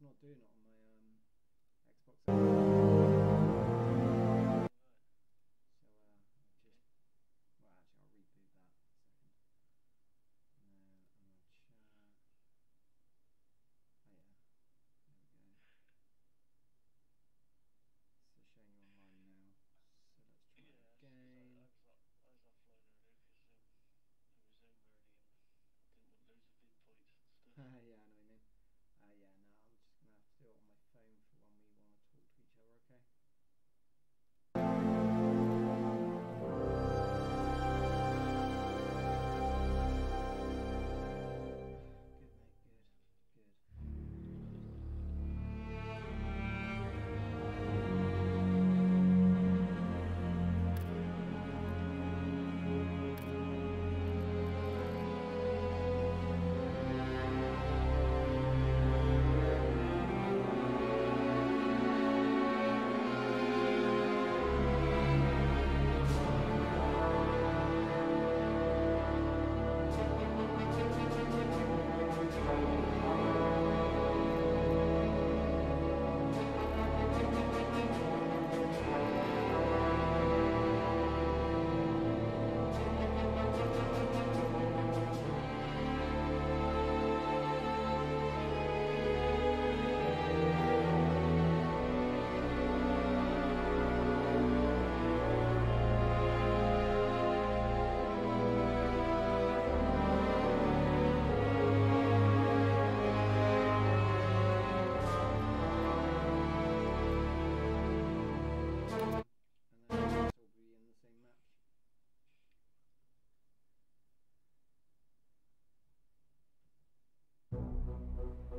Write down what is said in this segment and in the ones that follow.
It's not doing it on my um, Xbox.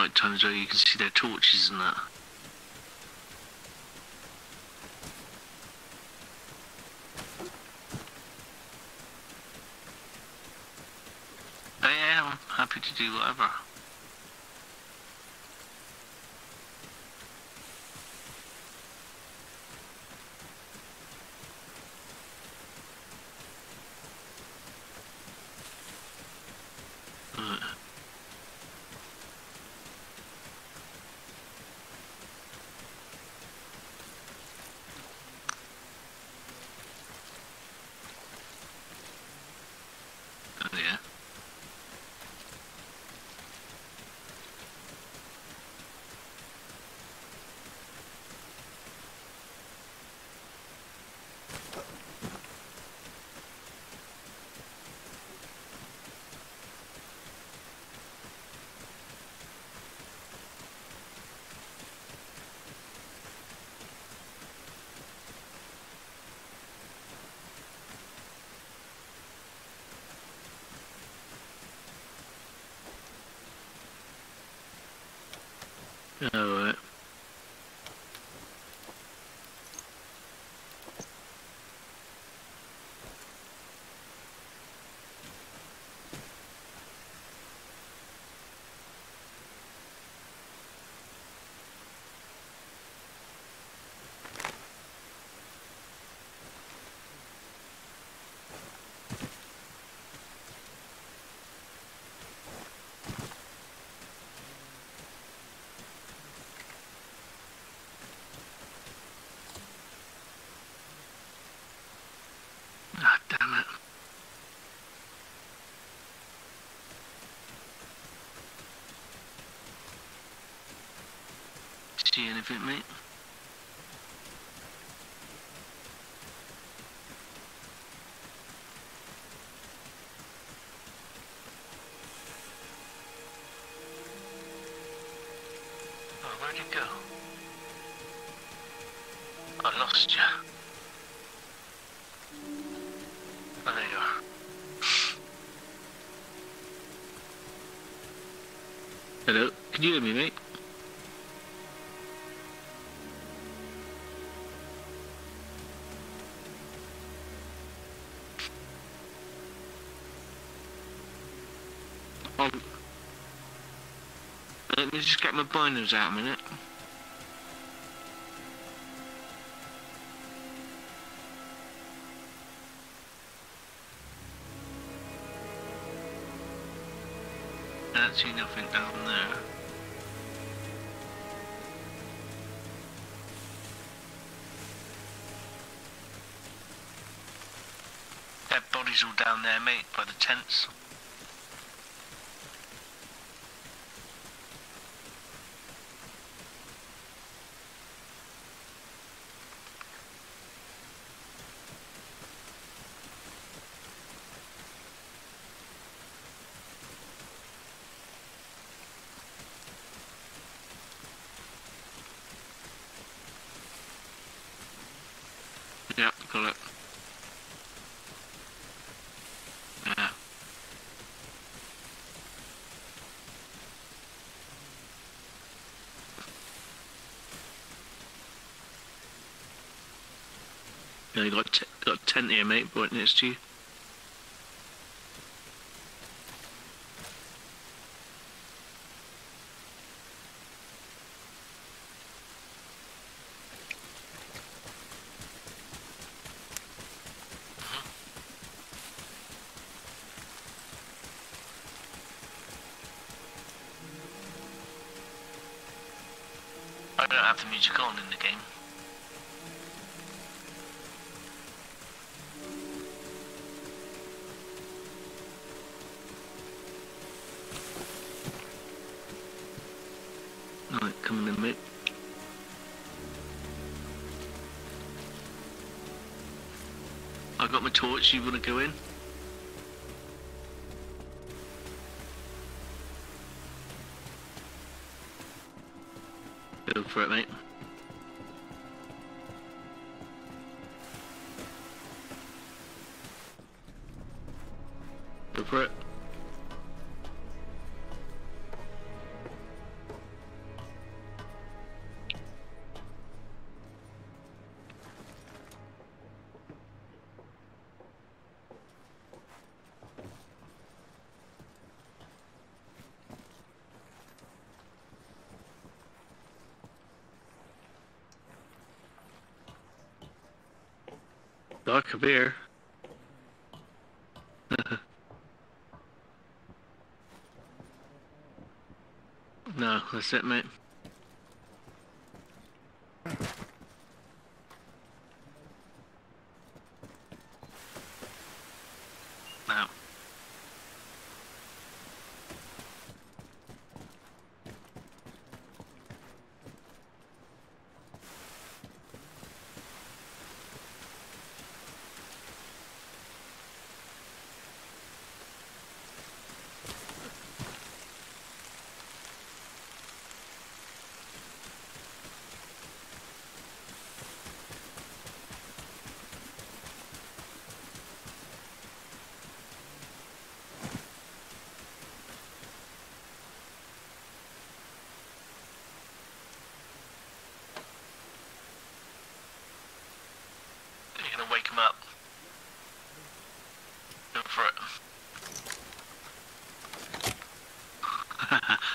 Night time as well, you can see their torches and that. Anything, mate? Oh, where'd you go? I lost you. Oh, there you are. Hello, can you hear me, mate? Let me just get my binders out a minute. Don't see nothing down there. Dead bodies all down there, mate, by the tents. Yeah, got it. Yeah. Yeah, you got t- here, mate, right next to you. Torch. You want to go in? Go for it, mate. Dark beer. no, that's it, mate. Now. You're gonna wake him up. Go for it.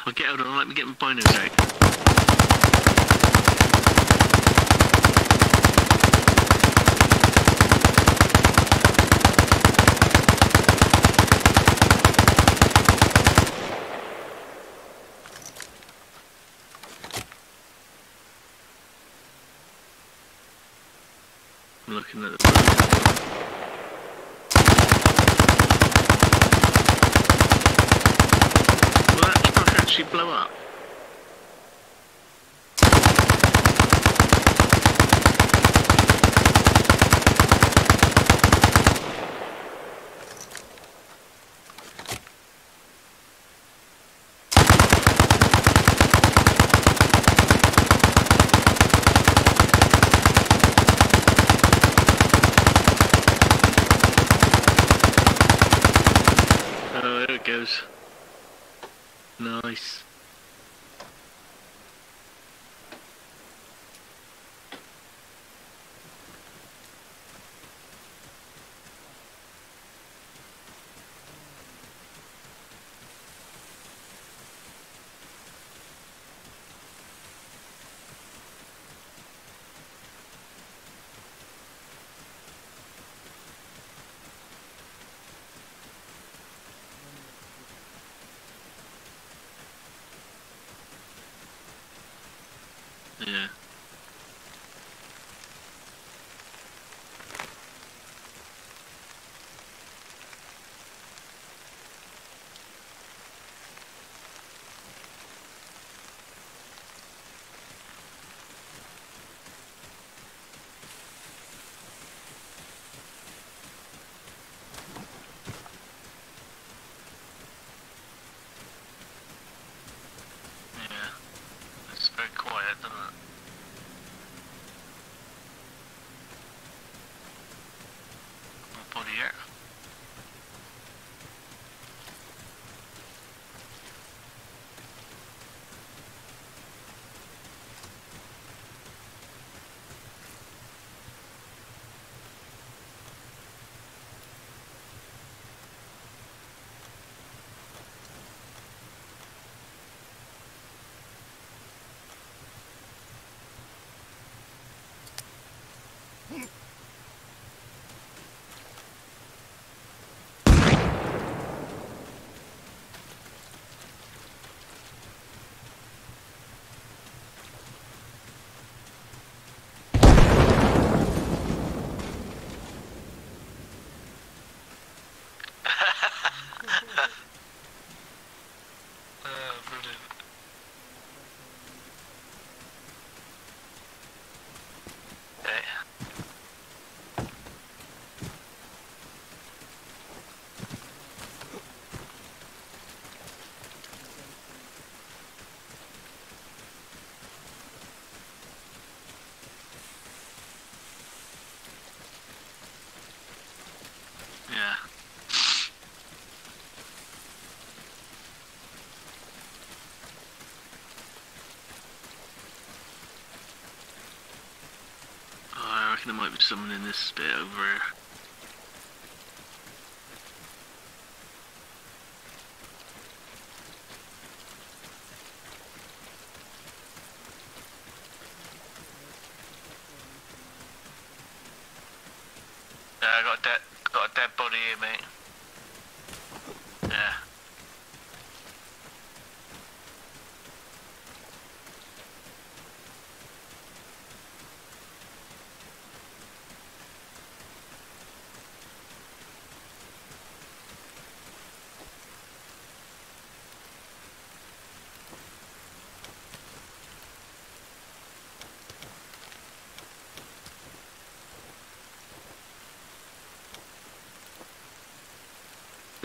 I'll get hold on, let me get my binos out. Yeah. There might be someone in this bit over here.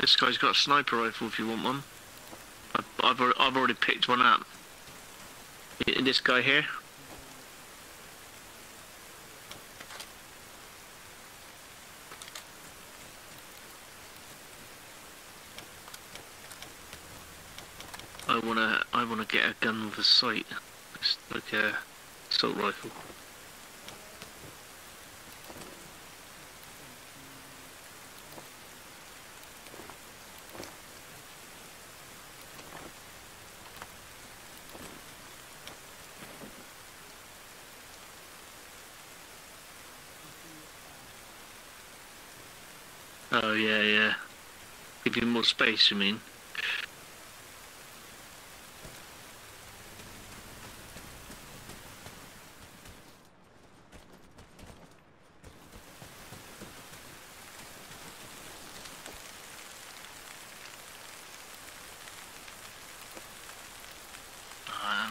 This guy's got a sniper rifle if you want one. I've, I've, I've already picked one up. This guy here. I wanna, I wanna get a gun with a sight. Like a assault rifle. Oh yeah, yeah. Give you more space, you mean? Uh,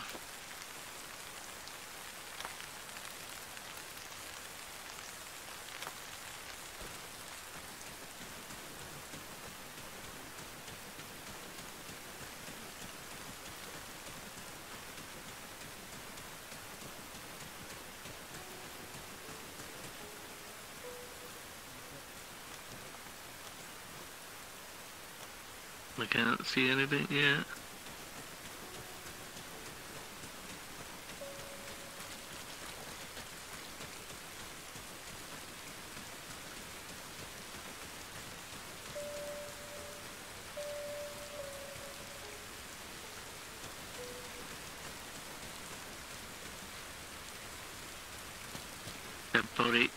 I can't see anything yet. Dead body.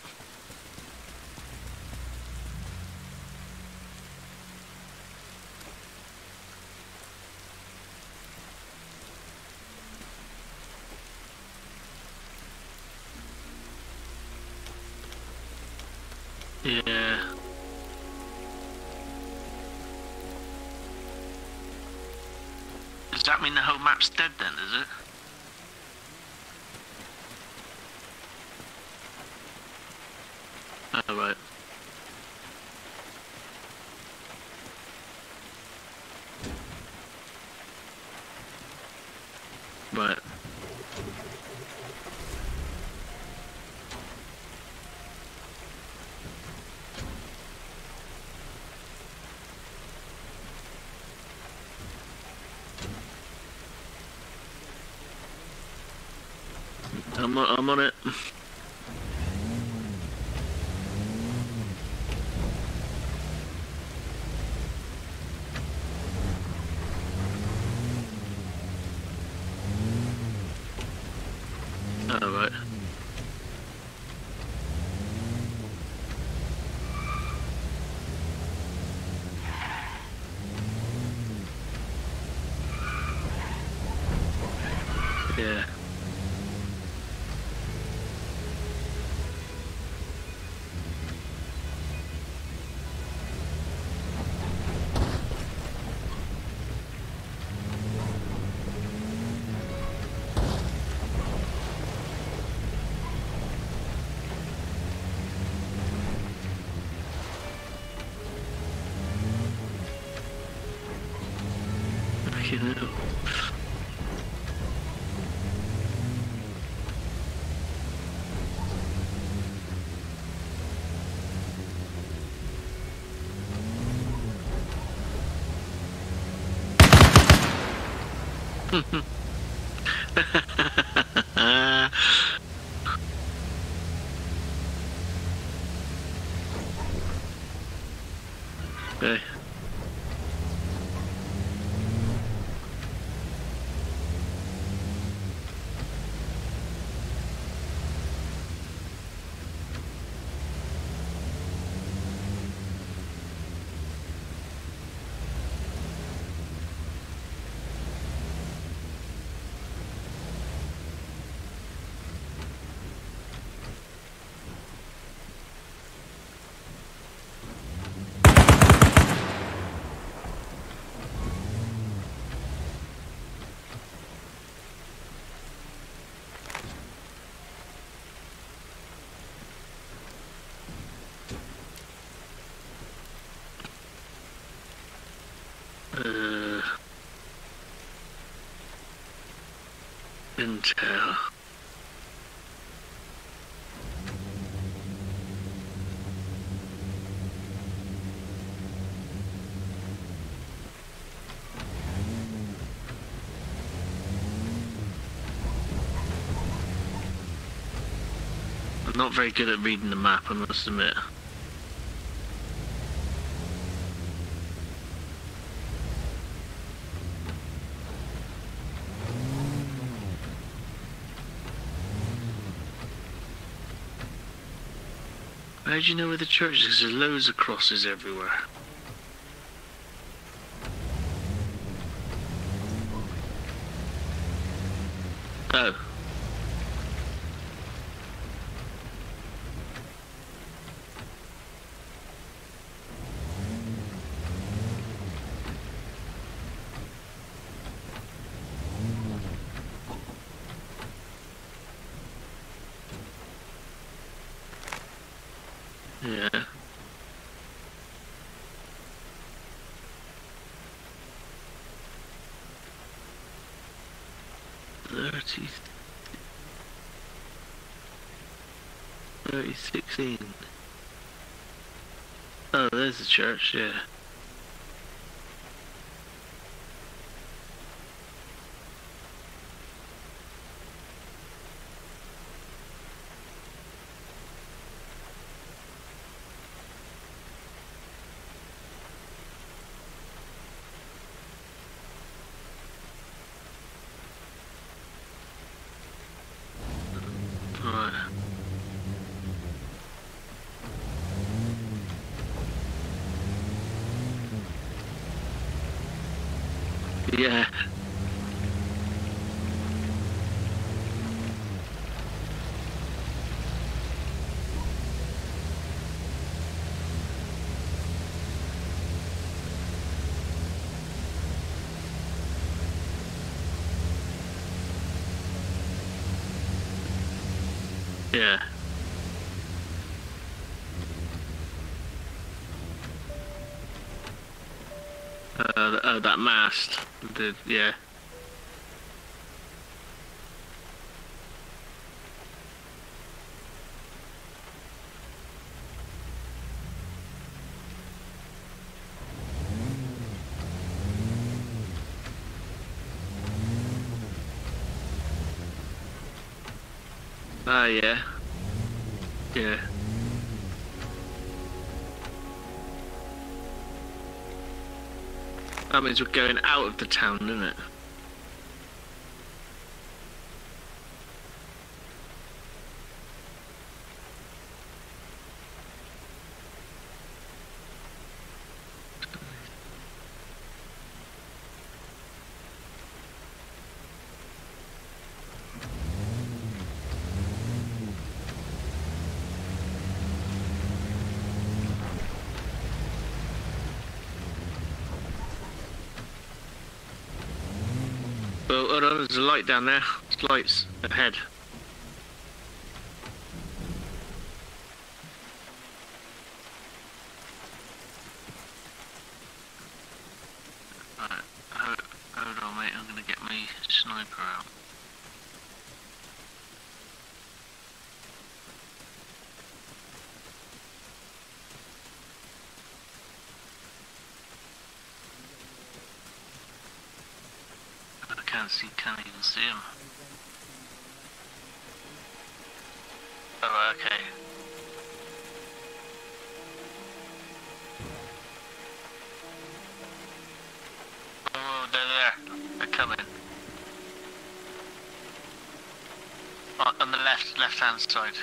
Yeah. Does that mean the whole map's dead then, is it? Oh, right. Right. I'm on, it. Mm-hmm. Intel. I'm not very good at reading the map, I must admit. How do you know where the church is? 'Cause there's loads of crosses everywhere. Oh. Yeah. Thirty. Sixteen. Oh, there's a church, yeah. Right. Yeah. Yeah. Uh, th- oh, that mast. The, yeah. Ah, yeah. Yeah. Means we're going out of the town, isn't it? Oh, oh no, there's a light down there. Lights ahead. so you can't even see him. Oh, okay. Oh, they're there. They're coming. On the left, left-hand side.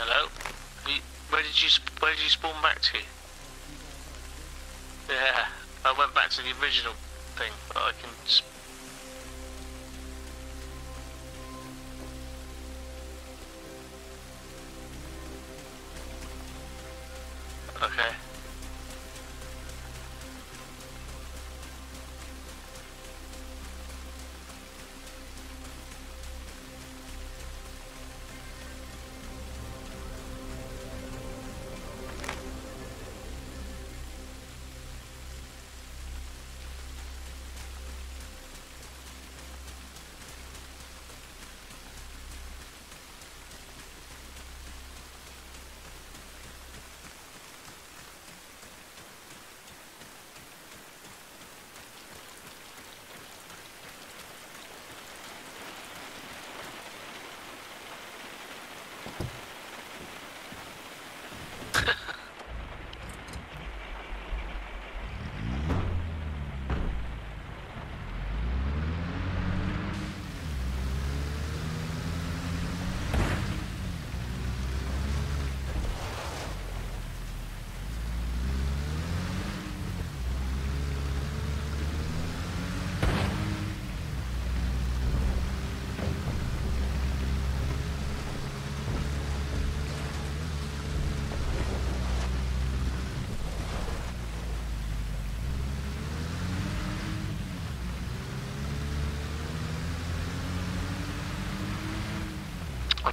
Hello? Where did you where did you spawn back to? Yeah, I went back to the original thing, but I can.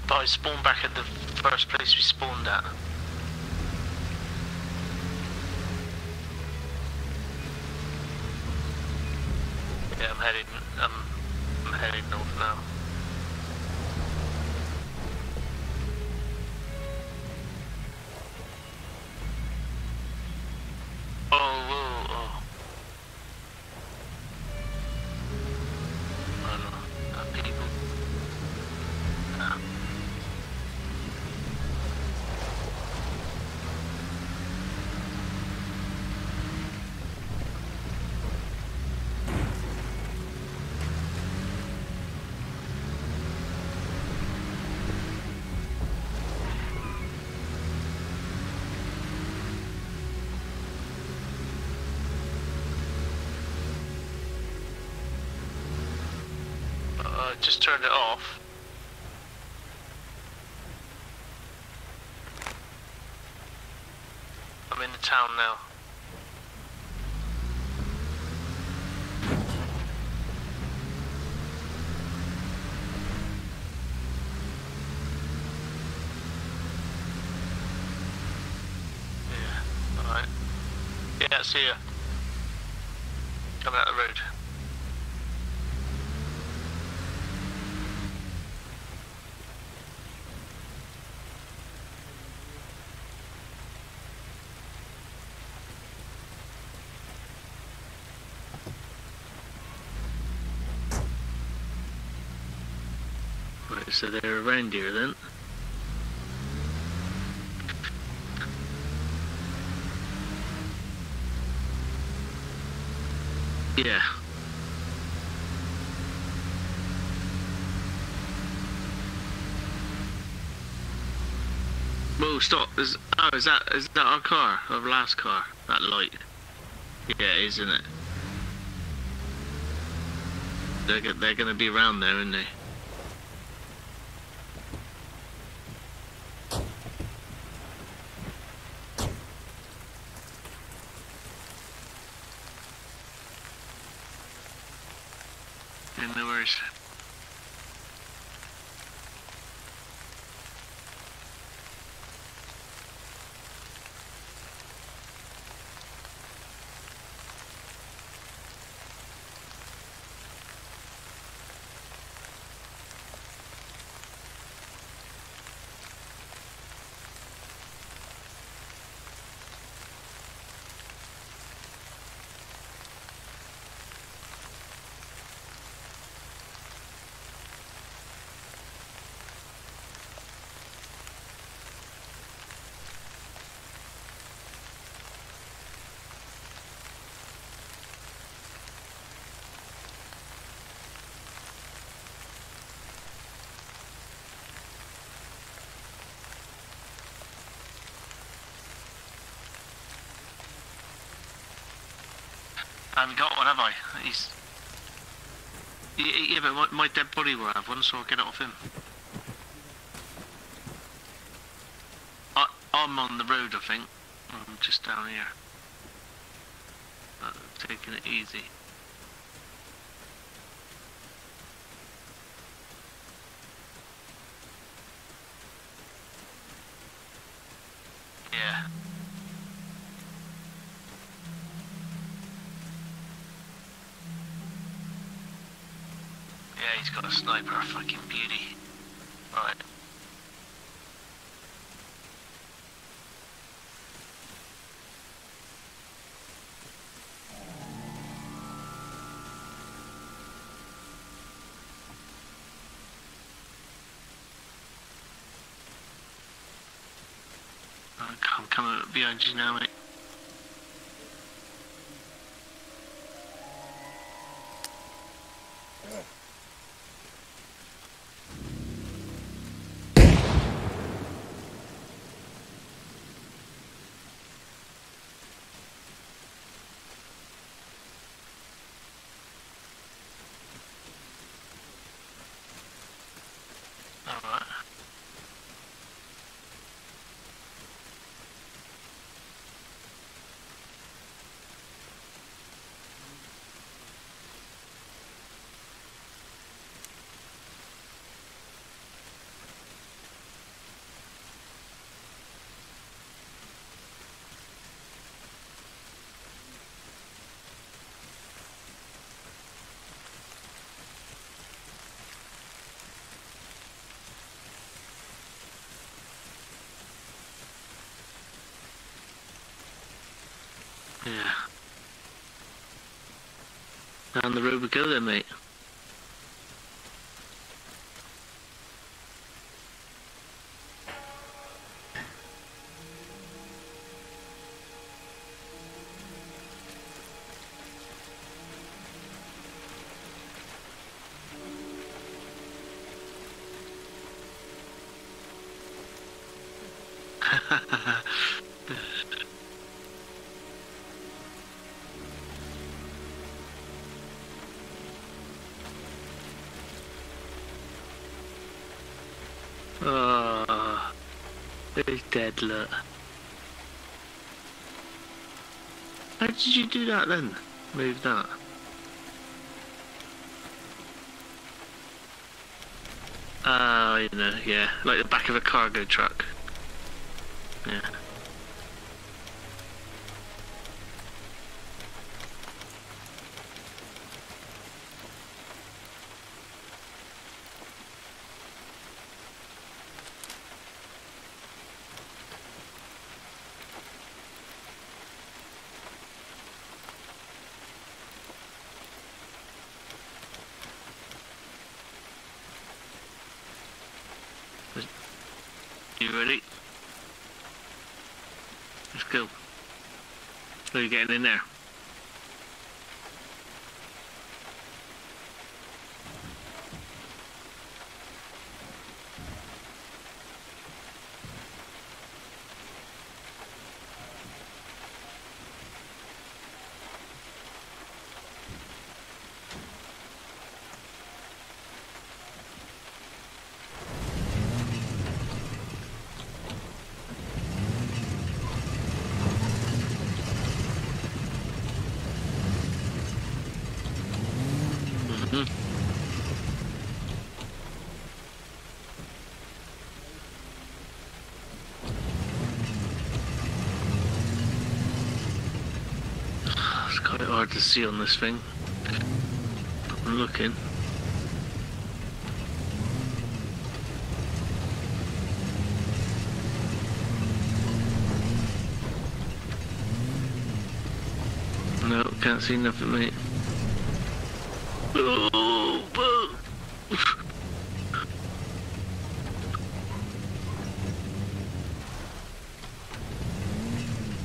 I, I spawned back at the first place we spawned at. Just turned it off. I'm in the town now. Yeah, alright. Yeah, see ya. Coming out the road. Right, so they're around here then. Yeah. Whoa, stop. Is, oh, is that is that our car? Our last car? That light? Yeah, isn't it? They're, they're gonna be around there, aren't they? Yeah, no worries. I haven't got one, have I? He's. Yeah, but my, dead body will have one, so I'll get it off him. I, I'm on the road, I think. I'm just down here. Taking it easy. Yeah. Yeah, he's got a sniper, fucking beauty. Right. I'm coming behind you now, mate. Alright. Yeah. Down the road we go then, mate. Dead, look. How did you do that then? Move that. Oh, you know, yeah, like the back of a cargo truck. Yeah. You ready? Let's go. Are you getting in there? Mhm. It's quite hard on this thing. I'm looking. No, can't see nothing, mate. Oh, whoa.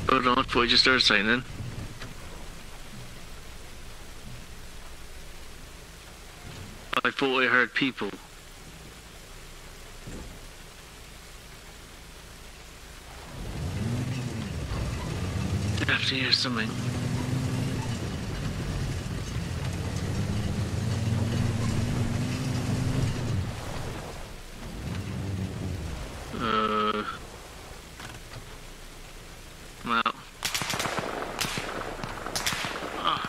Hold on, before you just started saying then. I thought I heard people. I have to hear something. Uh. Well. Ah.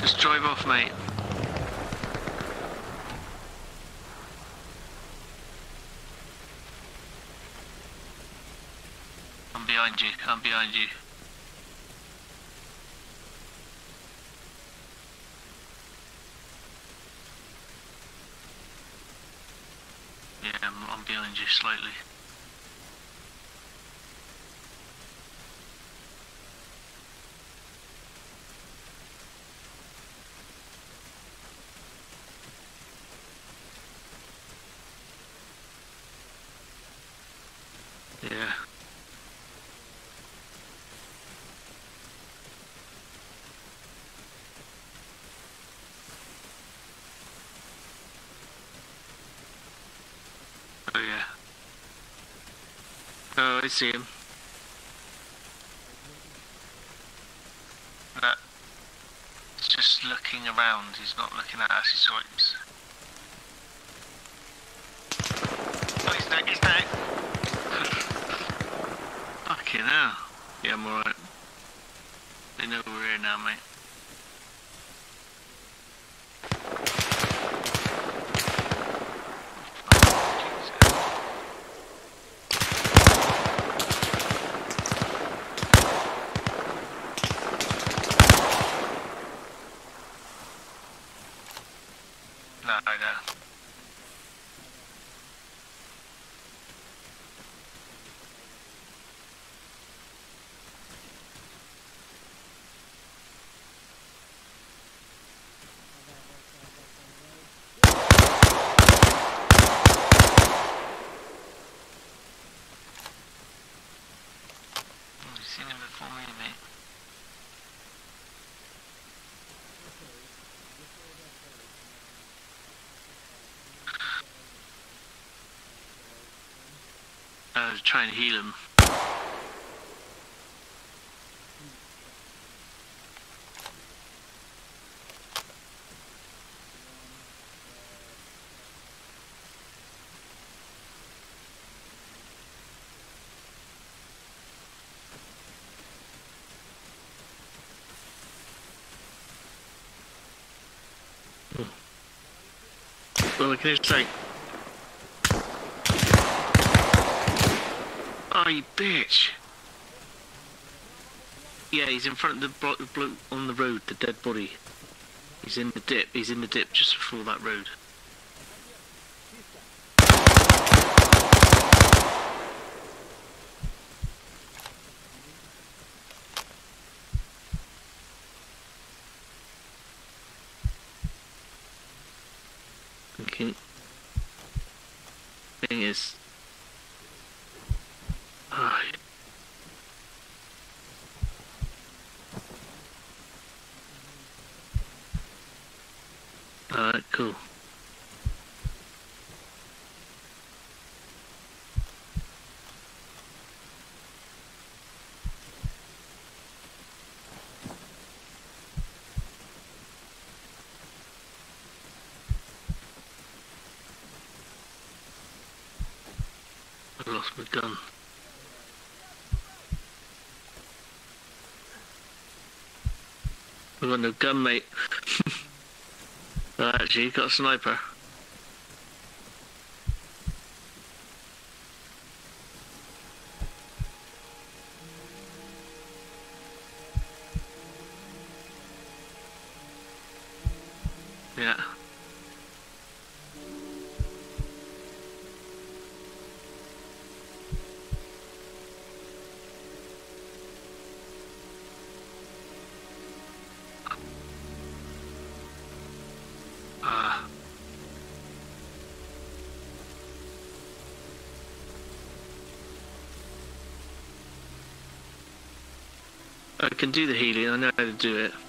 Just drive off, mate. I'm behind you. I'm behind you. Yeah, I'm, I'm behind you slightly. Yeah. Oh yeah. Oh, I see him. No. He's just looking around. He's not looking at us. He swipes. Oh, he's down. He's down. Fucking hell. Yeah, I'm alright. They know we're here now, mate. No, I know. Oh, you've seen him before me, mate. I was trying to heal him. Well, can I say? You bitch! Yeah, he's in front of the bloke on the road, the dead body. He's in the dip, he's in the dip just before that road. Okay. Thing is, Oh, Alright, cool. I lost my gun. I got no gun, mate. right, actually, got a sniper. Can do the healing, I know how to do it.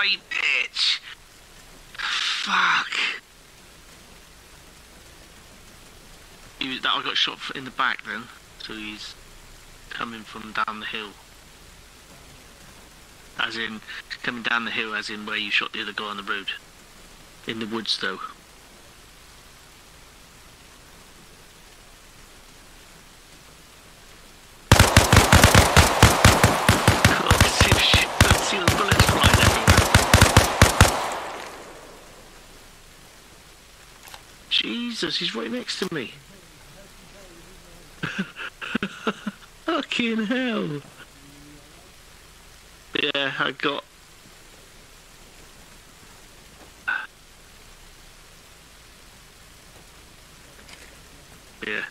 Bitch! Fuck. He was, that I got shot in the back then, so he's coming from down the hill. As in, coming down the hill, as in where you shot the other guy on the road. In the woods, though. Oh, see, shit, I see the bullets flying everywhere. Jesus, he's right next to me. Fucking hell. Yeah, I got. Yeah.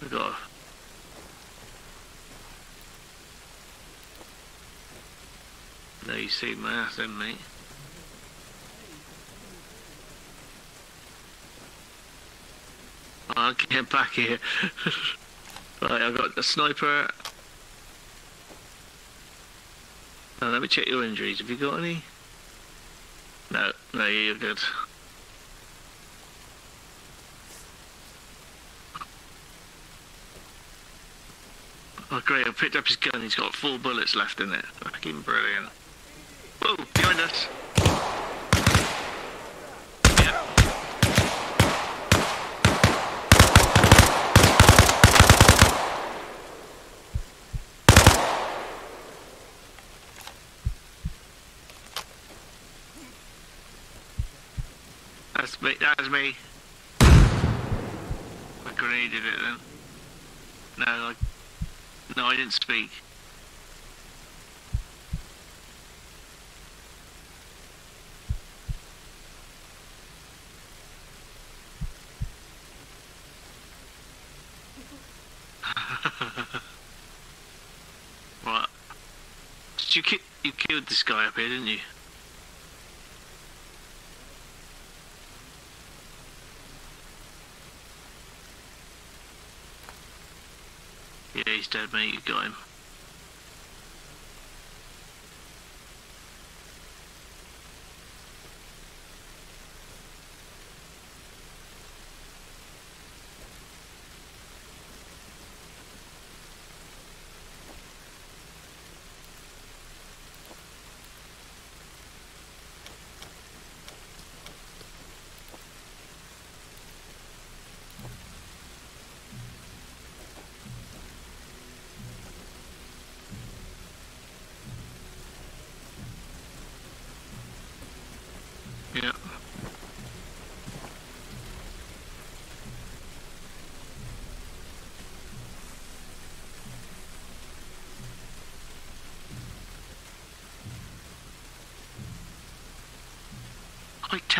I got. No, you see my ass then, mate. I'll get back here. right, I've got a sniper. Now, let me check your injuries. Have you got any? No, no, you're good. Oh, great, I picked up his gun. He's got four bullets left in it. Fucking brilliant. Whoa, behind us. Yeah. That's me. I grenaded it then. No, I, no, I didn't speak. what? Did you ki- you killed this guy up here, didn't you? Dead, mate. You got him.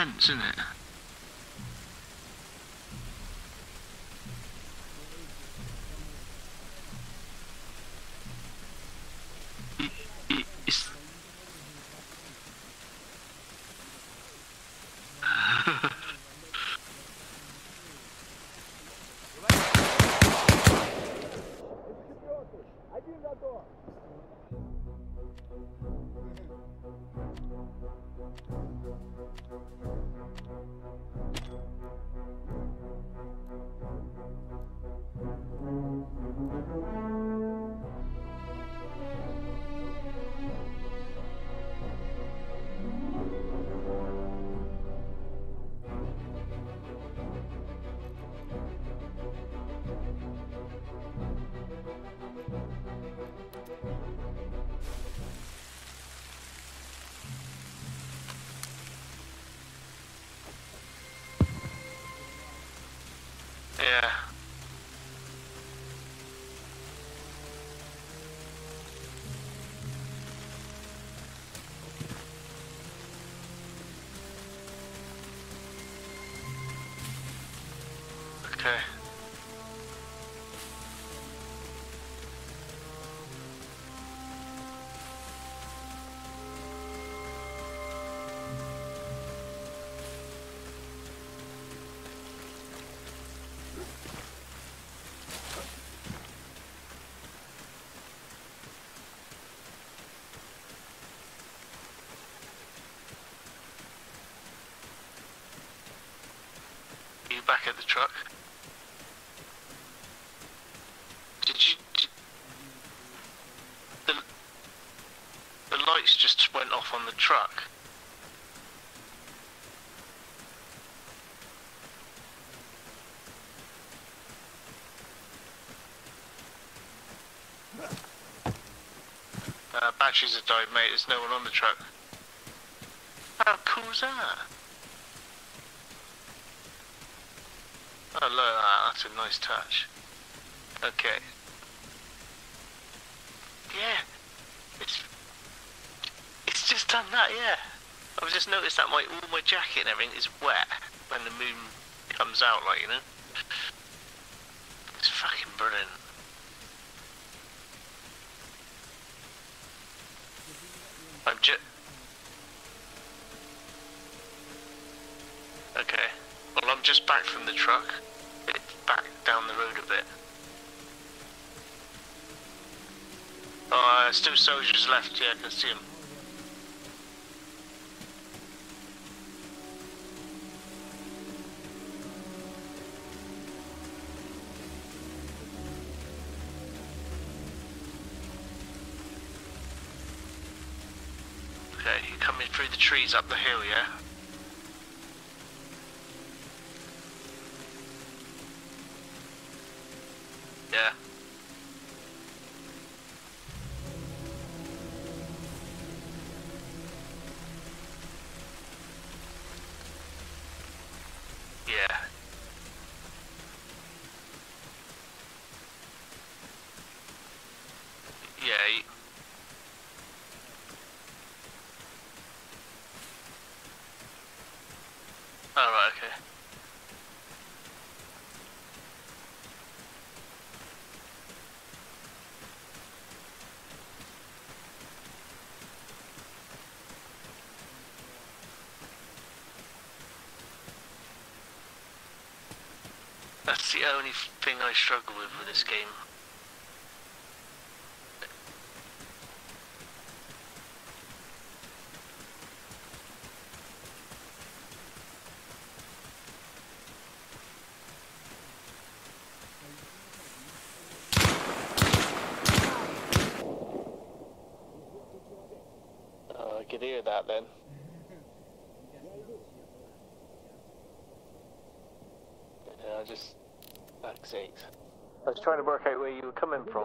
Quite tense, isn't back at the truck? Did you... Did, the, the lights just went off on the truck. Uh, batteries have died, mate. There's no one on the truck. How cool's that? Look that. Uh, that's a nice touch. Okay. Yeah. It's it's just done that, yeah. I've just noticed that my all my jacket and everything is wet when the moon comes out, like you know. It's fucking brilliant. I'm just. Okay. Well, I'm just back from the truck. It's back down the road a bit. Oh, uh, still left. Yeah, I can see them. Okay, coming through the trees up the hill? Yeah. Oh, right, okay. That's the only thing I struggle with with this game.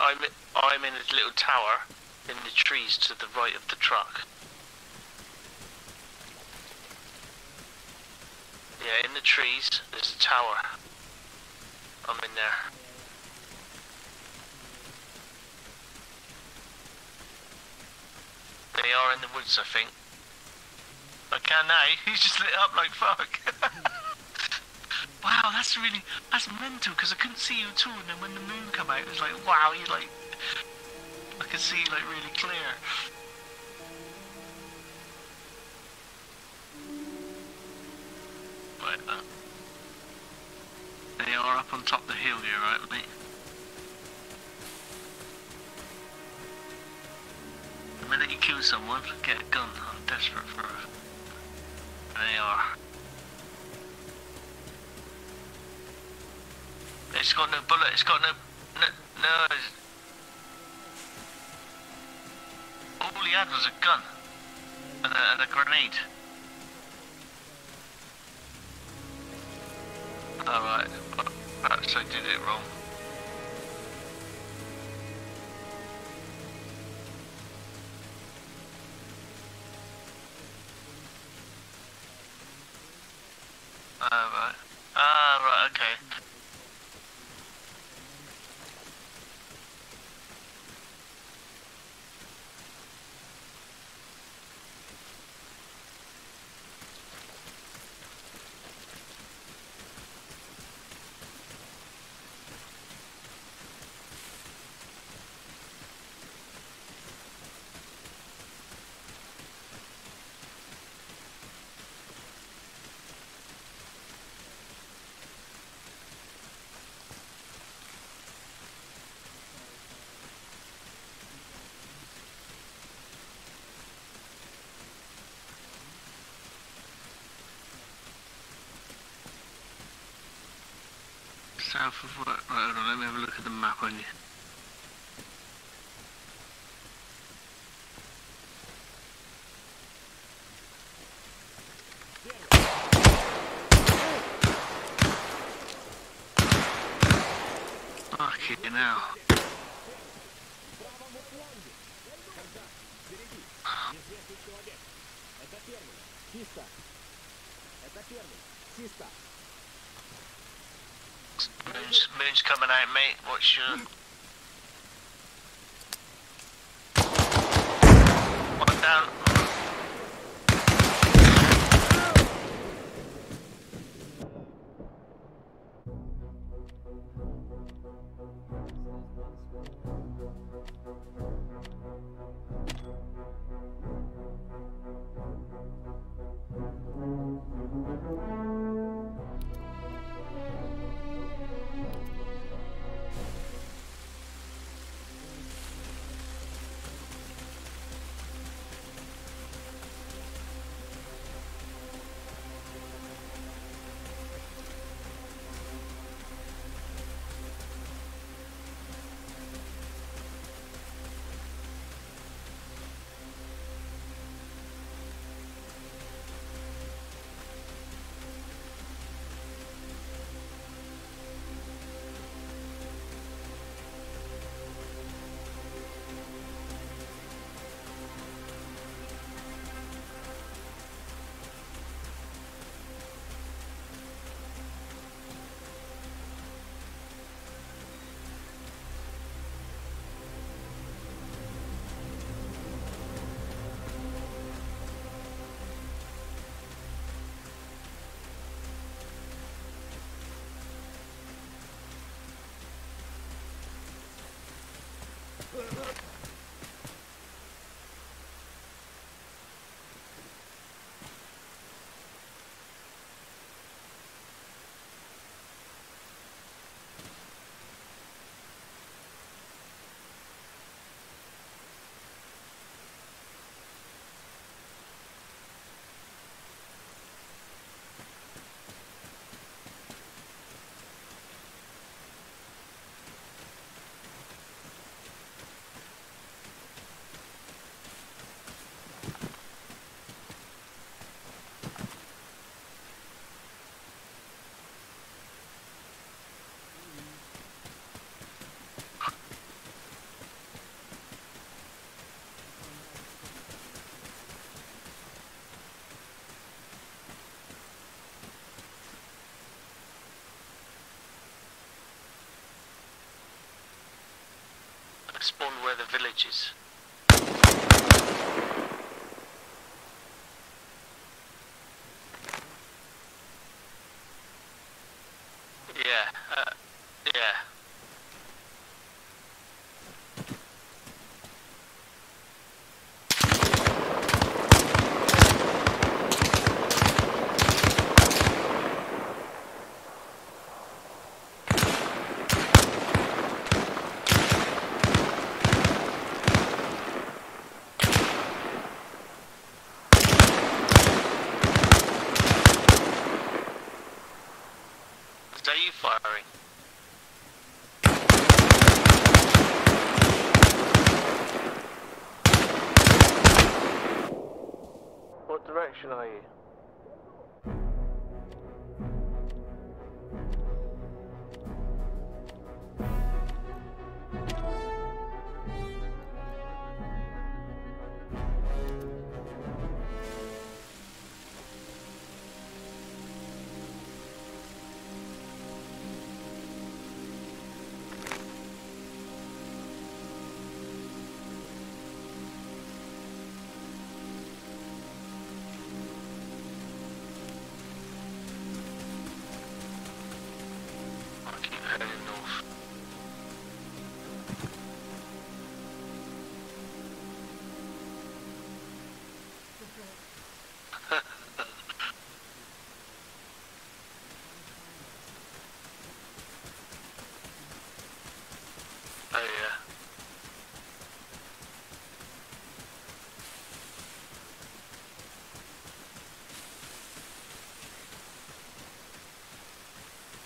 I'm I'm in a little tower in the trees to the right of the truck. Yeah, in the trees, there's a tower. I'm in there. They are in the woods, I think. I can now. He's just lit up like fuck. that's really that's mental because I couldn't see you at all, and then when the moon come out, it was like wow, you like I could see you like really clear. Right, uh, they are up on top of the hill here, right, mate? The minute you kill someone, get a gun. I'm desperate for a... They are. It's got no bullet, it's got no... No, no All he had was a gun. And a, and a grenade. Alright, perhaps I did it wrong. Ah, right. Ah, right, okay. South of what? Right, hold on, let me have a look at the map on you. Coming out, mate. What's your... Spawn where the village is.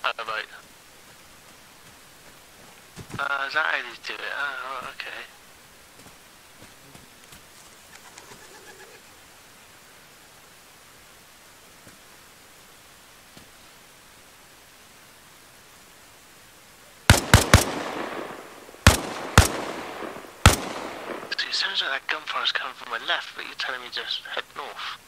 Oh, right. Uh, is that how you do it? Oh, right, okay. It sounds like that gunfire's coming from my left, but you're telling me just head north.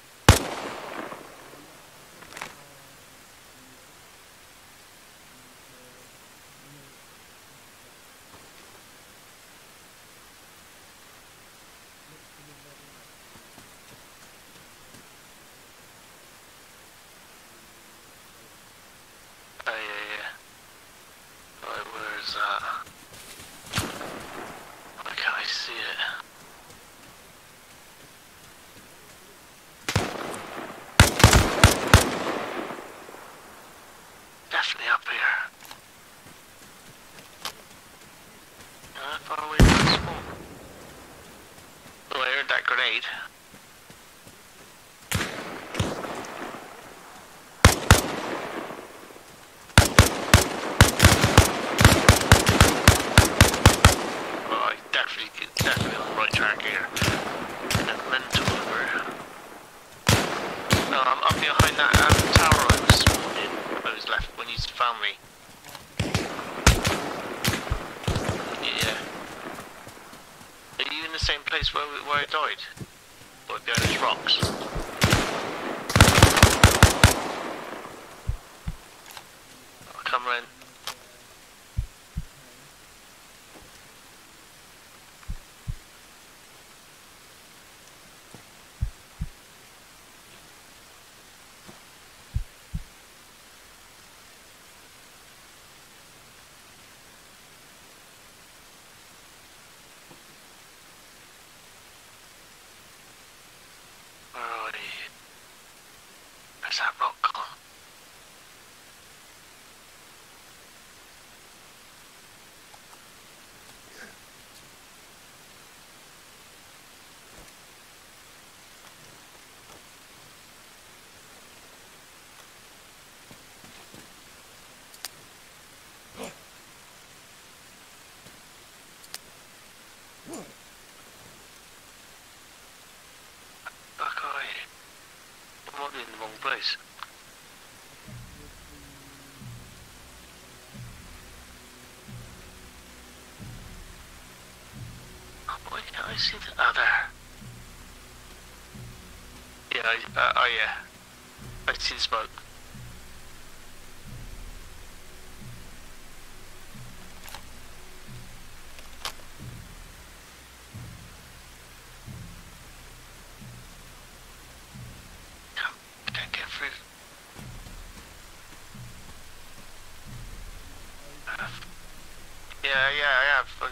place where, where I died? place. Why can't I see the other? Yeah, I, uh, oh yeah. I see the smoke.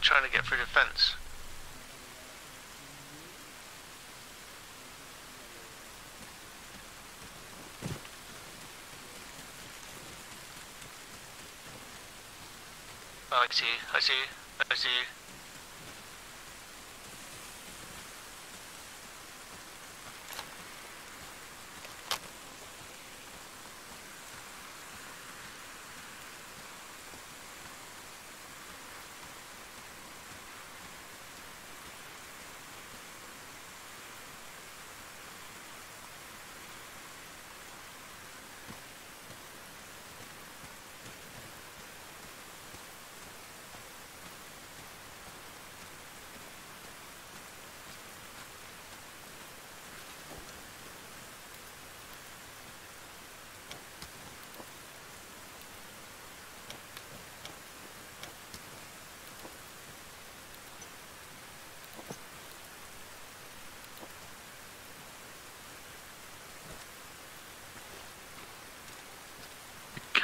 Trying to get through the fence. Oh, I see you, I see you, I see you.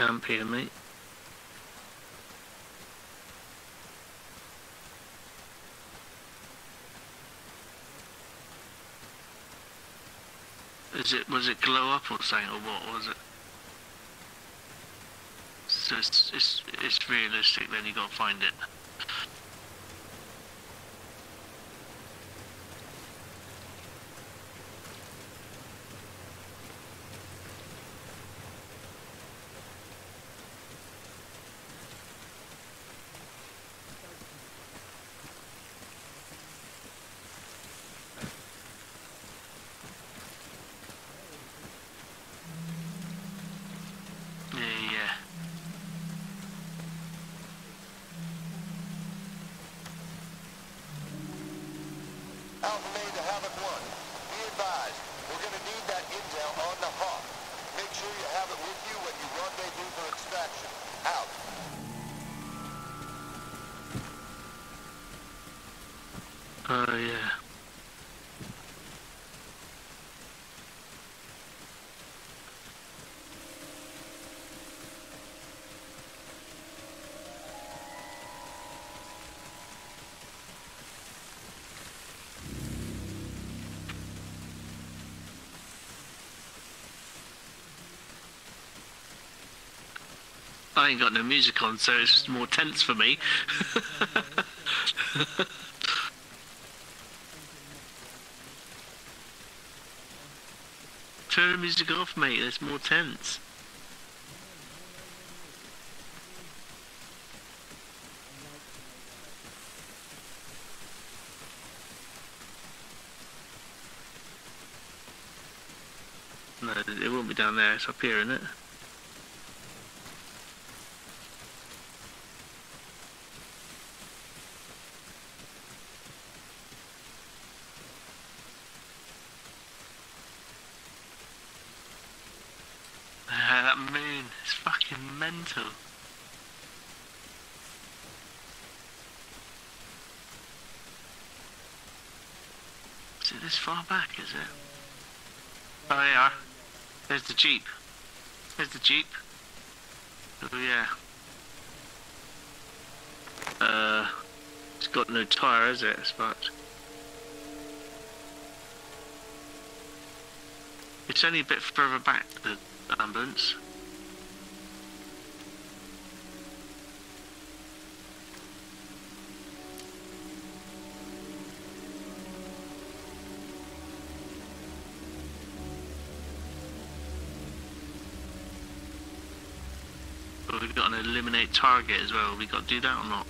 Camp here, mate. Is it was it glow up or something or what was it? So it's it's, it's realistic. Then you got to find it. Yeah, yeah. Alpha Maine to Havoc 1. Be advised, we're going to need that intel on the hawk. Make sure you have it with you when you rendezvous for extraction. Out. Oh yeah. I ain't got no music on, so it's more tense for me. Turn the music off, mate. It's more tense. No, it won't be down there. It's up here, isn't it? Ah, that moon is fucking mental. Is it this far back, is it? Oh, they are. There's the Jeep. There's the Jeep. Oh, yeah. Uh, it's got no tyre, is it? It's fucked. It's only a bit further back, the ambulance. Target as well. We got to do that or not?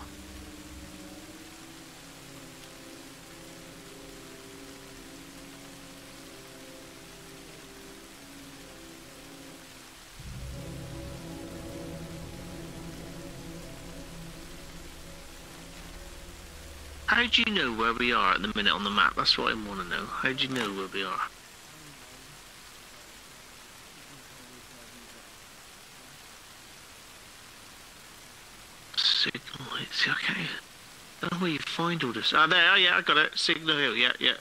How do you know where we are at the minute on the map? That's what I want to know. How do you know where we are? Signal lights, okay. I don't know where you find all this. Ah, there, oh yeah, I got it. Signal Hill, yeah, yeah.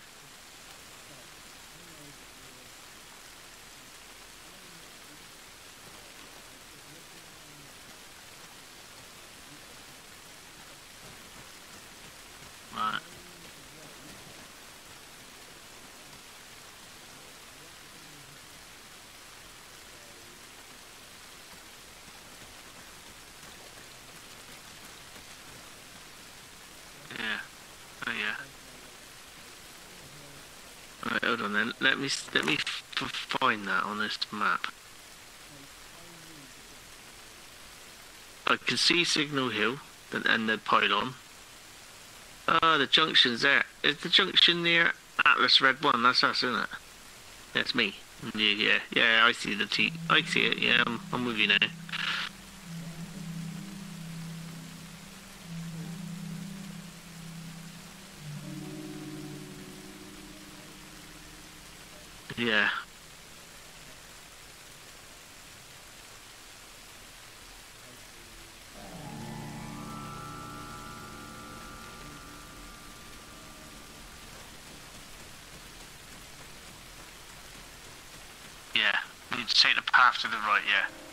hold on then. Let me let me find that on this map. I can see Signal Hill and, and the pylon. Ah, the junction's there. Is the junction near Atlas Red One? That's us, isn't it? That's me. Yeah, yeah, yeah. I see the T. I see it. Yeah, I'm, I'm with you now. Yeah. Yeah. Need to take the path to the right, yeah.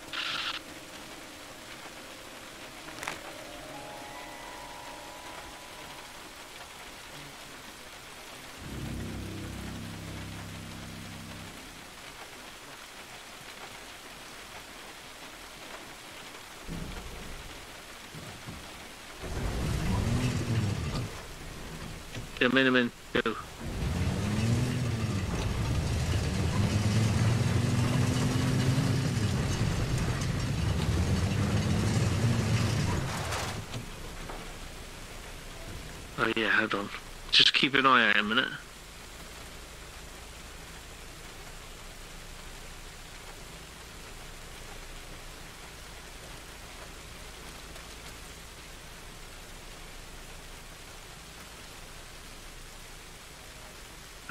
Minimum. Go. Oh yeah, hold on. Just keep an eye out a minute.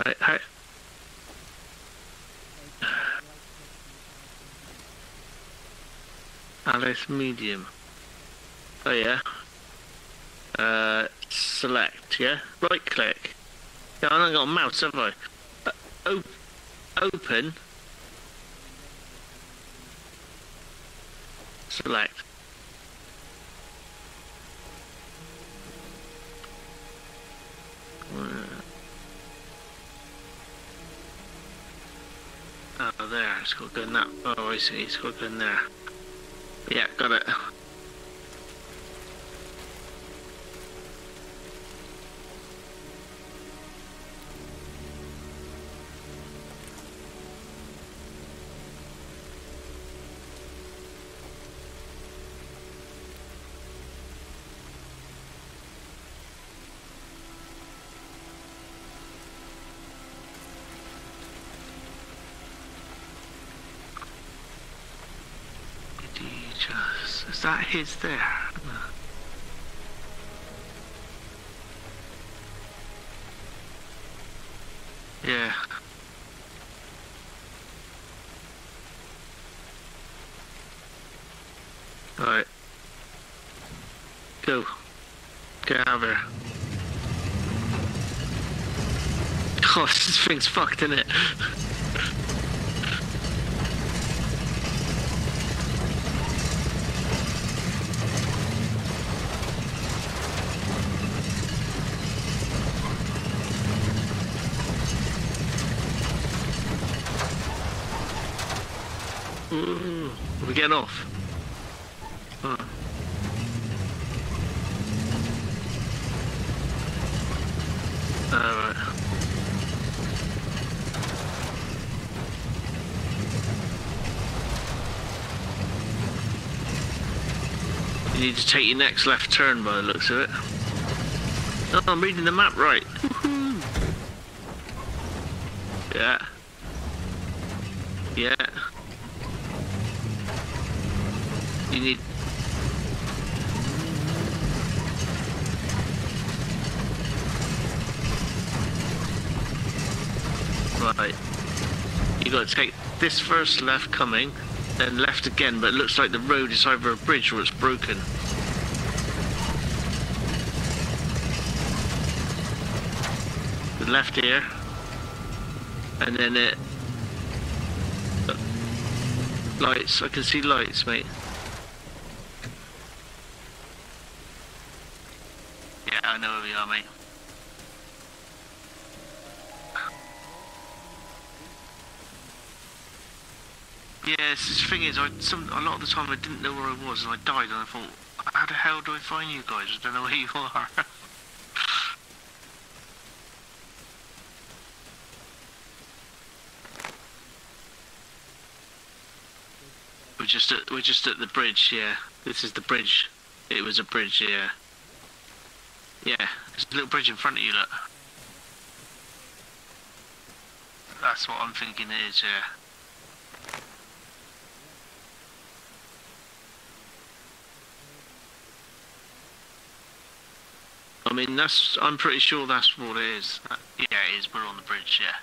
Right, hi. Alice medium. Oh yeah. Uh, select, yeah? Right click. Yeah, I haven't got a mouse, have I? Uh, op- open. Select. Uh, Oh, there. It's got to go in that. Oh, I see. It's got to go in there. Yeah, got it. Is there? Yeah. Alright. Go. Get out of here. Oh, this thing's fucked, isn't it? Ooh, are we getting off? Alright. You need to take your next left turn by the looks of it. Oh, I'm reading the map right. Woohoo. Yeah. Yeah. You need. Right. You got to take this first left coming, then left again, but it looks like the road is either a bridge or it's broken. The left here, and then it. Lights, I can see lights, mate. is, I some a lot of the time I didn't know where I was, and I died, and I thought, how the hell do I find you guys? I don't know where you are. we're just at we're just at the bridge. Yeah, this is the bridge. It was a bridge. Yeah. Yeah, there's a little bridge in front of you. Look. That's what I'm thinking it is. Yeah. I mean, that's. I'm pretty sure that's what it is. Uh, yeah, it is. We're on the bridge. Yeah.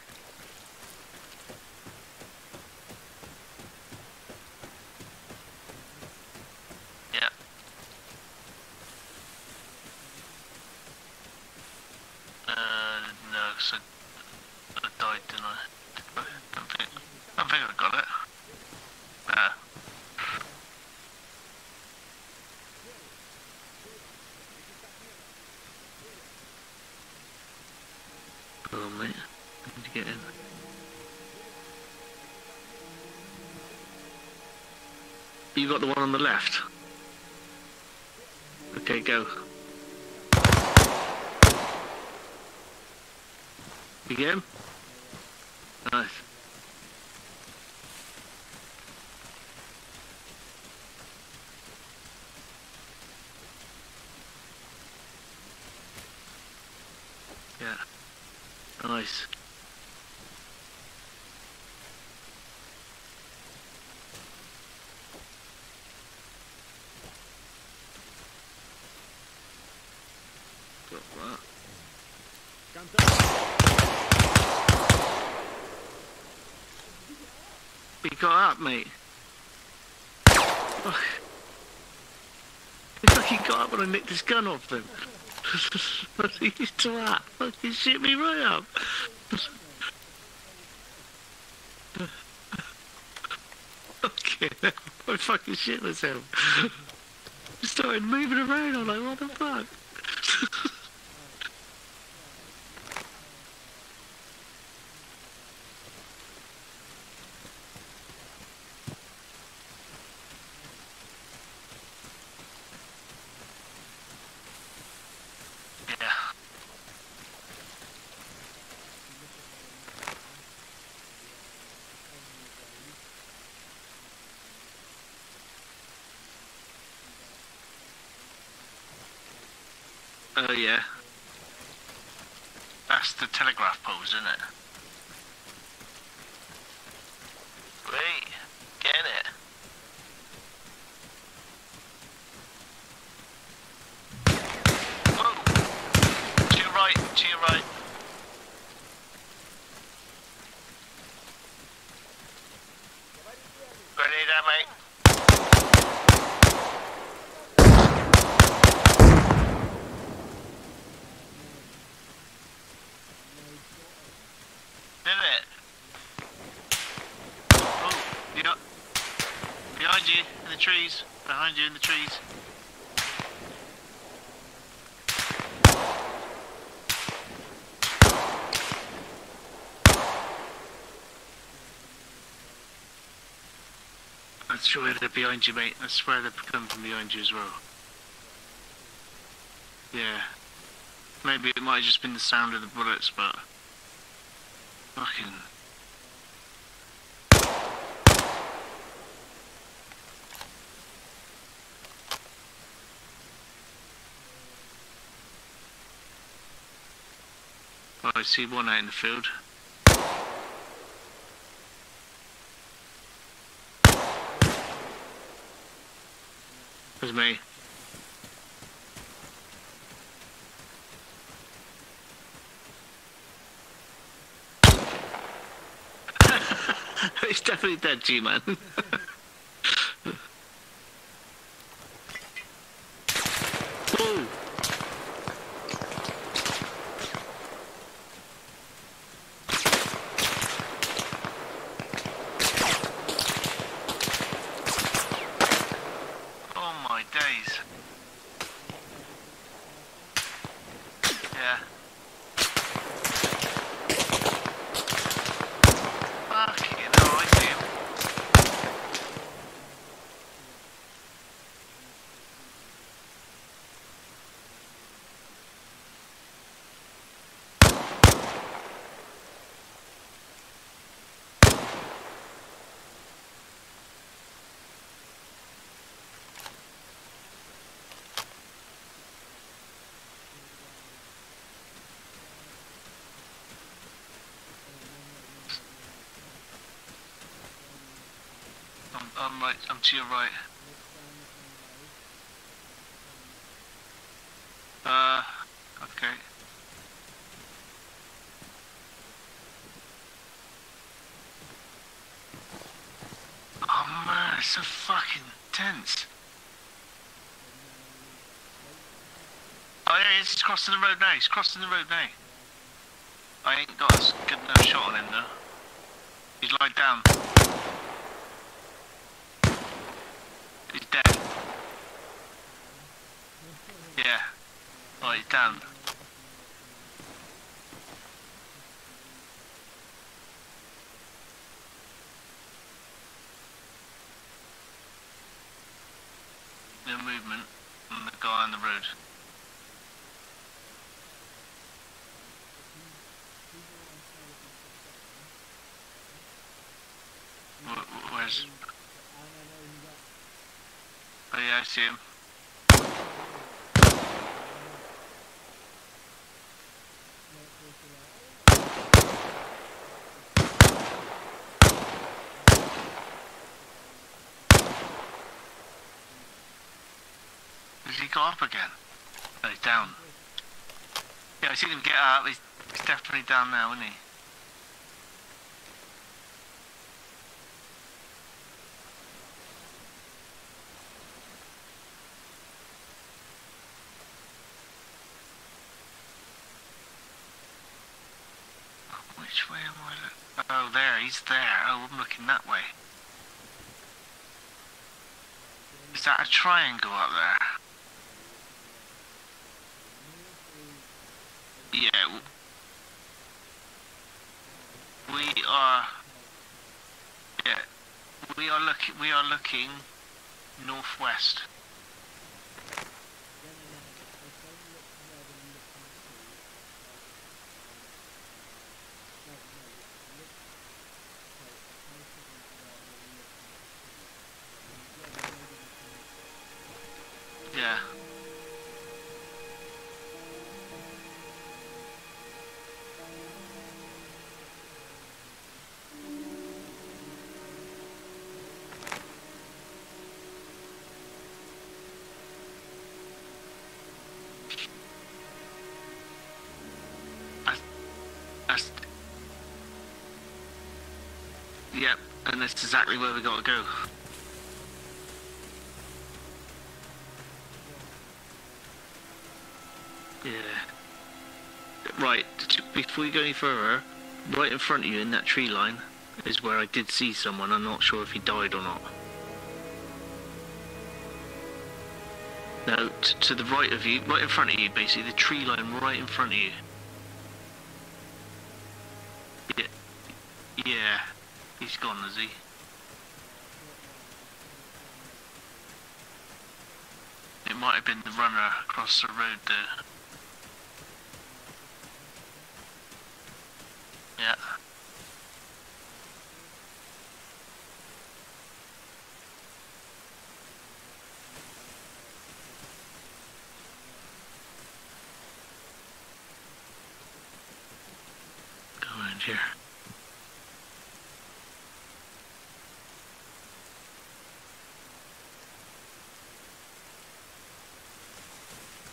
Yeah. Uh, no, 'cause I, died, didn't I? I don't think I got it. Ah. Oh mate, need to get in. You got the one on the left? Okay, go. You him? Nice. Yeah place. Be got up, mate. Fuck. He fucking got up when I nicked his gun off him. To that? Fucking shit me right up. okay, I fucking shit myself. Started moving around, I'm like, what the fuck? yeah. Oh yeah. That's the telegraph poles, isn't it? Wait, get it. Whoa! To your right, to your right. Ready there, mate? Did it? Oh, yeah. Behind you, in the trees. Behind you in the trees. I swear they're behind you, mate. I swear they've come from behind you as well. Yeah. Maybe it might have just been the sound of the bullets, but... Fucking... I see one out in the field. There's me. He's definitely dead, G-Man. Whoa! Oh my days. Yeah. Fucking hell, I see him. I'm, I'm right. I'm to your right. Uh, okay. Oh man, it's so fucking tense. Oh yeah, he's crossing the road now. He's crossing the road now. I ain't got a good enough shot on him though. He's lied down. He's dead. Yeah. Oh, he's down. No movement on the guy on the road. Wh- wh- Where's? Oh yeah, I see him. Has he got up again? No, he's down. Yeah, I seen him get up. He's, he's definitely down now, isn't he? Which way am I look? Oh, there, he's there. Oh, I'm looking that way. Is that a triangle up there? Yeah. We are. Yeah. We are looking. We are looking northwest. That's exactly where we gotta go. Yeah. Right, before you go any further, right in front of you in that tree line is where I did see someone. I'm not sure if he died or not. Now, to the right of you, right in front of you, basically, the tree line right in front of you. Yeah. Yeah. He's gone, is he? It might have been the runner across the road there. Yeah. Go around here.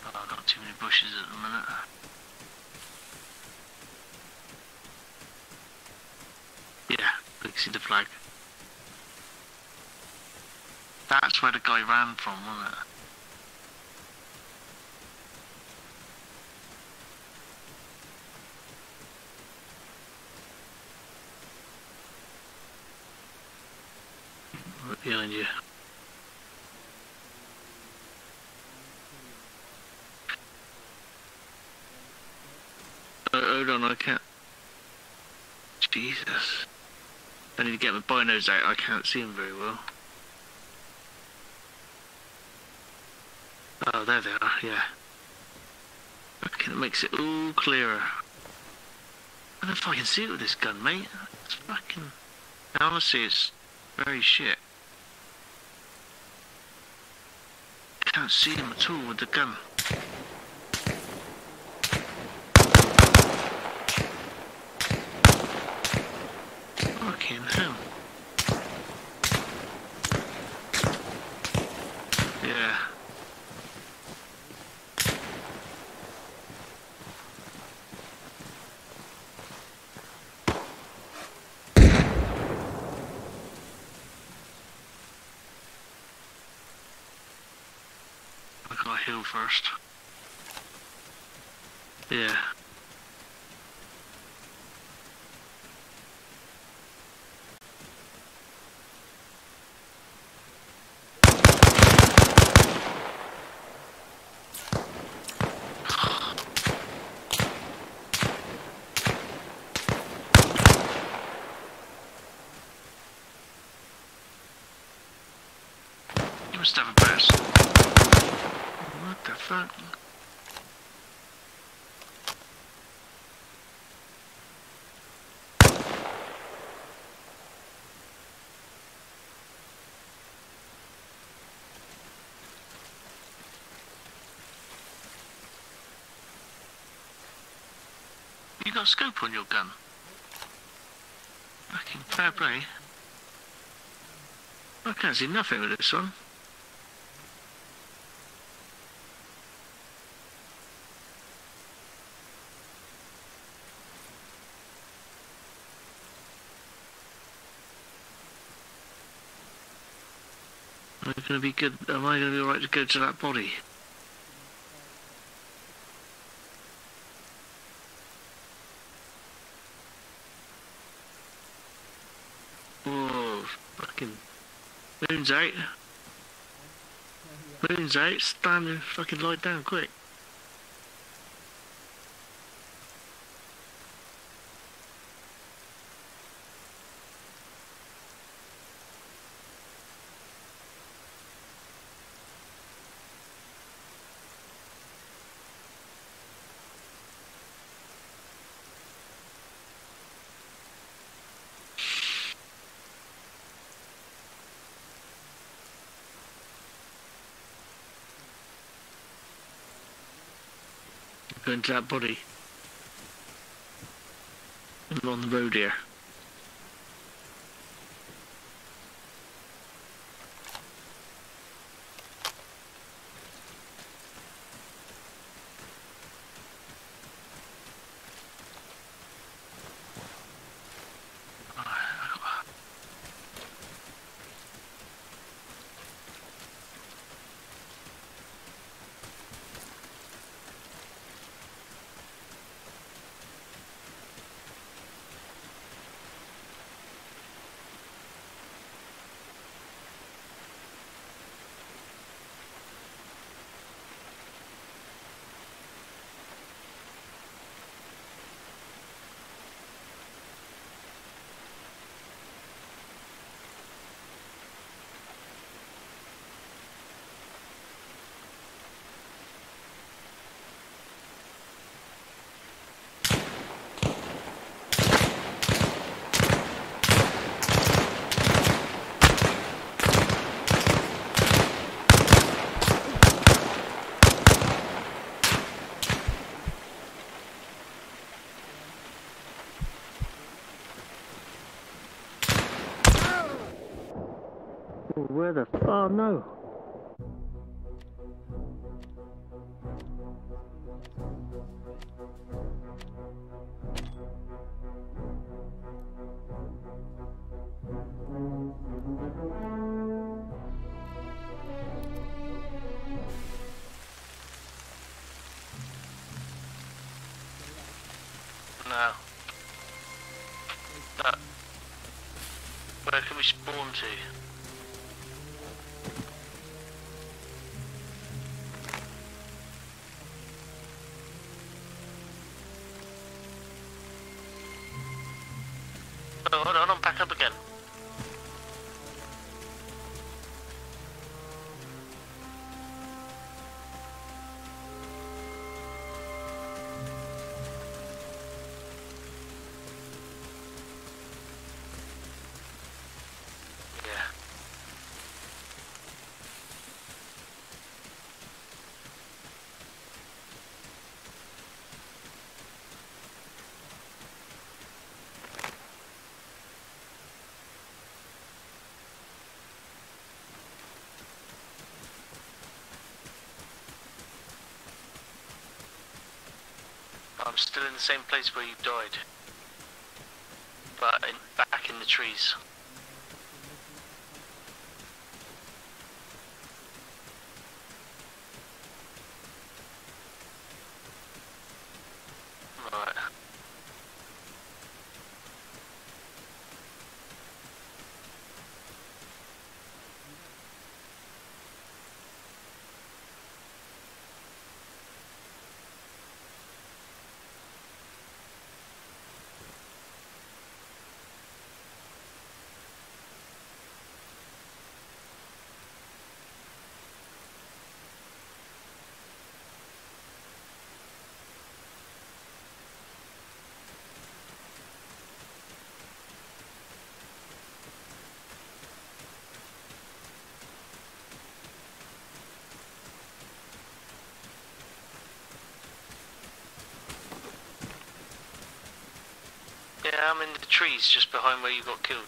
Oh, I've got too many bushes at the minute. Yeah, we can see the flag. That's where the guy ran from, wasn't it? Right behind you. Oh, hold on, I can't. Jesus. I need to get my binos out, I can't see them very well. Oh, there they are, yeah. Okay, that makes it all clearer. I don't can see it with this gun, mate. It's fucking... Honestly, it's very shit. Can't see them at all with the gun. Fucking hell. Yeah. I got to heal first. Yeah. Have a burst. The fuck? You got scope on your gun? Fucking fair play. I can't see nothing with this one. Going to be good? Am I going to be alright to go to that body? Whoa, fucking moon's out. Moon's out. Stand and fucking lie down quick. Into that body. I'm on the road here. Oh, where the? f- Oh no! No. No. Where can we spawn to? Still in the same place where you died. But in, back in the trees. Right. Yeah, I'm trees just behind where you got killed.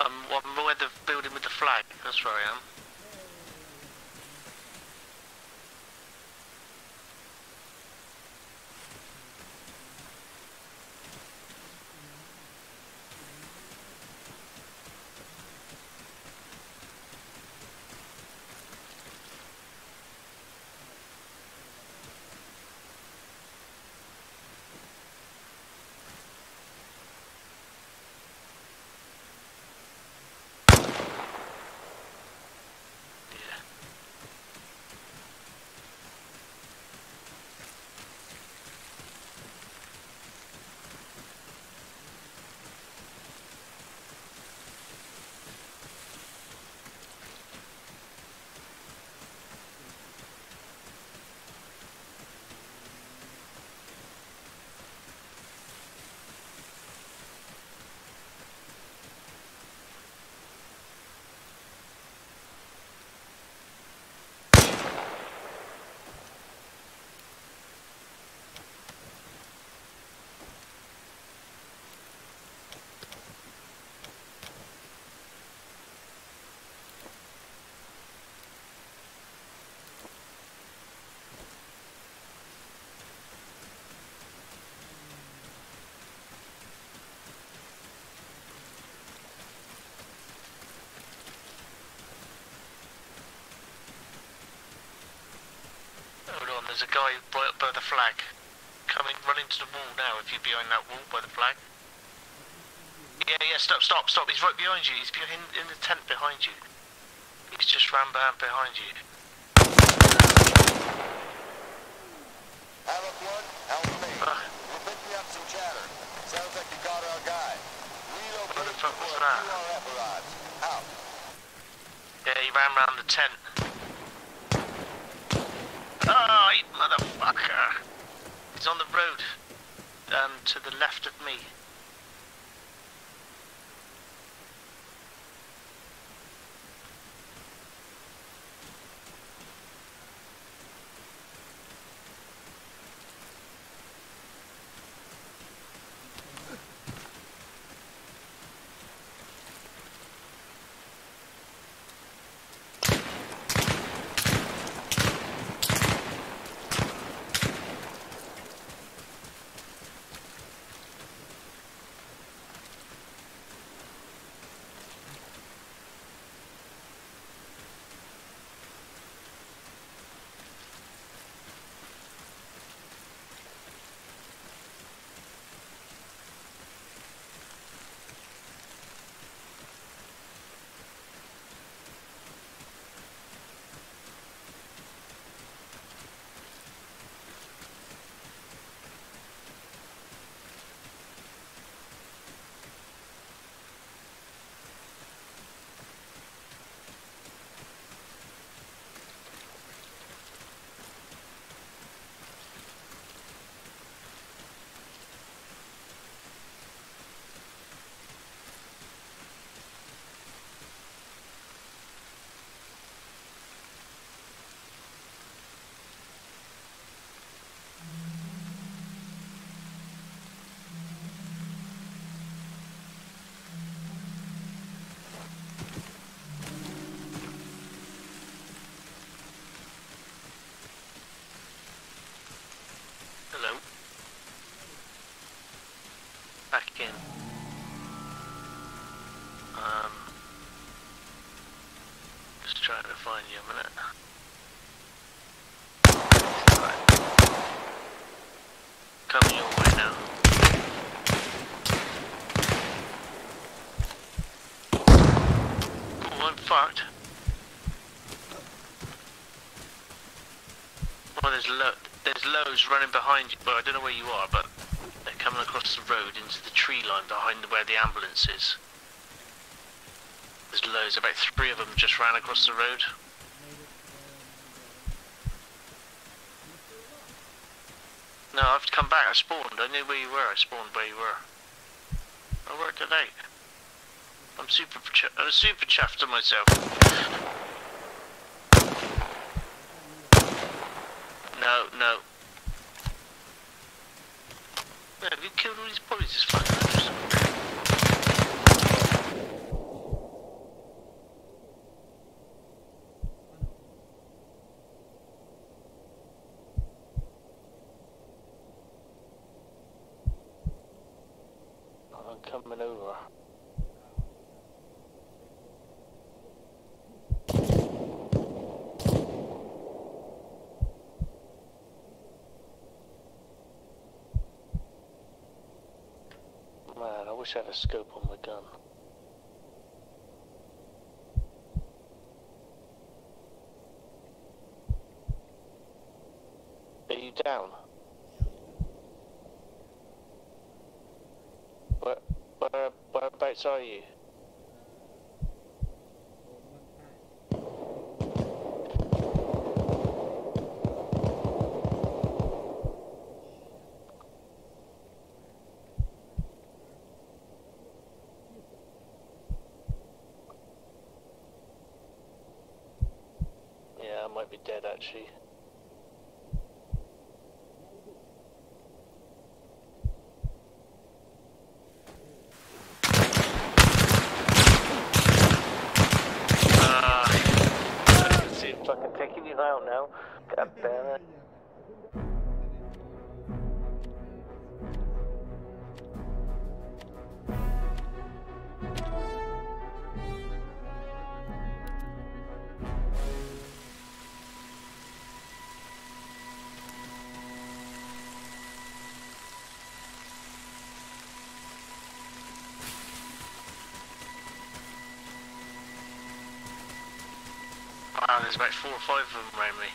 Um, well, I'm where the building with the flag. That's where I am. Yeah. Hold on, there's a guy right up by the flag. Coming, running to the wall now, if you're behind that wall by the flag. Yeah, yeah, stop, stop, stop. He's right behind you. He's behind, in the tent behind you. He's just ran behind, behind you. Have one, help me. Ah. We're picking up some chatter. Sounds like you got our guy. What the Relocate fuck was before that? Out. Yeah, he ran round the tent. Oh, you motherfucker! He's on the road, um, to the left of me. In. Um, just trying to find you a minute. Coming your way now. Oh, I'm fucked. Well, there's lo- there's loads running behind you. Well, I don't know where you are, but the road into the tree line behind where the ambulance is. There's loads. About three of them just ran across the road. No, I've to come back. I spawned. I knew where you were. I spawned where you were. I worked it out. I'm super. I'm super chuffed on myself. No. No, have you killed all these bodies? It's fucking I'm coming over. Man, I wish I had a scope on my gun. Are you down? Where, where, whereabouts are you? Yeah, I might be dead actually. There's about four or five of them around me.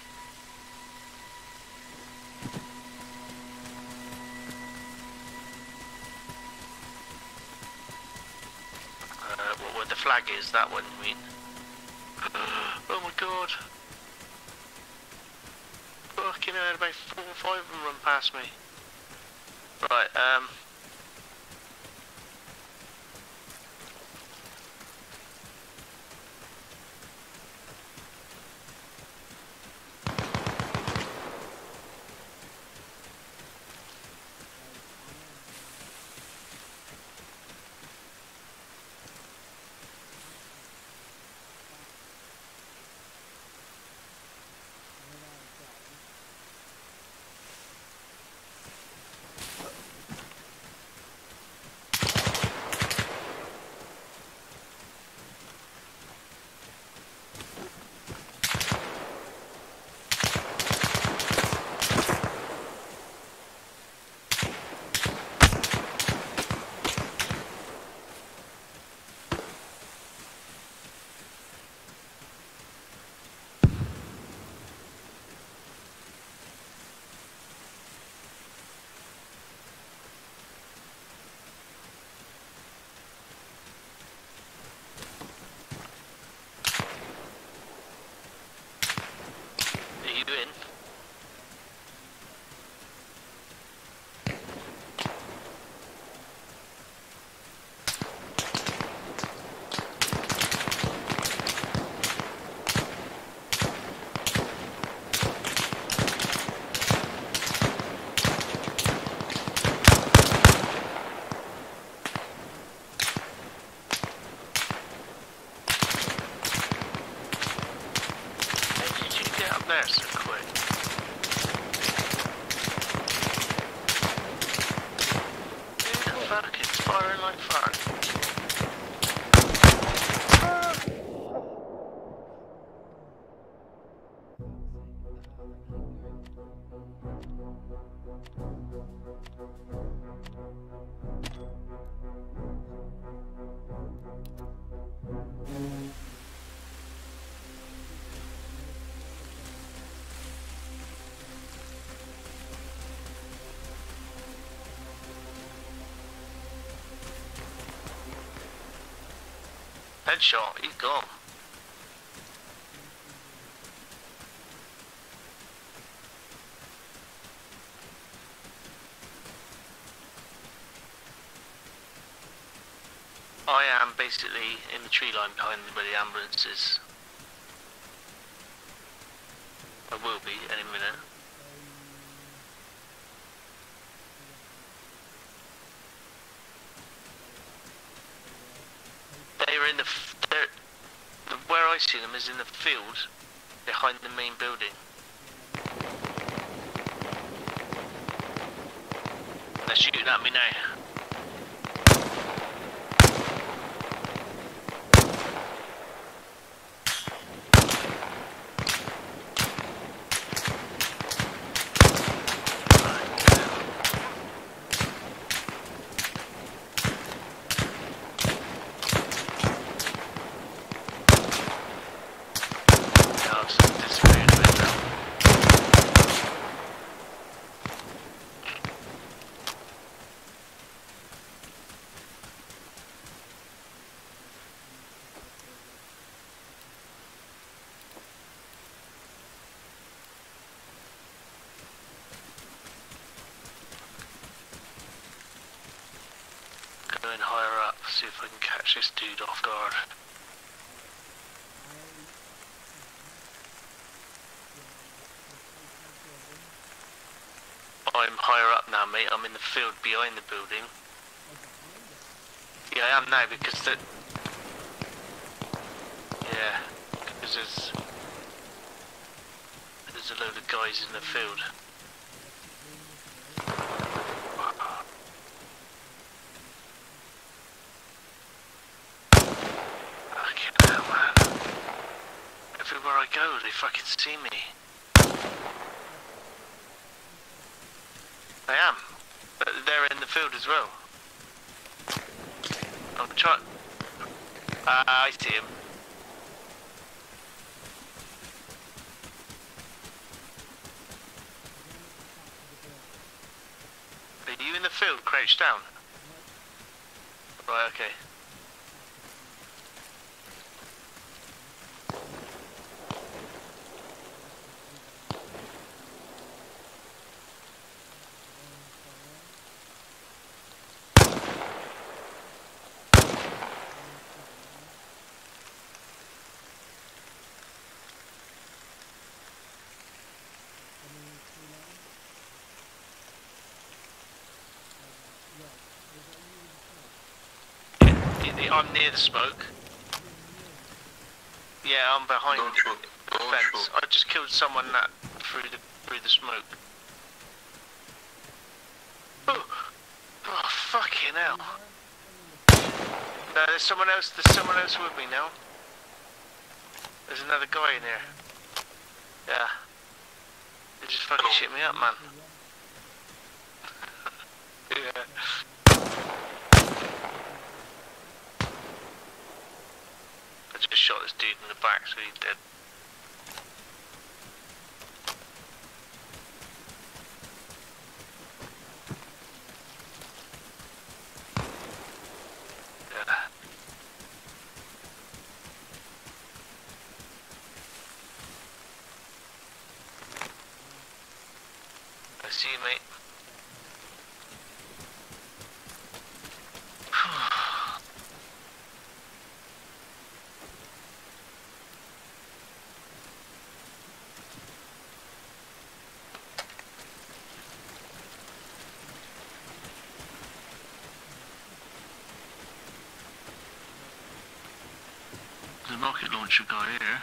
Uh, where the flag is, that one, you mean? oh my god. Fucking hell, about four or five of them run past me. Right, um... Headshot, he's gone. I am basically in the tree line behind where the ambulance is. I will be any minute. They were in the, the where I see them is in the field behind the main building. They're shooting at me now. Yeah, I've sort of disappeared a bit now. Going higher up, see if I can catch this dude off guard. I'm higher up now, mate. I'm in the field behind the building. Yeah, I am now because the. Yeah, because there's. There's a load of guys in the field. Fucking hell, man. Everywhere I go, they fucking see me. I am. But they're in the field as well. I'm trying. Ah, I see him. Are you in the field, crouched down? Right, okay. I'm near the smoke. Yeah, I'm behind Don't the Don't fence. shoot. I just killed someone that through the through the smoke. Oh, oh fucking hell! No, there's someone else. There's someone else with me now. There's another guy in here. Yeah. They just fucking shit me up, man. yeah. I just shot this dude in the back, so he's dead. Yeah. I see you, mate. There's launcher guy here.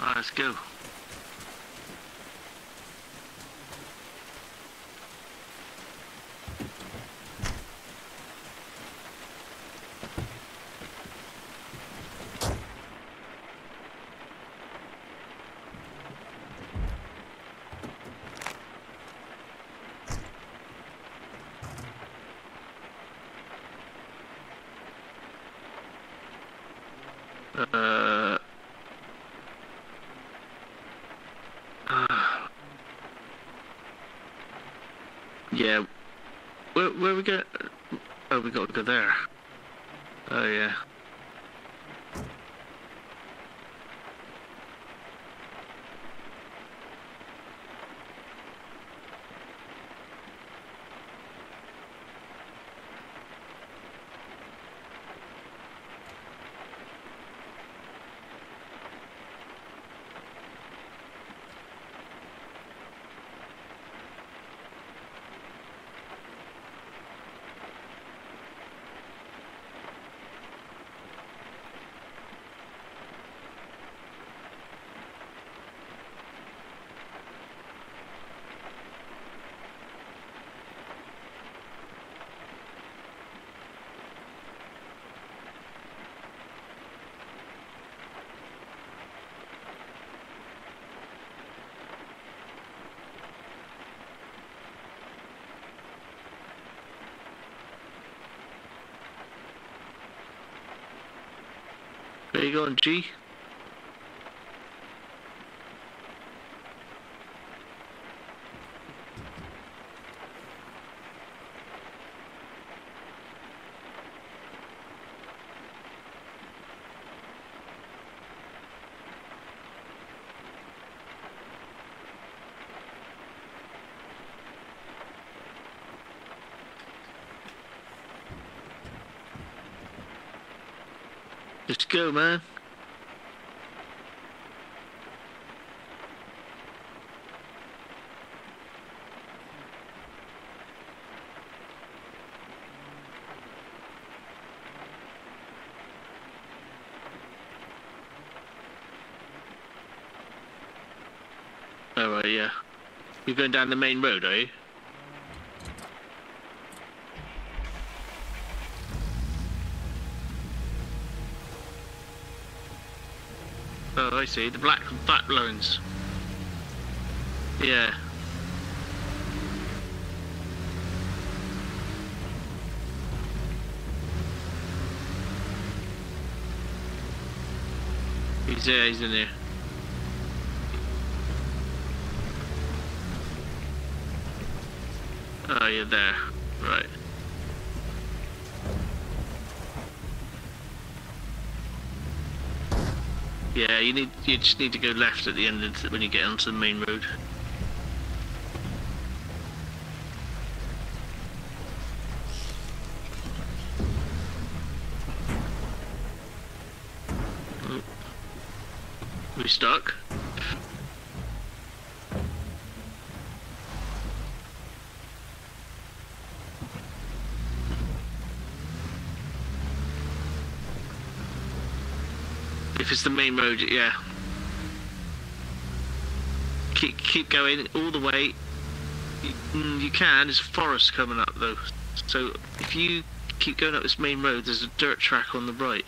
Alright, let's go. Uh. Yeah. Where where we go? Uh, oh, we got to go there. Oh yeah. You go, G. Let's man. Alright, yeah. You're going down the main road, are you? I see. The black black lines. Yeah. He's there. He's in there. Oh, you're there. Right. Yeah, you need you just need to go left at the end the, when you get onto the main road. Oh. We stuck? It's the main road, yeah. Keep keep going all the way. You, mm, you can. There's forest coming up though, so if you keep going up this main road, there's a dirt track on the right.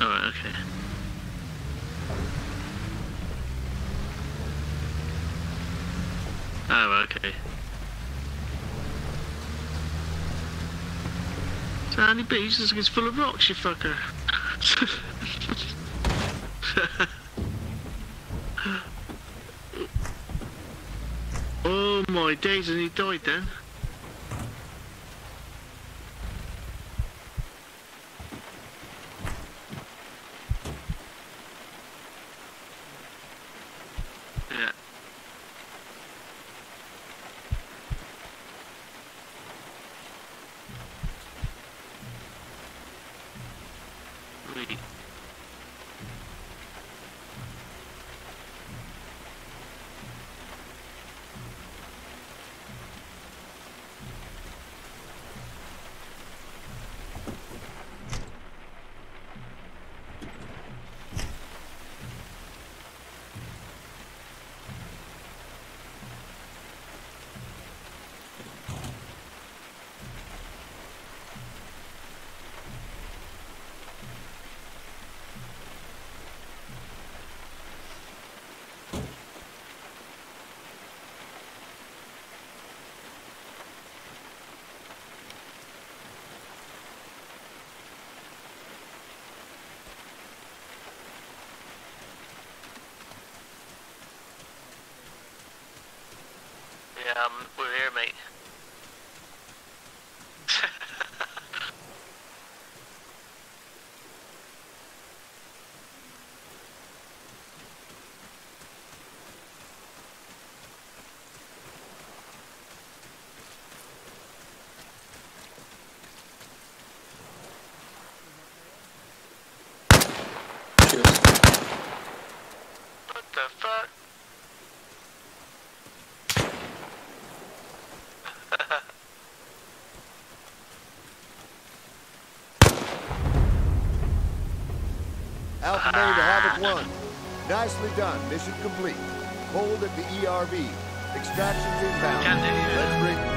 Okay. Oh, okay. Tiny beach, is full of rocks, you fucker. oh my days, and he died then. Nicely done. Mission complete. Hold at the ERV. Extraction's inbound. Let's bring...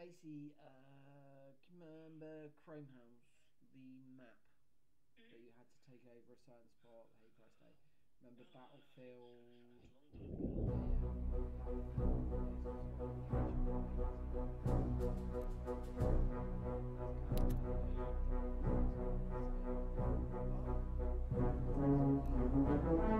basically, uh, remember Chrome House, the map that you had to take over a certain spot? Hey, Christ, day. Remember Battlefield? Yeah.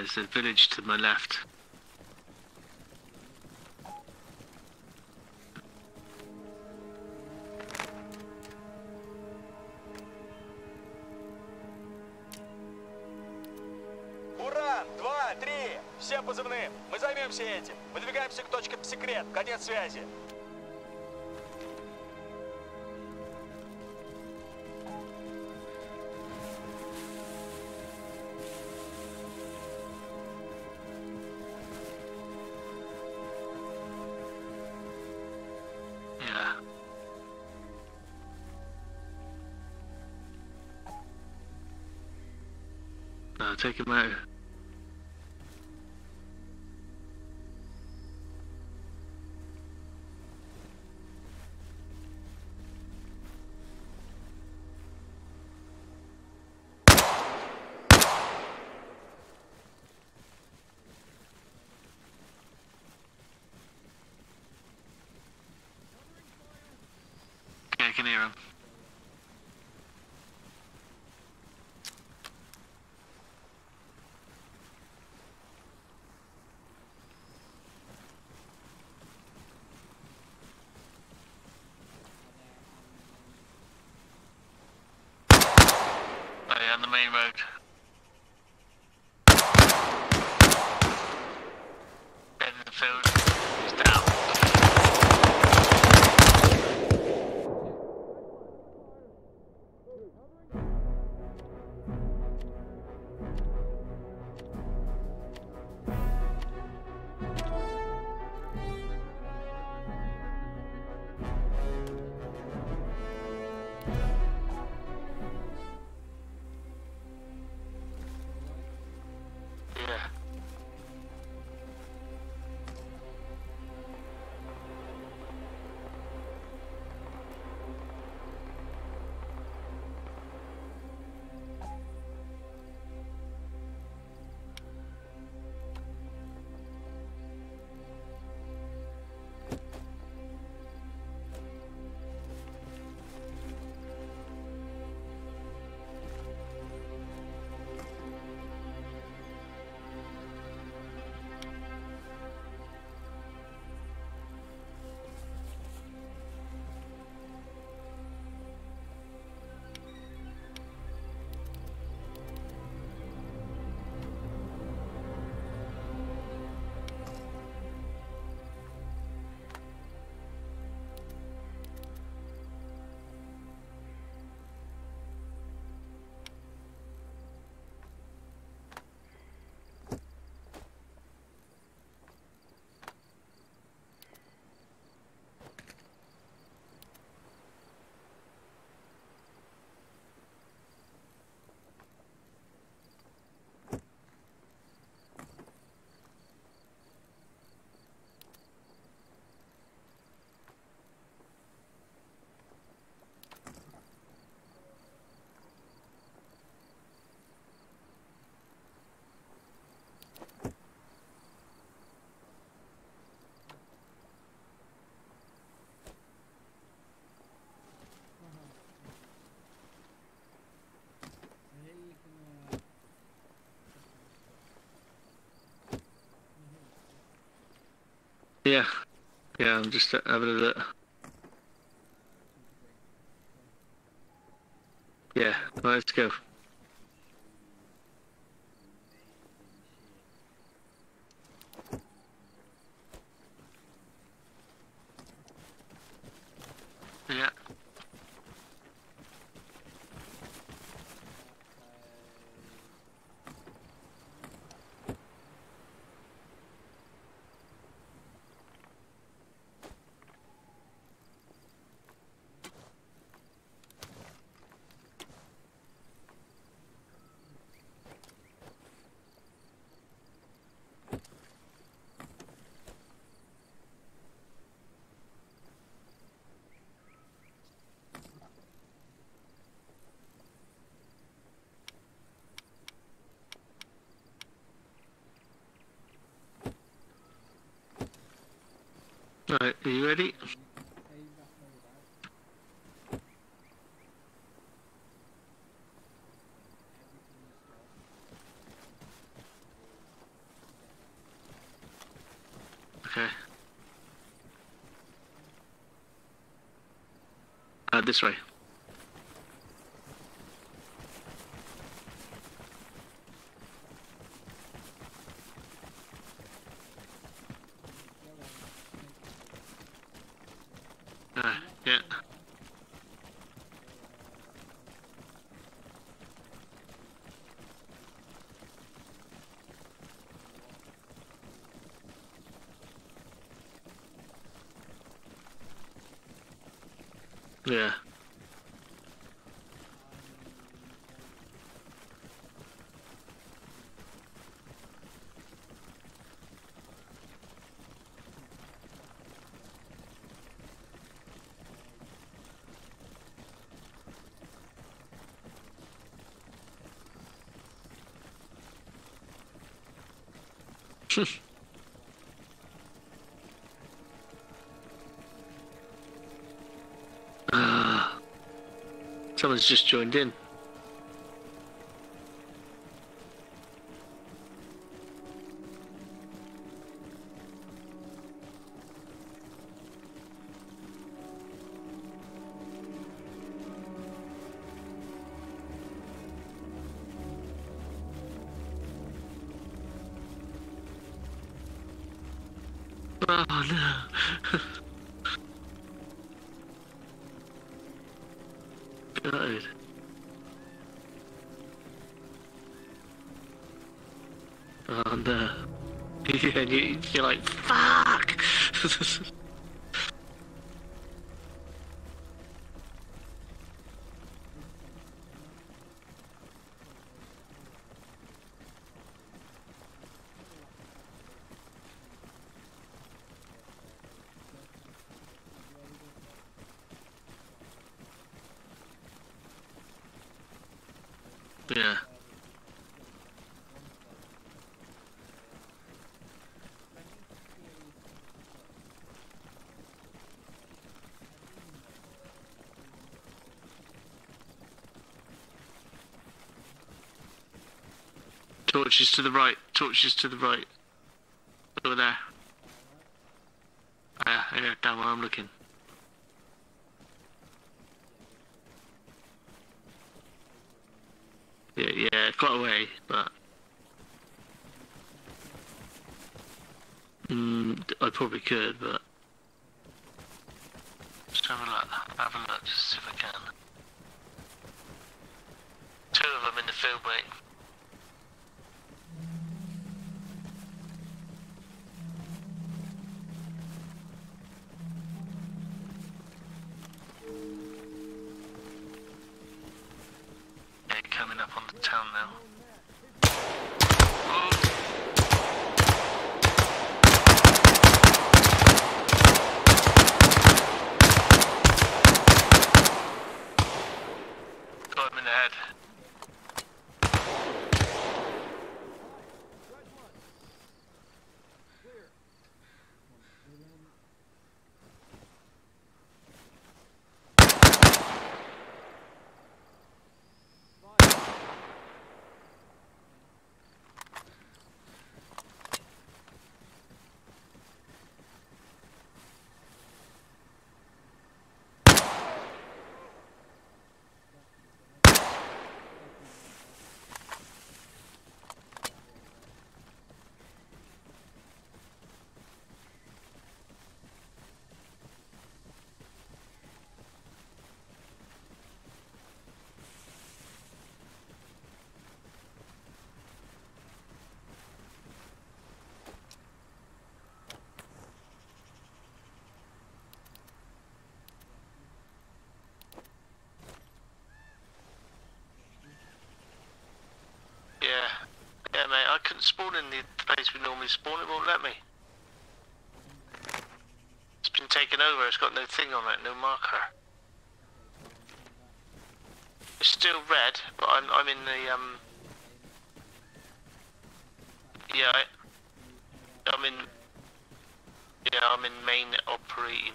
there's a village to my left. Take him out. I can hear him. On the main road. Yeah. Yeah, I'm just having a look. Yeah, let's go. Yeah. Right, are you ready? Okay. Uh, this way. Uh, yeah. Yeah. Ah. Ah, someone's just joined in. Torches to the right. Torches to the right. Over there. Yeah, yeah, down where I'm looking. Yeah, yeah, quite a way, but. Mm, I probably could, but. Just have a look. Have a look, just see if I can. Two of them in the field, mate. Yeah, coming up on the town now. Oh. Got him in the head. Yeah. Yeah, mate, I couldn't spawn in the place we normally spawn, it won't let me. It's been taken over, it's got no thing on it, no marker. It's still red, but I'm, I'm in the, um... Yeah, I, I'm in... Yeah, I'm in main operating.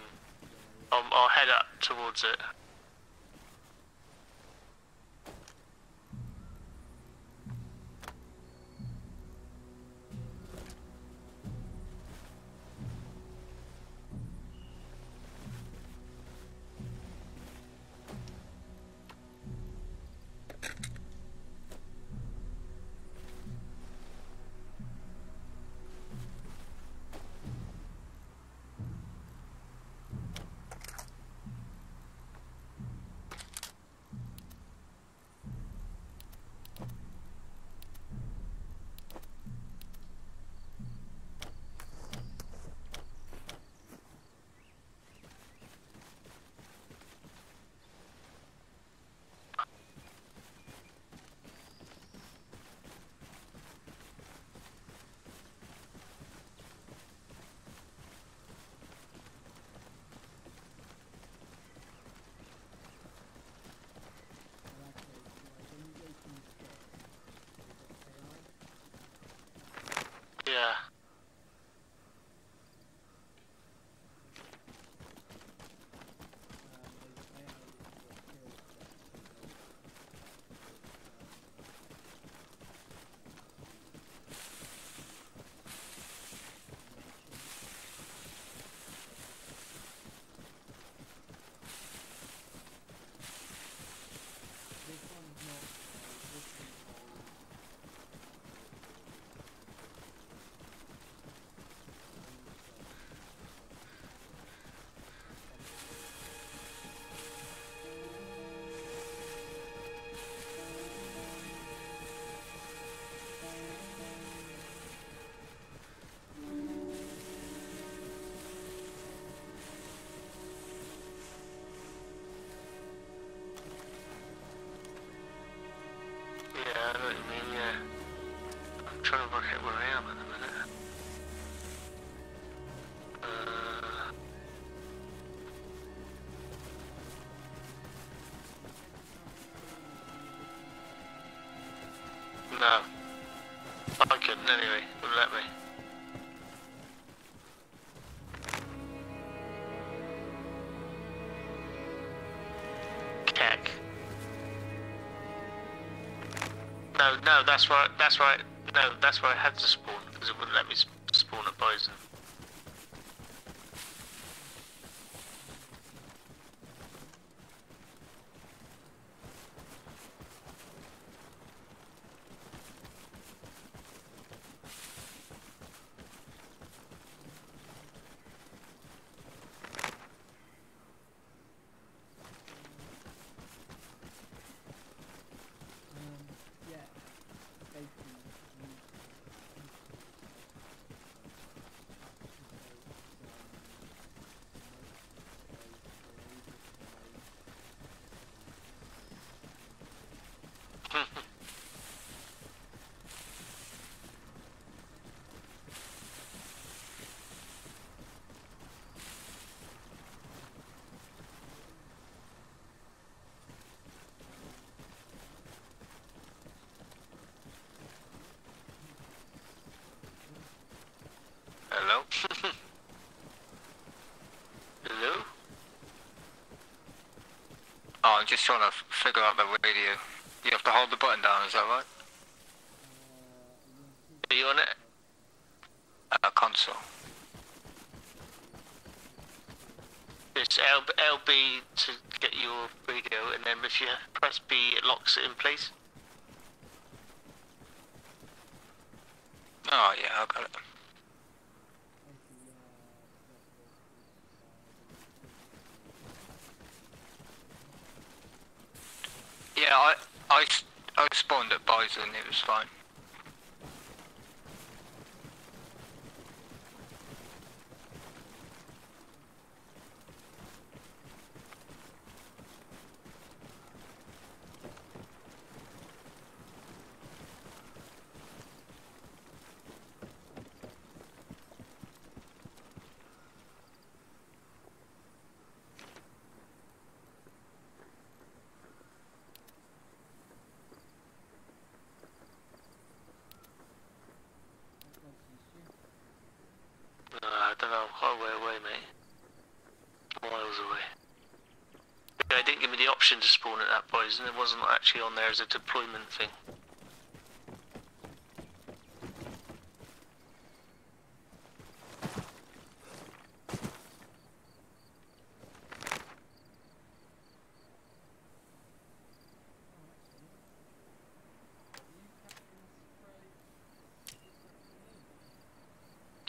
Um, I'll head up towards it. Couldn't anyway. Wouldn't let me. Keck. No, no, that's right. That's right. No, that's where I had to spawn because it wouldn't let me spawn at Bison. Um, yeah. Basically, you- Hello? Hello? Oh, I'm just trying to figure out the radio. You have to hold the button down, is that right? Are you on it? Uh, console. It's L- LB to get your radio, and then if you press B, it locks it in place. Oh, yeah, I got it. Yeah, I, I, s- I spawned at Was fine. Uh, I don't know, quite a way away, mate. Miles away. Yeah, it didn't give me the option It wasn't actually on there as a deployment thing.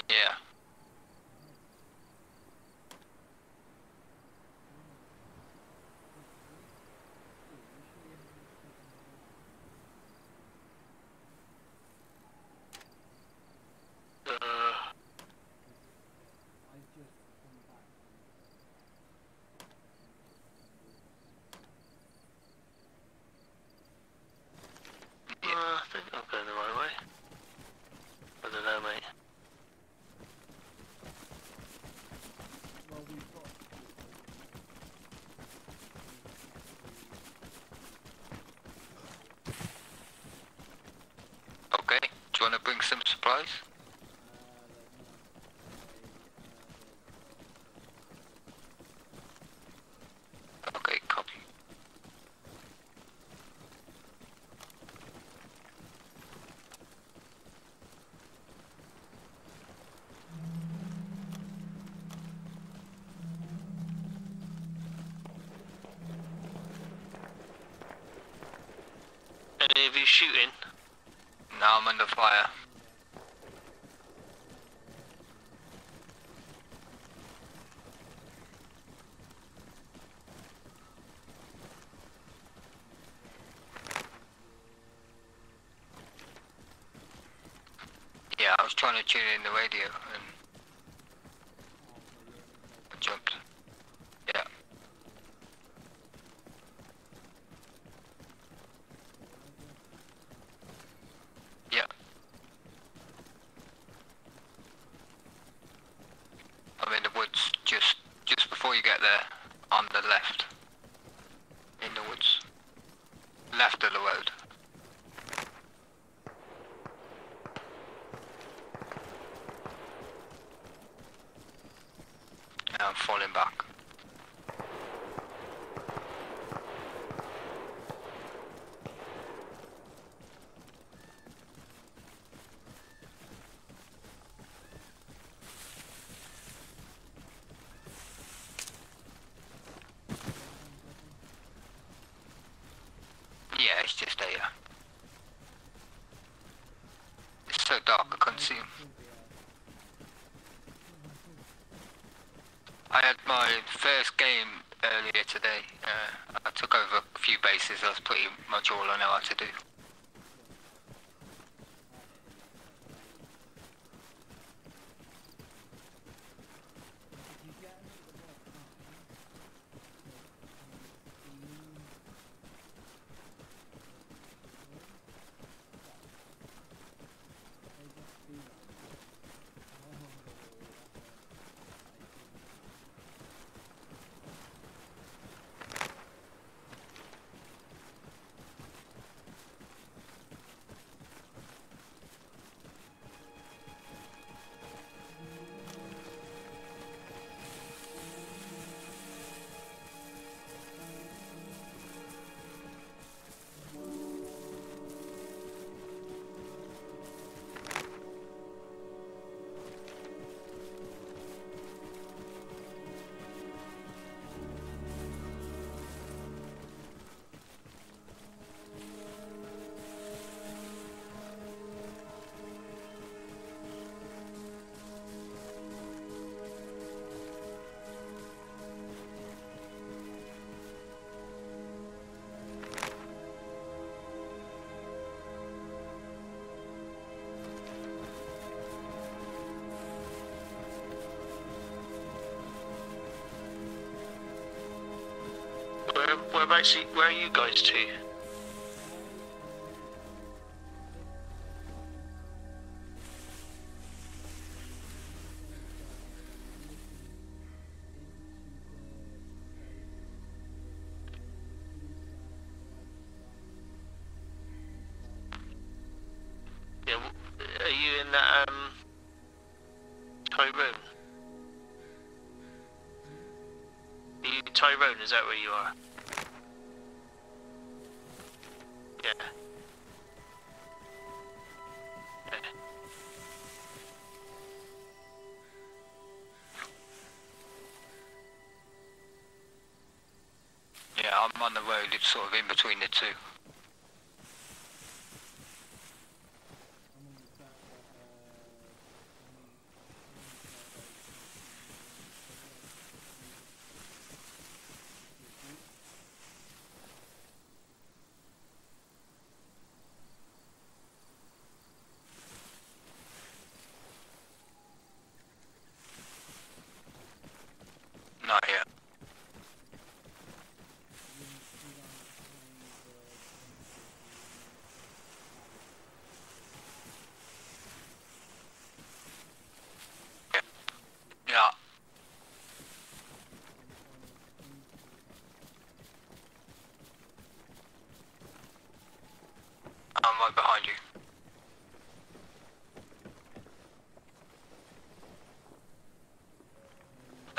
Yeah. Uh, uh, I think I'm going the right way. I don't know, mate. Well, we've got. Okay, do you want to bring some supplies? Okay, copy. Any of you shooting? Now I'm under fire. Yeah, I was trying to tune in the radio and I jumped. Yeah. Yeah. I'm in the woods just just before you get there, on the left. In the woods. Left of the road. Now I'm falling back. Yeah, it's just there. It's so dark I couldn't see him. I had my first game earlier today. Uh, I took over a few bases. That's pretty much all I know how to do. Where, whereabouts? you- Where are you guys to? Yeah, are you in that um Tyrone? Is that where you are? I'm on the road. It's sort of in between the two. I'm on the server, Not yet. Yeah. I'm right behind you.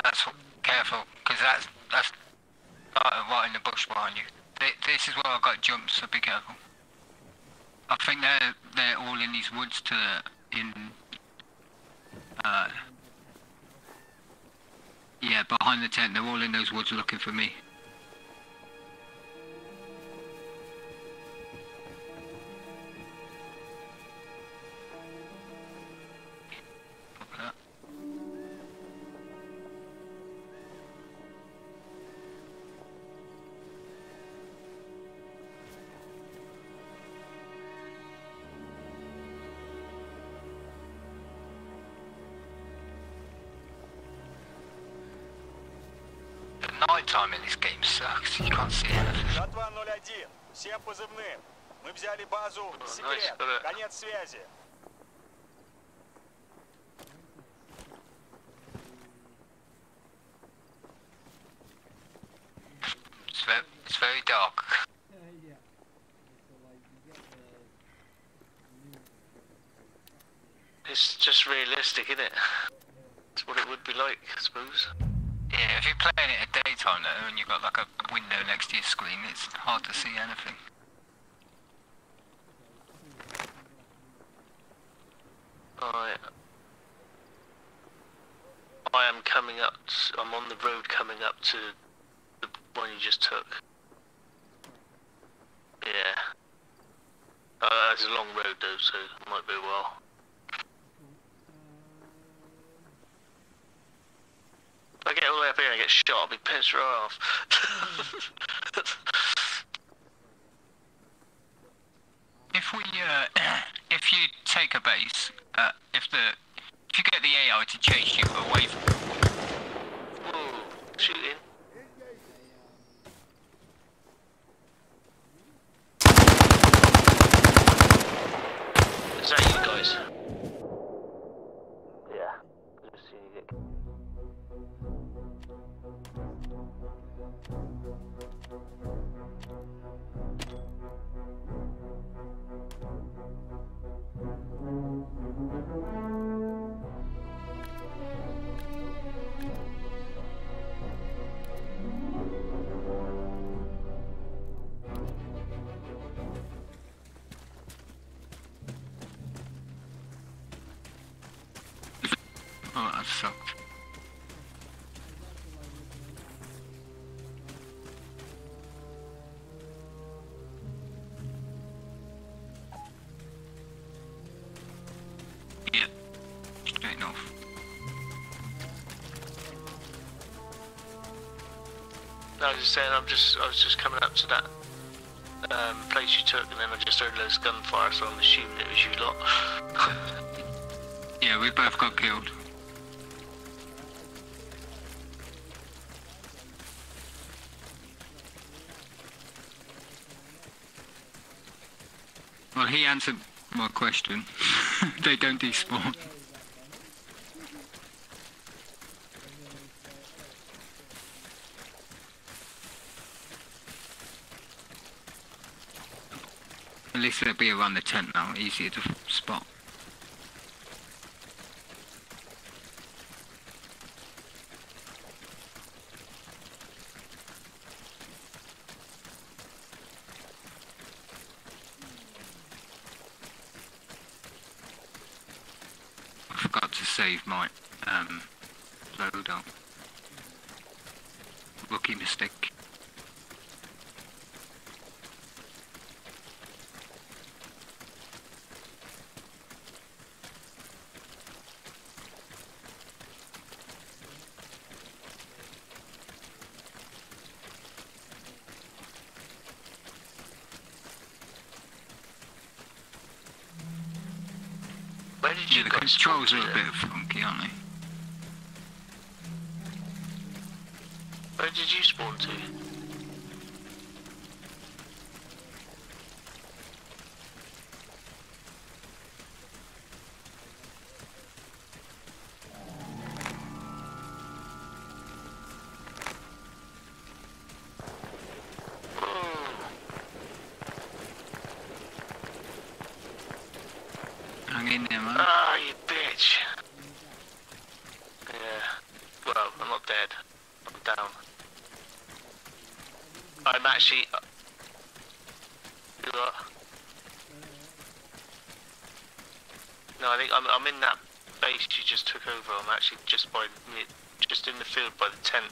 That's careful, because that's that's right, right in the bush behind you. Th- This is where So be careful. I think they're they're all in these woods to the, in. Uh, yeah, behind the tent. They're all in those woods looking for me. 201. Всем позывным. Мы взяли базу «Секрет». Э, Конец связи. To screen, it's hard to see anything. Alright. I am coming up, t- I'm on the road coming up to the one you just took. Yeah. Uh, it's a long road though, so it might be a while. If I get all the way up here and I get shot, I'll be pissed right off. If we, uh, if you take a base, uh, if the, if you get the AI to chase you away from, Ooh, shooting. Just saying, I'm just, I was just coming up to that um, place you took, and then I just heard those gunfire, so I'm assuming it was you lot. Yeah, we both got killed. Well, he answered my question. they don't despawn. At least they'll be around the tent now, easier to spot. I forgot to save my um, loadout. Rookie mistake. Where to are a bit funky, aren't they? I'm. In that base you just took over. I'm actually just by, just in the field by the tent.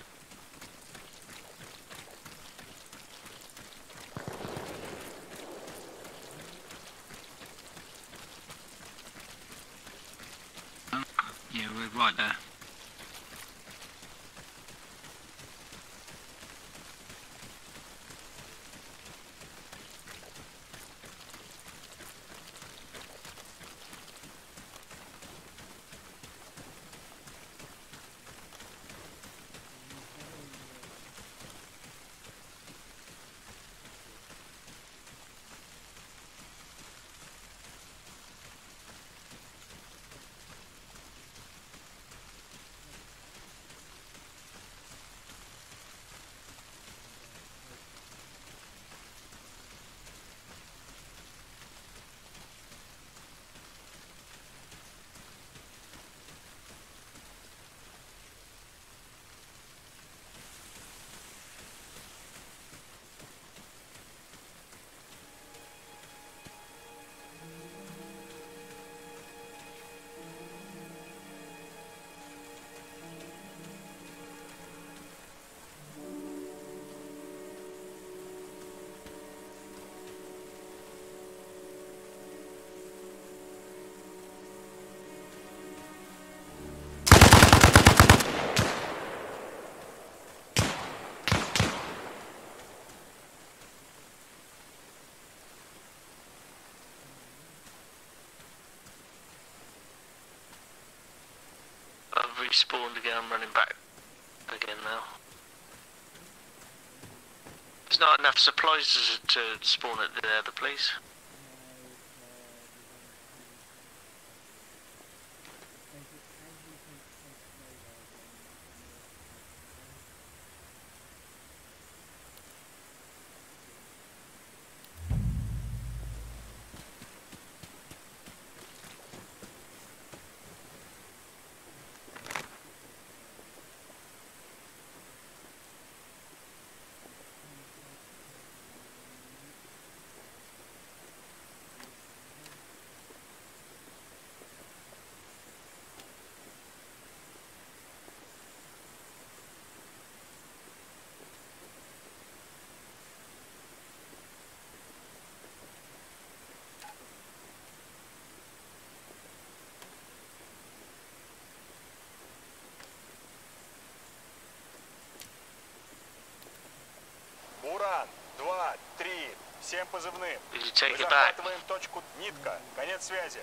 Respawned again. I'm running back again now. There's not enough supplies to, to spawn at the other place. позывным. Изучай Мы захватываем точку Нитка. Конец связи.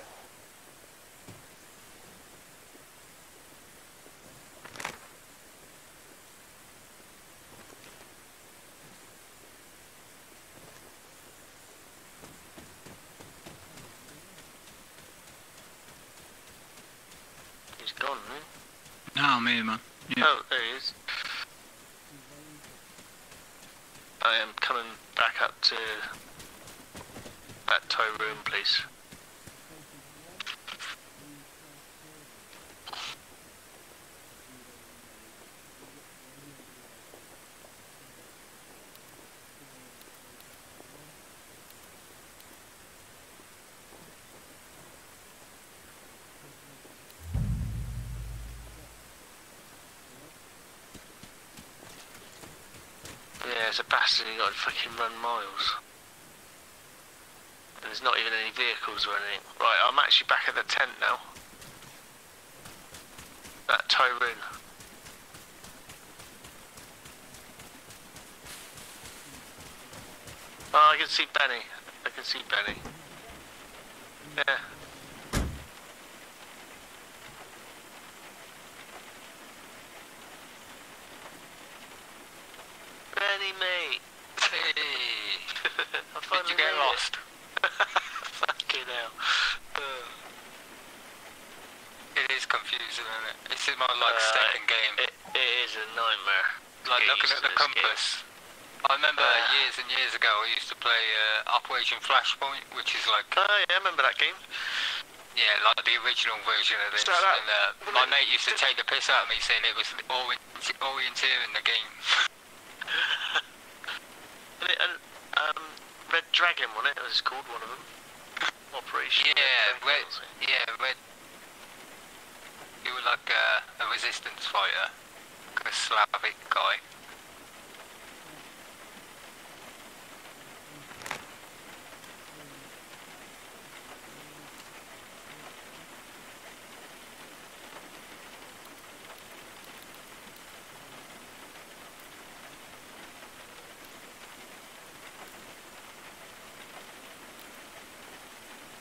It's a bastard who got to fucking run miles. And there's not even any vehicles or anything. Right, I'm actually back at the tent now. That room. Oh, ah, I can see Benny. I can see Benny. Yeah. Benny, mate. Hey, I did finally you get made it. lost? Fucking hell. Uh, It is confusing, isn't it? This is my like Uh, second game. it, it is a nightmare. like Get looking used at to the this game. compass. I remember Uh, years and years ago I used to play uh, Operation Flashpoint, which is like Oh yeah, I remember that game. yeah, like the original version of this. Out. And uh, my mate used to take the piss out of me saying it was orient- orienteering the game. And, it, and um, Red Dragon, wasn't it? It was called one of them. Operation. Red Yeah, Dragon, red, yeah, red. You were like uh, a resistance fighter, like a Slavic guy.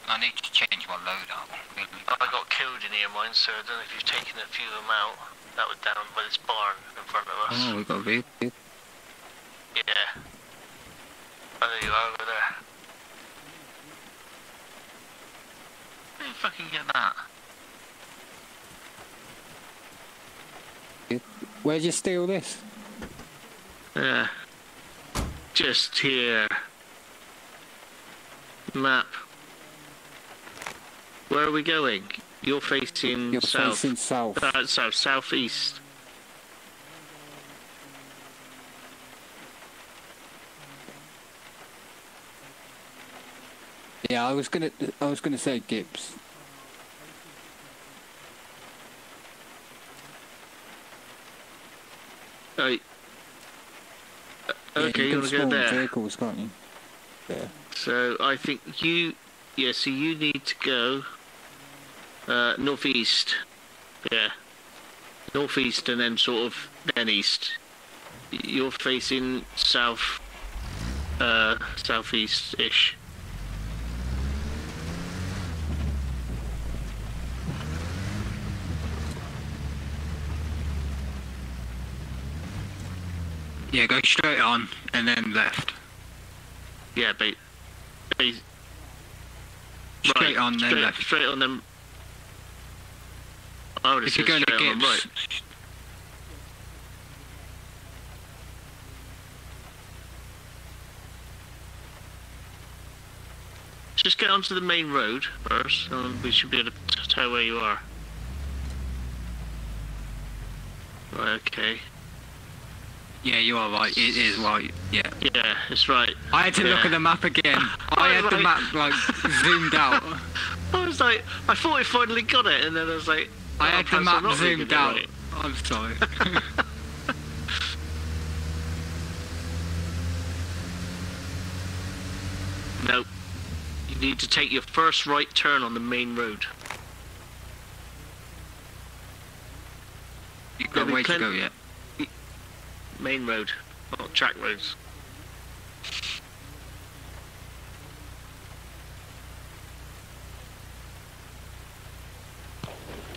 I need to change my loadout. Really. I got killed in here, mine, so I don't know if you've taken a few of them out. That was down by this barn in front of us. Oh, we got a vehicle. Yeah. Oh, there you are over there. Where did you fucking get that? Where'd you steal this? Yeah. Just here. Map. Where are we going? You're facing You're south. facing south. Uh, south, southeast. Yeah, I was gonna, I was gonna say Gibbs. Right. Uh, Yeah, okay, you you to go there? vehicles, can't you? There. So I think you, yeah. So you need to go uh, northeast. Yeah, northeast and then sort of then east. You're facing south, uh, southeast ish. Yeah, go straight on and then left. Yeah, but. straight right, on, then left. Straight on, then Oh, I would If you're going to Gibbs, right. Just get onto the main road first, and we should be able to tell where you are. Right, okay. yeah, you are right. It is right. Yeah. Yeah, it's right. I had to look at the map again. I had the map like zoomed out. I was like, I thought I finally got it, and then I was like, I oh, had the map zoomed out. I'm sorry. Nope. You need to take your first right turn on the main road. You've got be way to go yet. Main road, not track roads.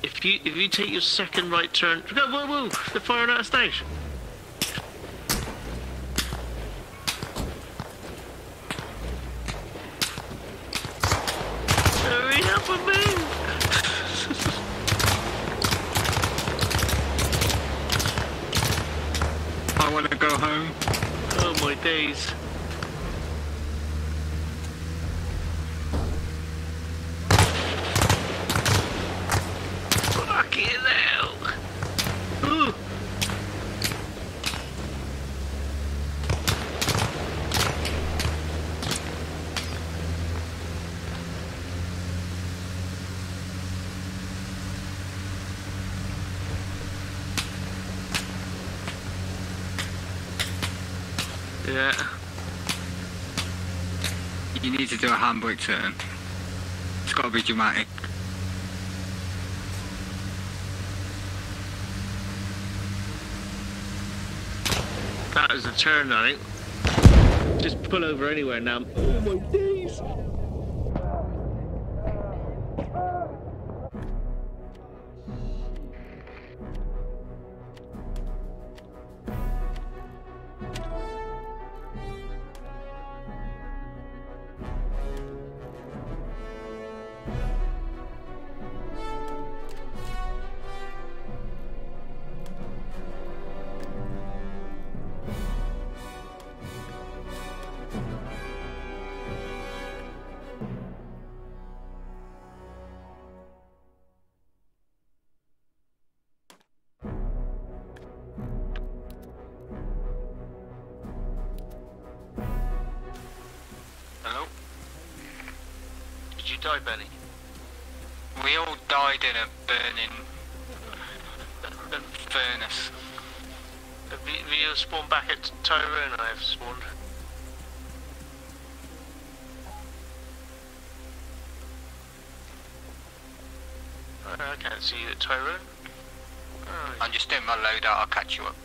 If you if you take your second right turn, go whoa whoa! They're firing out of station. Hurry up and move! I want to go home. Oh my days. Fucking hell. Ooh. Yeah. You need to do a handbrake turn. It's got to be dramatic. That is a turn, I think. Just pull over anywhere now. Oh my days! You up.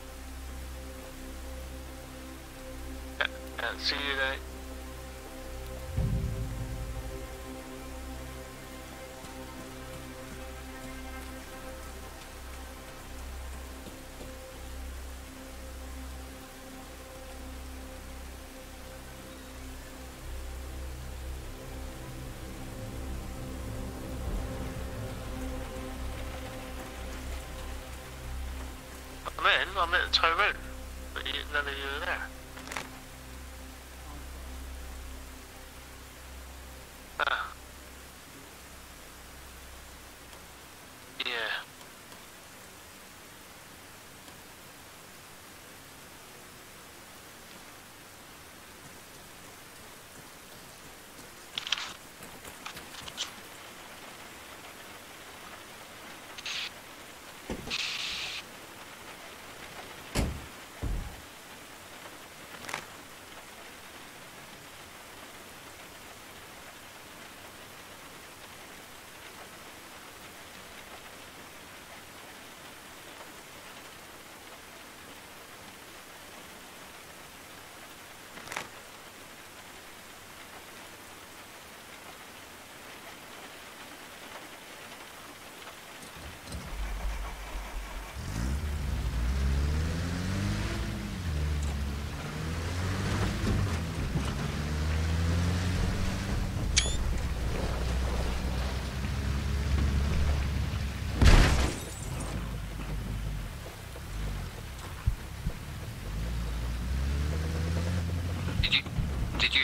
In, I'm Tyrone, but none of you are there.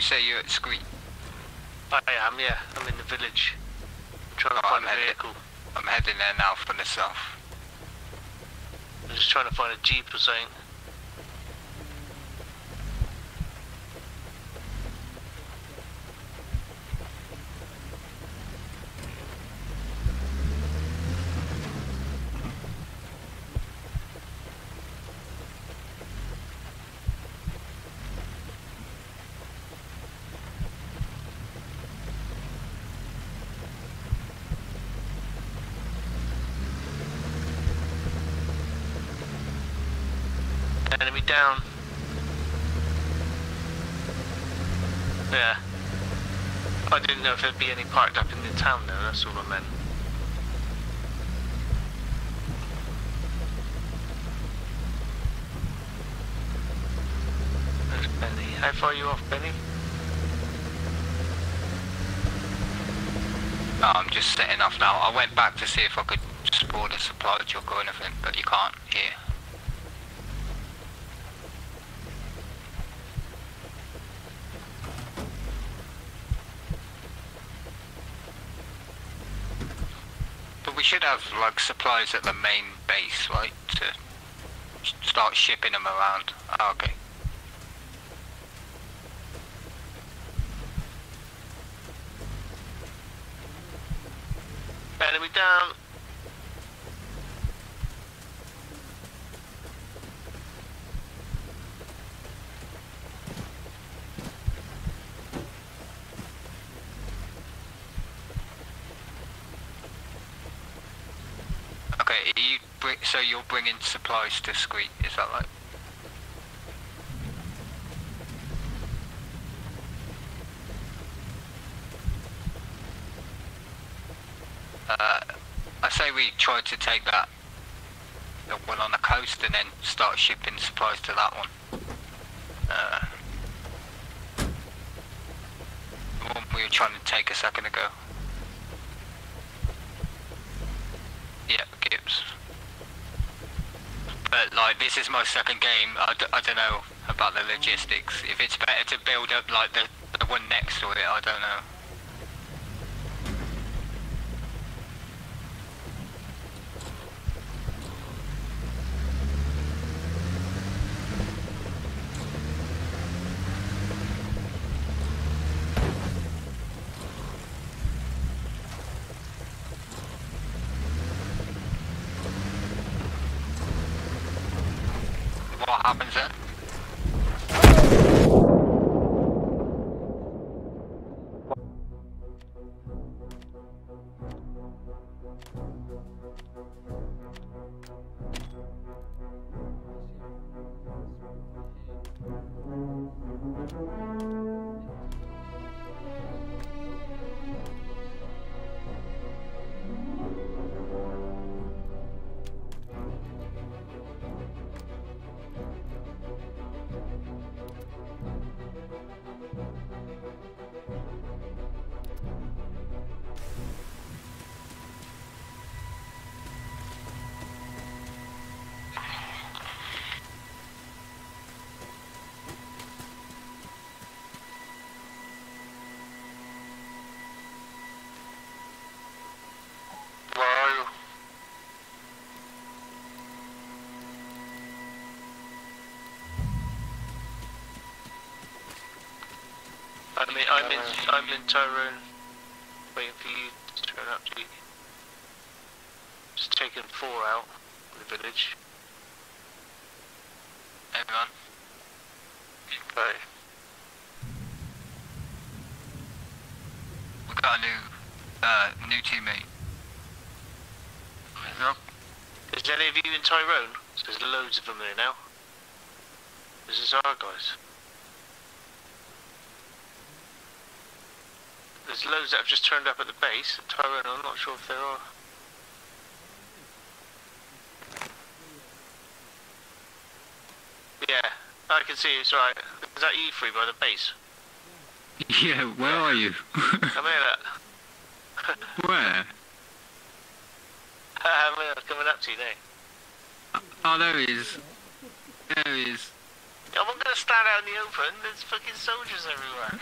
Say you're at Screen? I am, yeah. I'm in the village. I'm trying to Oh, find I'm a headed- vehicle. I'm heading there now from the south. I'm just trying to find a jeep or something. Enemy down. Yeah. I didn't know if there'd be any parked up in the town though, that's all I meant. There's Benny. How far are you off, Benny? No, I'm just setting off now. I went back to see if I could spot a supply truck or anything, but you can't here. But we should have like at the main base, right? To start shipping them around. Ah, okay. Enemy down. Okay, are you bring, so you're bringing supplies to Squeak, is that right? Uh, I say we try to take that, the one on the coast, and then start shipping supplies to that one. Uh, the one we were trying to take a second ago. Yeah, Gibbs. But like, this is my second game. I, d- I don't know about the logistics. If it's better to build up like the, the one next to it, I don't know. Happens then? I'm in, I'm in, Tyrone, waiting for you to turn up, G. Just taking four out of the village. Everyone? Okay. We got a new, uh, new teammate. Rob? Is there any of you in Tyrone? There's loads of them there now. This is our guys. There's loads that have just turned up at the base at Tyrone. I'm not sure if there are. Yeah, I can see it's right. Is that you three by the base? Yeah, where are you? Come here, look. where? I'm coming up to you now. Oh, there he is. There he is. I'm not gonna stand out in the open. There's fucking soldiers everywhere.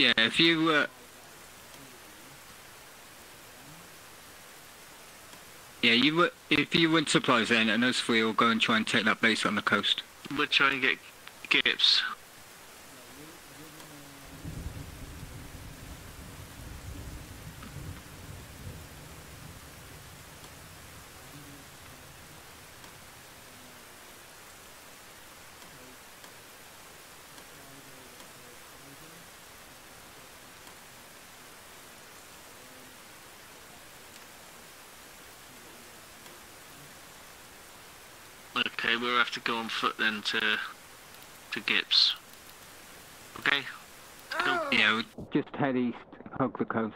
Yeah, if you uh, yeah, you if you want supplies then, and us will go and try and take that base on the coast. We're trying to get Gibbs. Okay, we'll have to go on foot then to to Gibbs. Okay. Cool. Oh. Yeah, we'll just head east, hug the coast.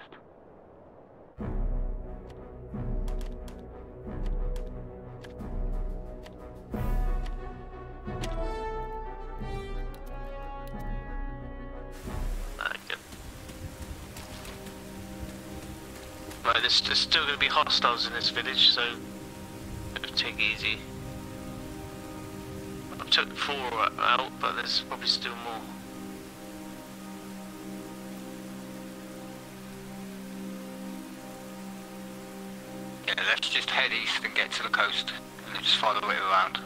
Right, there's, there's still going to be hostiles in this village, so take it easy. Took four out, but there's probably still more. Yeah, let's just head east and get to the coast, and just follow it around.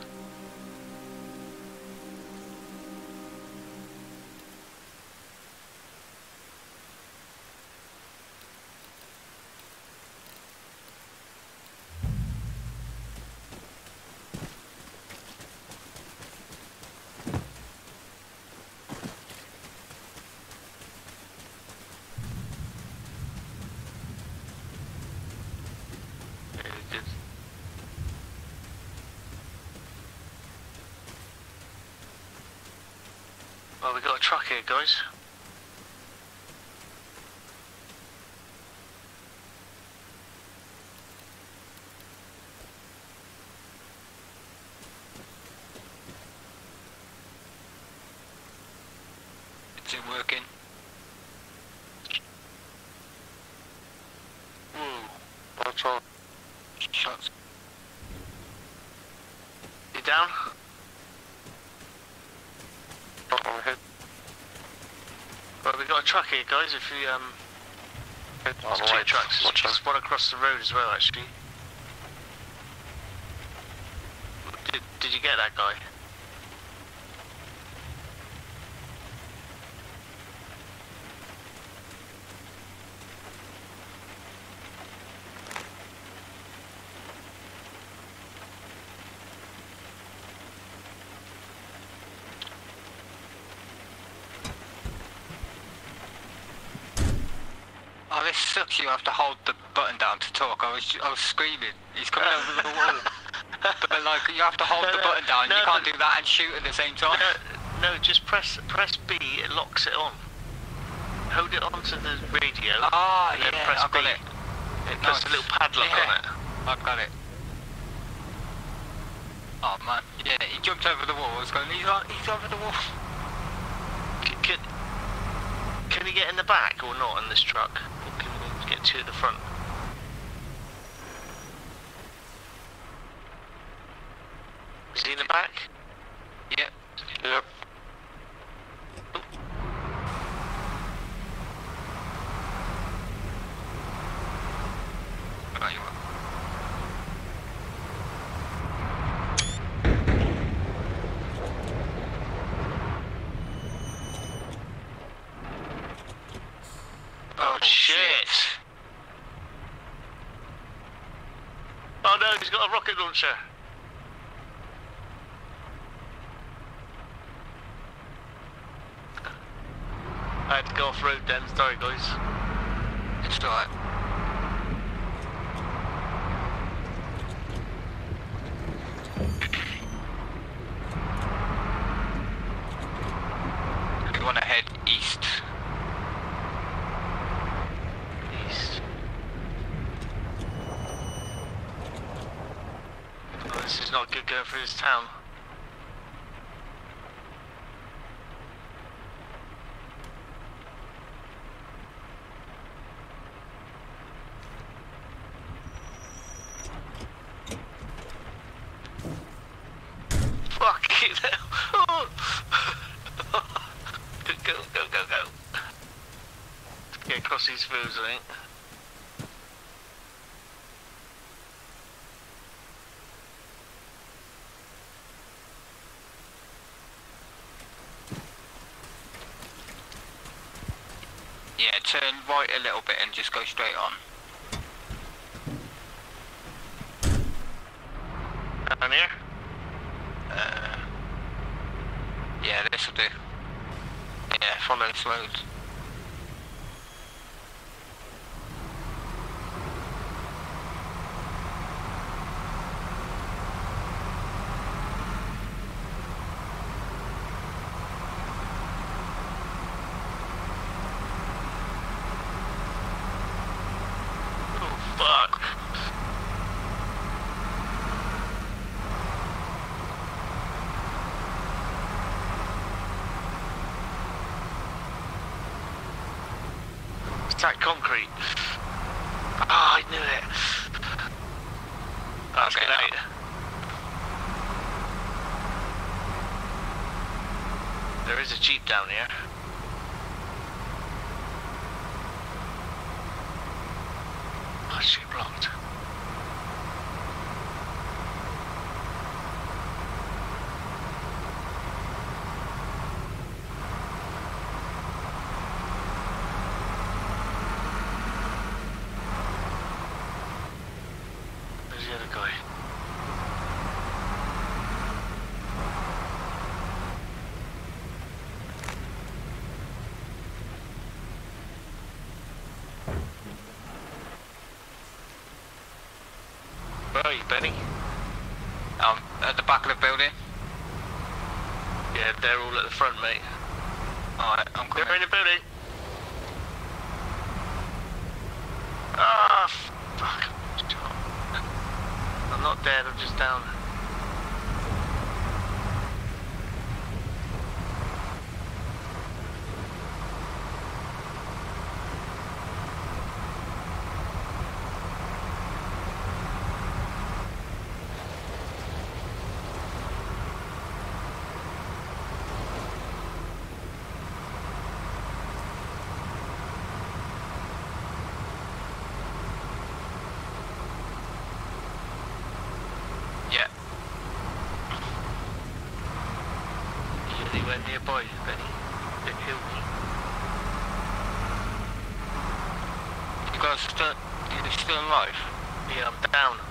Here, guys. Is it working? Whoa. What's on? Shots. You down? Right, we got a truck here, guys. If you um, there's two trucks. There's there's one across the road as well, actually. Did Did you get that guy? Oh, You have to hold the button down to talk. I was, I was screaming. He's coming over the wall. But like, you have to hold No, the no, button down. no, you can't do that and shoot at the same time. No, just press press B. It locks it on. Hold it onto the radio. Ah, and then yeah, press I've got B. it. It puts a little padlock Yeah. on it. I've got it. Oh man, yeah, he jumped over the wall. I was going, he's, he's over the wall. Can, can you get in the back or not in this truck? Or can we get to the front? soon. I had to go off road then, sorry guys. It's alright. we want to head east. He's not a good going through this town. turn right a little bit and just go straight on. Down here? Uh, yeah, this'll do. Yeah, follow the road. sorry, Benny. Um, at the back of the building. Yeah, they're all at the front, mate. Alright, I'm coming. They're in the building. life. Yeah, I'm down.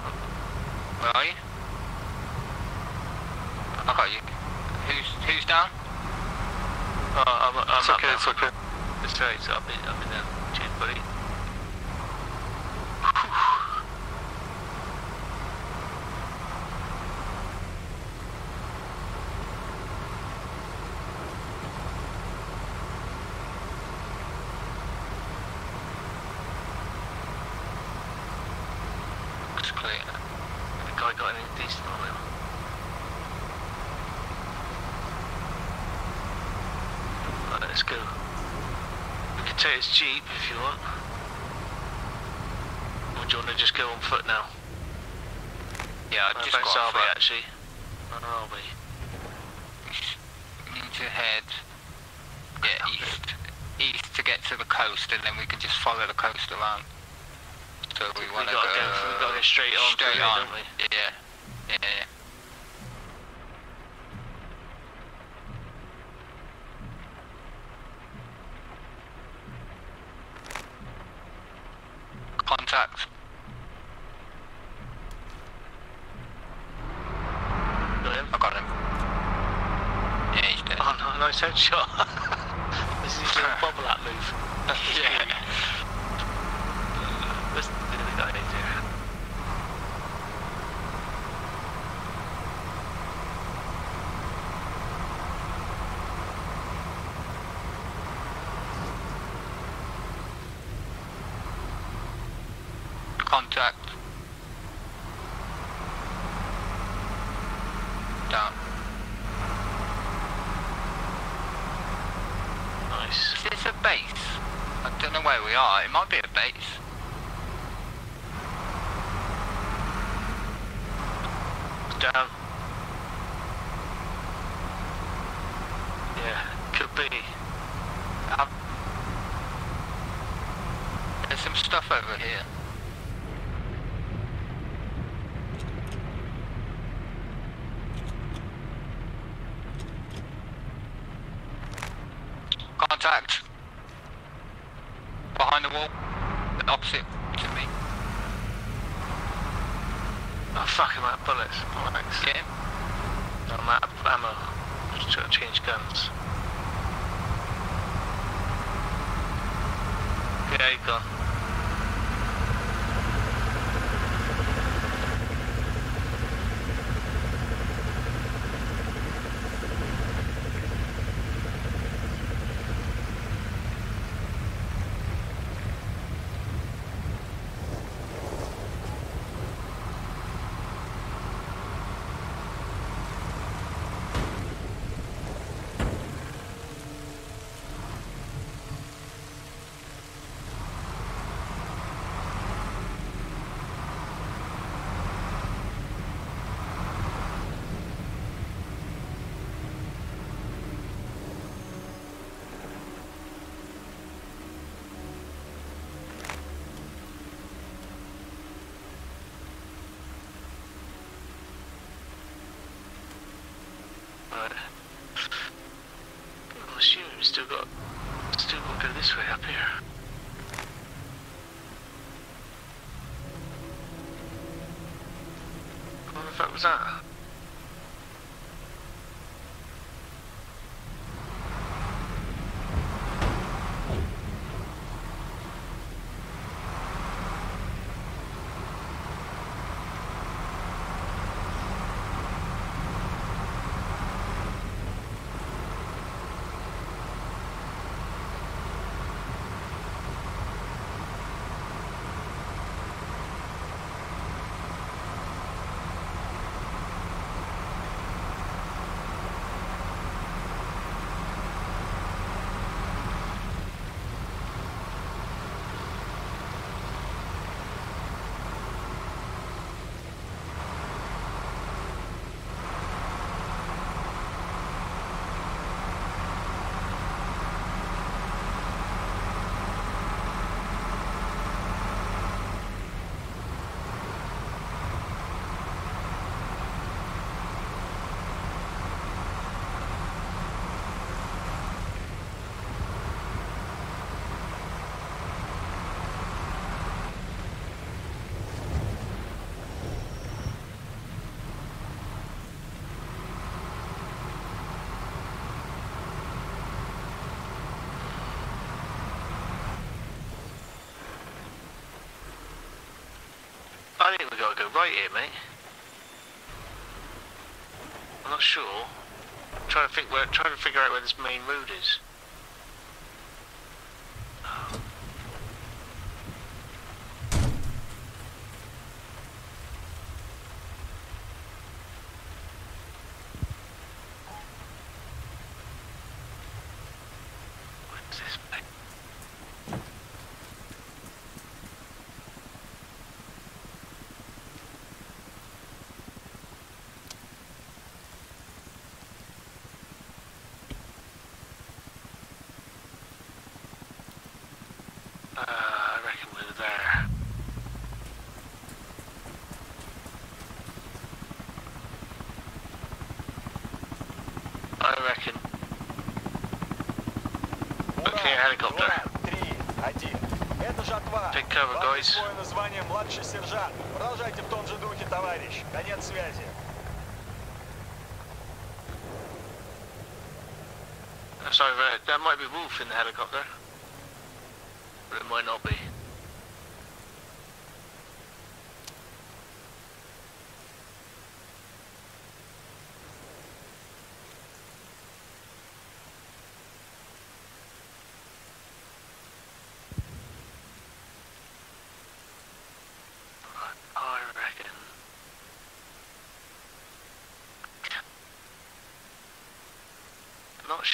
It's cheap if you want. Or do you want to just go on foot now? Yeah, I'd just go on foot actually. A base. Down. Yeah, could be. Um, there's some stuff over here. Contact. Behind the wall. Opposite to me. Oh fuck, I'm out of bullets. Thanks. Get him. I'm out of ammo. Just trying to change guns. Yeah, you gone. Right. I'm assuming we still got still got to go this way up here. What the fuck was that? I think we've gotta go right here, mate. I'm not sure. I'm trying to think where trying to figure out where this main road is. Take cover, Вам guys. присвоено звание младший сержант. Продолжайте в том же духе, товарищ. Конец связи. That's over. That might be Wolf in the helicopter.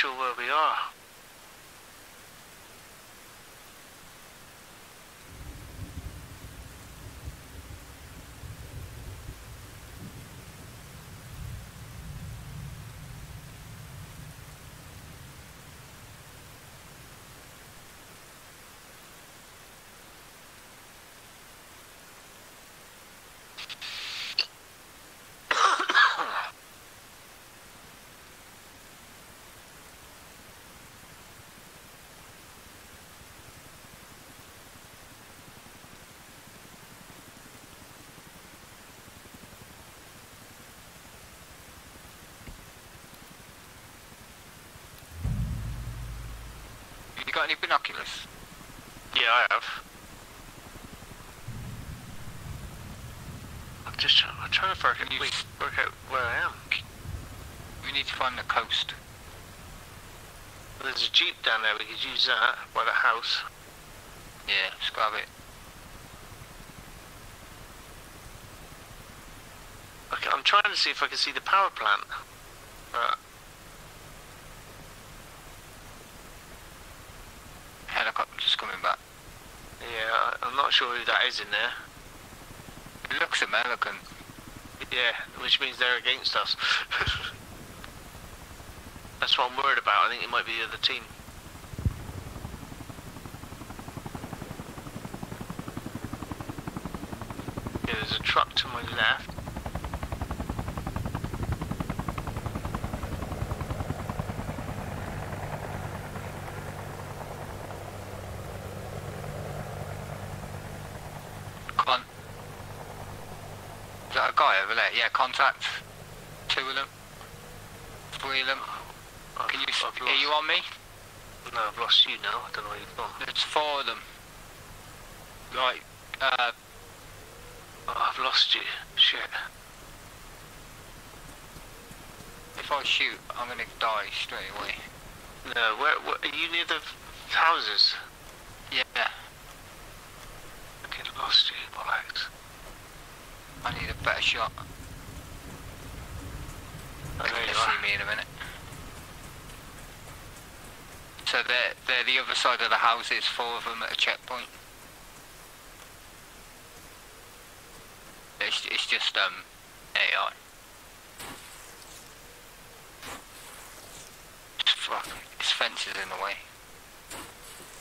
Not where we are. You got any binoculars? Yeah, I have. I'm just trying, I'm trying to work, you work out where I am. We need to find the coast. There's a jeep down there. We could use that by the house. Yeah, let's grab it. Okay, I'm trying to see if I can see the power plant. Right. Helicopter's coming back. Yeah, I- I'm not sure who that is in there. It looks American. Yeah, which means they're against us. That's what I'm worried about. I think it might be the other team. Yeah, there's a truck to my left. Con. Is that a guy over there? Yeah, contact. Two of them. Three of them. I've- Can you? I've Are you on me? No, I've lost you now. I don't know where you've gone. There's four of them. Right. Uh, Oh, I've lost you. Shit. if I shoot, I'm gonna die straight away. No, where, where are you near the houses? Yeah. Okay, lost you. Bollocks. I need a better shot. Oh, there you You'll are. see me in a minute. So they're, they're the other side of the houses, four of them at a checkpoint. It's, it's just um AI. Fuck, his fence is in the way.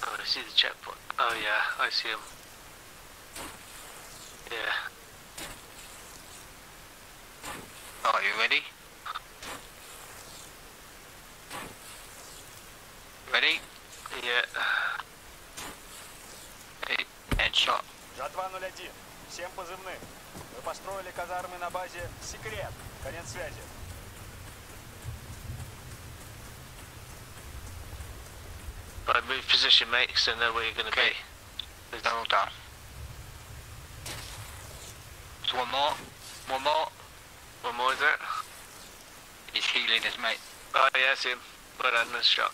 Oh, I see the checkpoint. Oh yeah, I see him. Position, mate, so I know where you're going to Okay. be. They're all down. There's one more. One more. One more, is it? He's healing his mate. Oh, yeah, I see him. Well done, nice shot.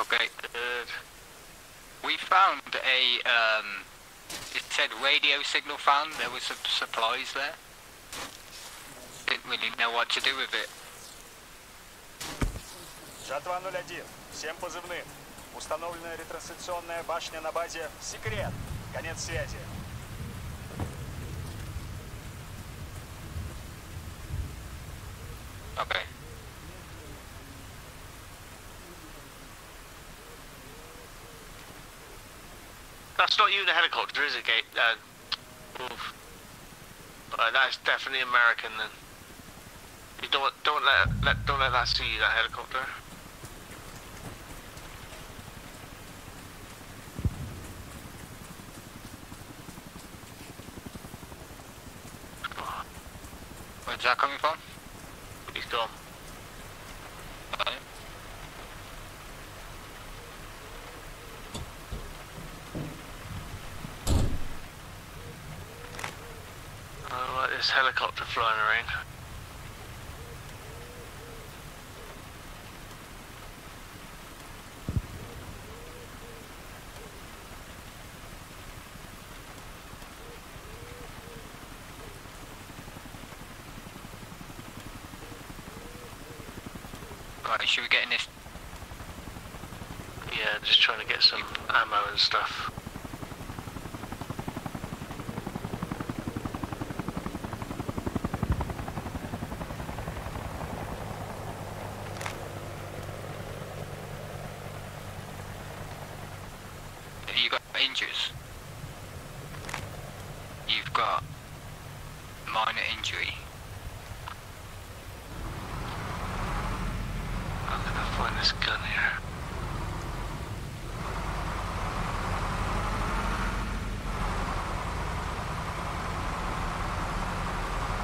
Okay. Good. We found a, um, it said radio signal found. There was some supplies there. Didn't really know what to do with it. За-201. Всем позывным. Установлена ретрансляционная башня на базе «Секрет». Конец связи. Okay. That's not you in a helicopter, is it, Gate? Uh. Right, that's definitely American then. You don't don't let let don't let that see you, that helicopter. Where's that coming from? He's gone. Oh, right, this helicopter flying around. Right, should we get in this? Yeah, just trying to get some ammo stuff. You got injuries? You've got minor injury. I'm gonna find this gun here.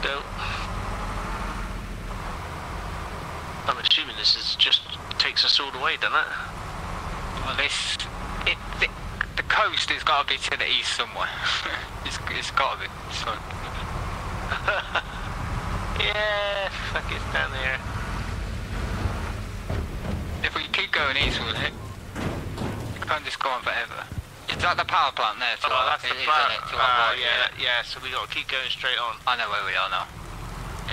Don't. This is just takes us all the doesn't it? Well, this, it, the, the coast has got to be to the east somewhere. it's, it's got to be. So, Yeah, fuck it's down there. if we keep going eastward, it, we can't just go on forever. Is that the power plant there? To Oh, that's the it is, plan. isn't it? To our Ah, right, yeah, yeah. So we got to keep going straight on. I know where we are now.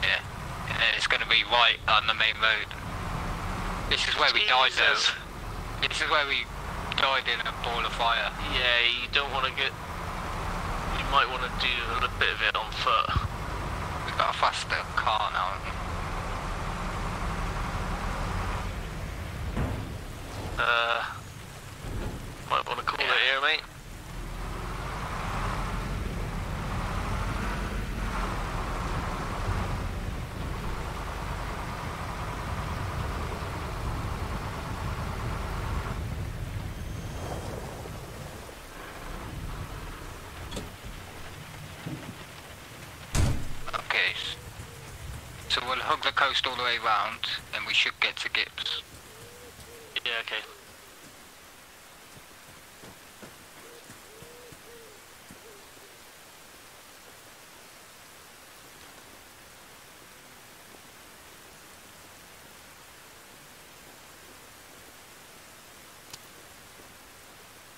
Yeah. And it's going to be right on the main road. This is where we died though. This is where we died in a ball of fire. Yeah, you don't want to get. You might want to do a little bit of it on foot. We've got a faster car now. haven't we? Uh, might want to call Yeah. it here, mate. Okay. s- So we'll hug the coast all the way round and we should get to Gibbs. Yeah, okay.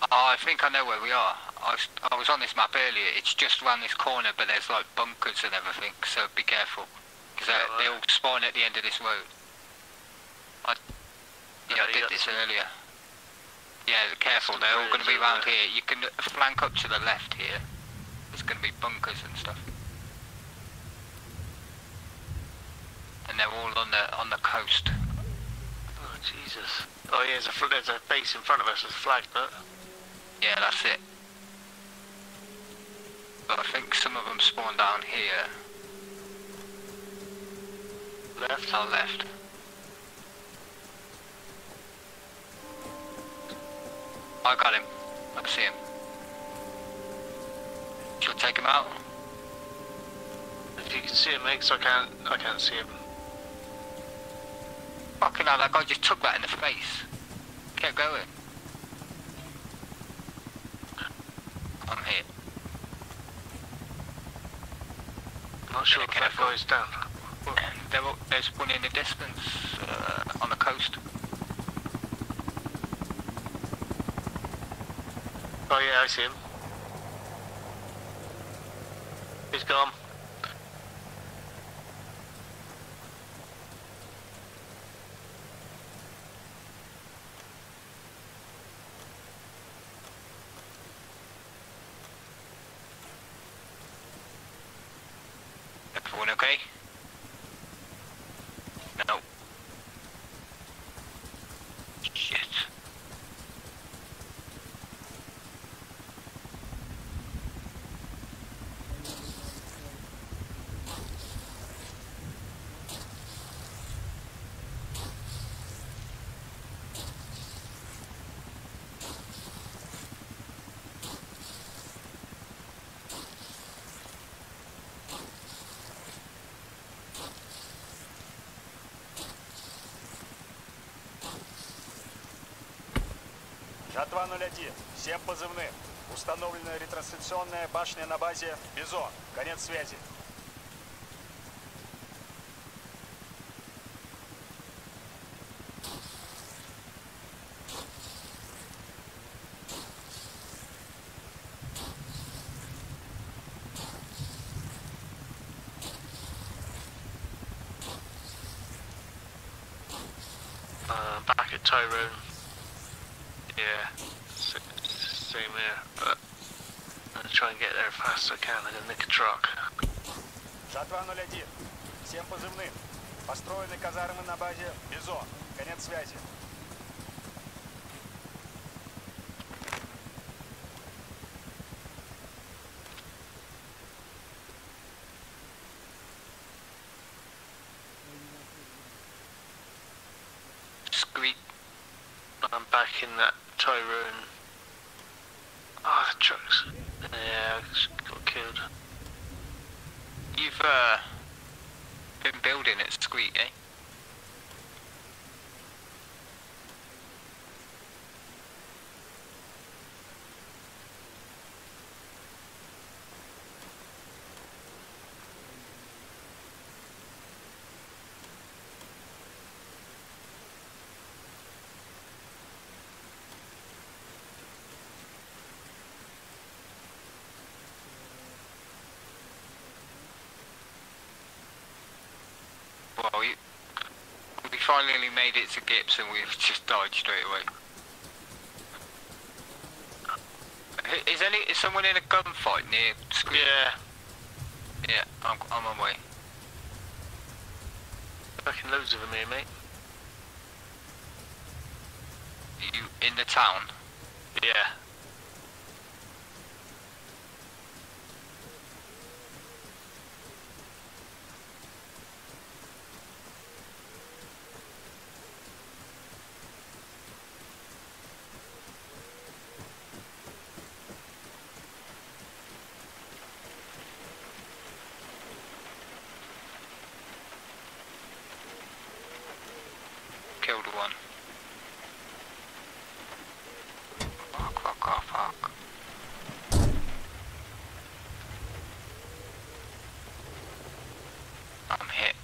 Oh, I think I know where we are. I was, I was on this map earlier. It's just around this corner, but there's like bunkers and everything, so be careful. Because Yeah, they right. all spawn at the end of this road. I, yeah, I did this earlier. Yeah, careful. They're all going to be roads over round here. You can flank up to the left here. There's going to be bunkers and stuff. And they're all on the on the coast. Oh Jesus. Oh yeah, there's a fl- there's a base in front of us. There's a flag, but Yeah, that's it. But I think some of them spawn down here. Left. Our left. I got him. I can see him. Should we take him out? If you can see him, mate, 'cause I can't. I can't see him. Fucking hell, that guy just took that in the face. Kept going. I'm hit. Not sure if that guy's down. There's one in the distance uh, on the coast. Oh yeah, I see him. He's gone. 001. Всем позывным. Установлена ретрансляционная башня на базе Бизон. Конец связи. Uh, Tyrone. Жатва 01. Всем позывным. Построены казармы на базе Бизон. Конец связи. Finally made it to Gips and we've just died straight away. Is any is someone in a gunfight near Scream? Yeah. Yeah, I'm, I'm on my way. Fucking loads of them here, mate. Are you in the town? Yeah. Killed one. Fuck, fuck, fuck, fuck. I'm hit.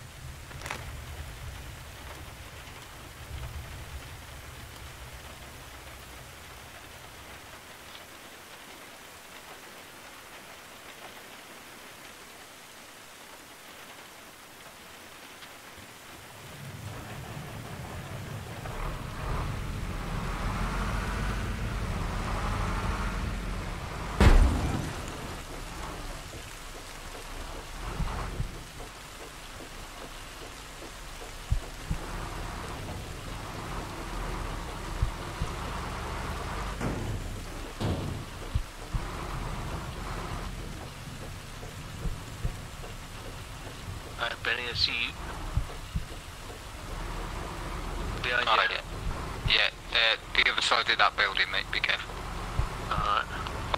Alright, Benny, I see you. Behind you. yeah. Yeah, the, the other side of that building, mate, be careful. Alright.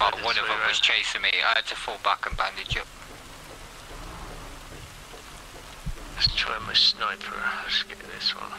Oh, one of them was chasing me. I had to fall back and bandage up. Let's try my sniper. Let's get this one.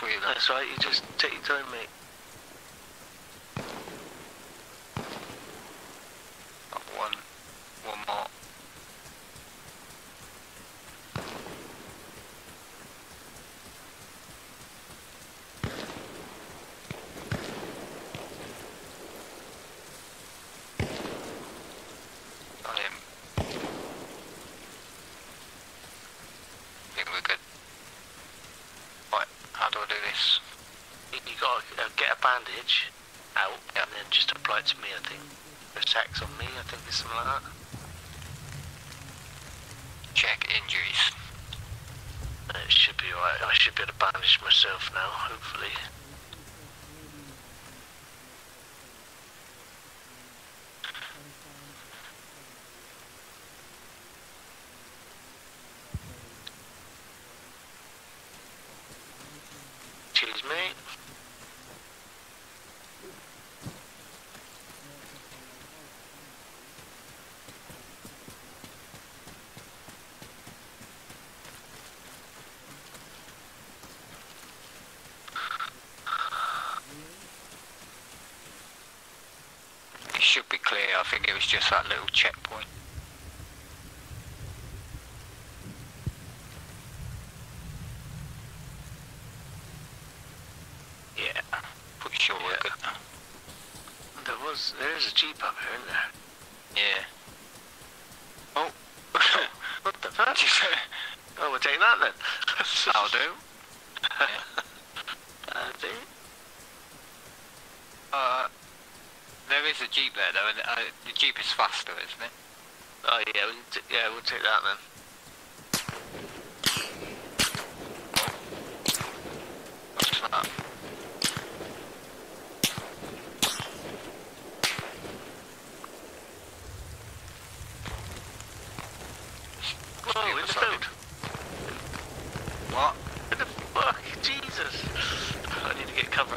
There's three. That's right, you just take your time, mate. Got one. One more. Got him. think we're good. Right, how do I do this? You, you gotta uh, get a bandage out and then just apply it to me, I think. Attacks on me, I think it's something like that. Check injuries. It should be alright. I should be able to bandage myself now, hopefully. should be clear. I think it was just that little checkpoint. Yeah, pretty sure we're good now. There was, there is a jeep up here, isn't there? Yeah. Oh, What the fuck? oh, we'll take that then. I'll do. Uh, do. Uh, jeep there though, and uh, the jeep is faster, isn't it? Oh yeah, we can t- yeah, we'll take that then. What's that? Whoa, in the Sorry. field. What? What the fuck? Jesus. I need to get cover.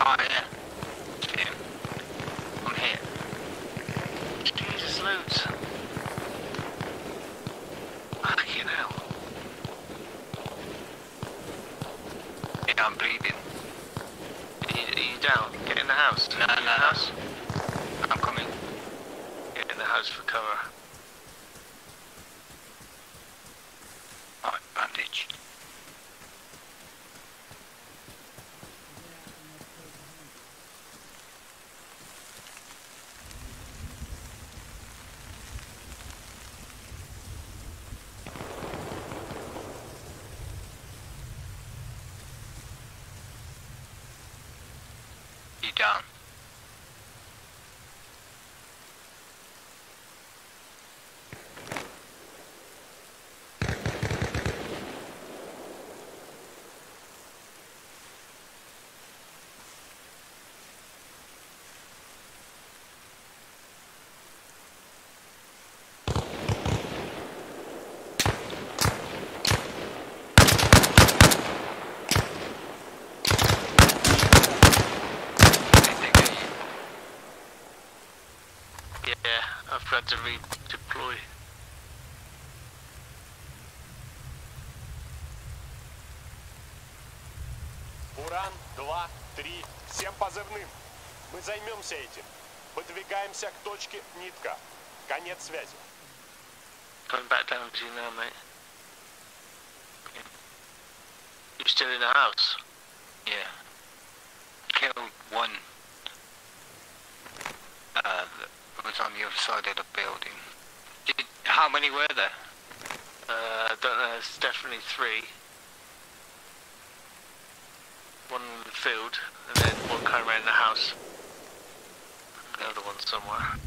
Oh yeah. See him. I'm here. Jesus, loads. Fucking hell. Yeah, I'm bleeding. Are you, are you down? Get in the house. No, Get in no, the no. house. I'm coming. Get in the house for cover. Right, bandage. You down? To redeploy. Уран, два, три, всем позывным. Мы займемся этим. Подвигаемся к точке нитка. Конец связи. Coming back down to you now, mate. You still in the house? Yeah. Killed one. Side of the building. Did, how many were there? Uh, I don't know, it's definitely three. One in the field, and then one coming around the house. The other one somewhere.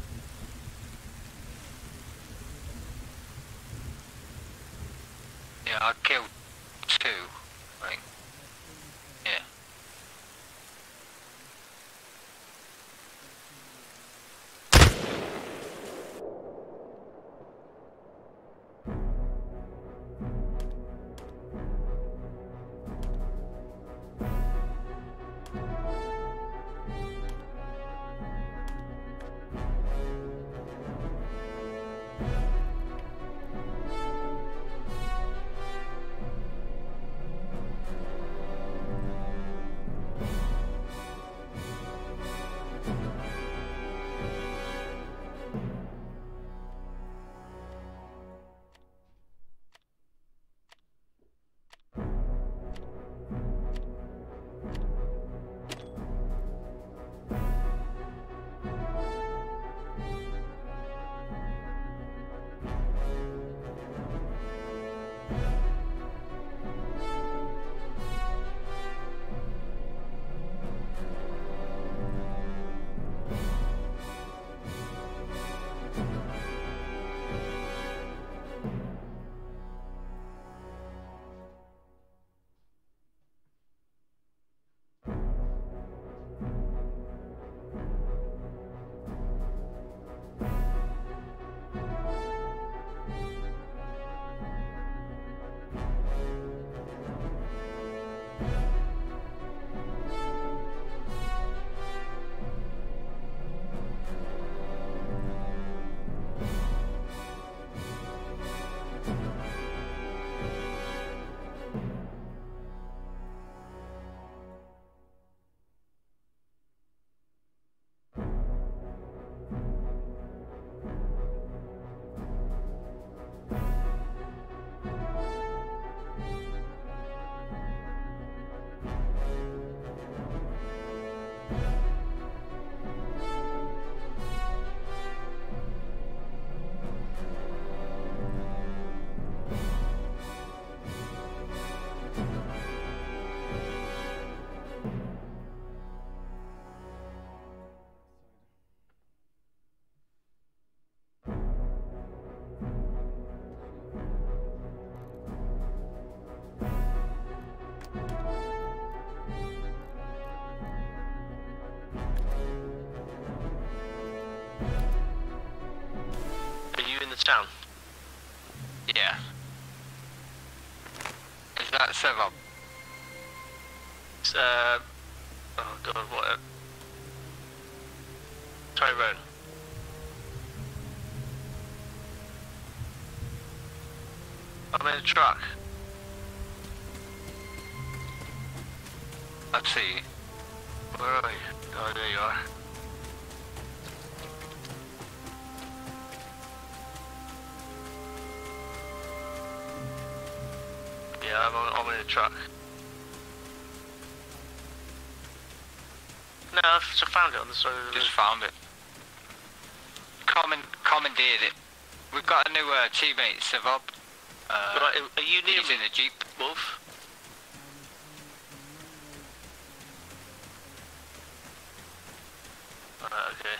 Down. Yeah. Is that Sevop? It's, uh, oh god, what? Just found it on the side of the Just found it. Common, commandeered it. We've got a new uh, teammate, Sevop. Uh, Right, are you near he's in a jeep. Wolf? Alright, okay.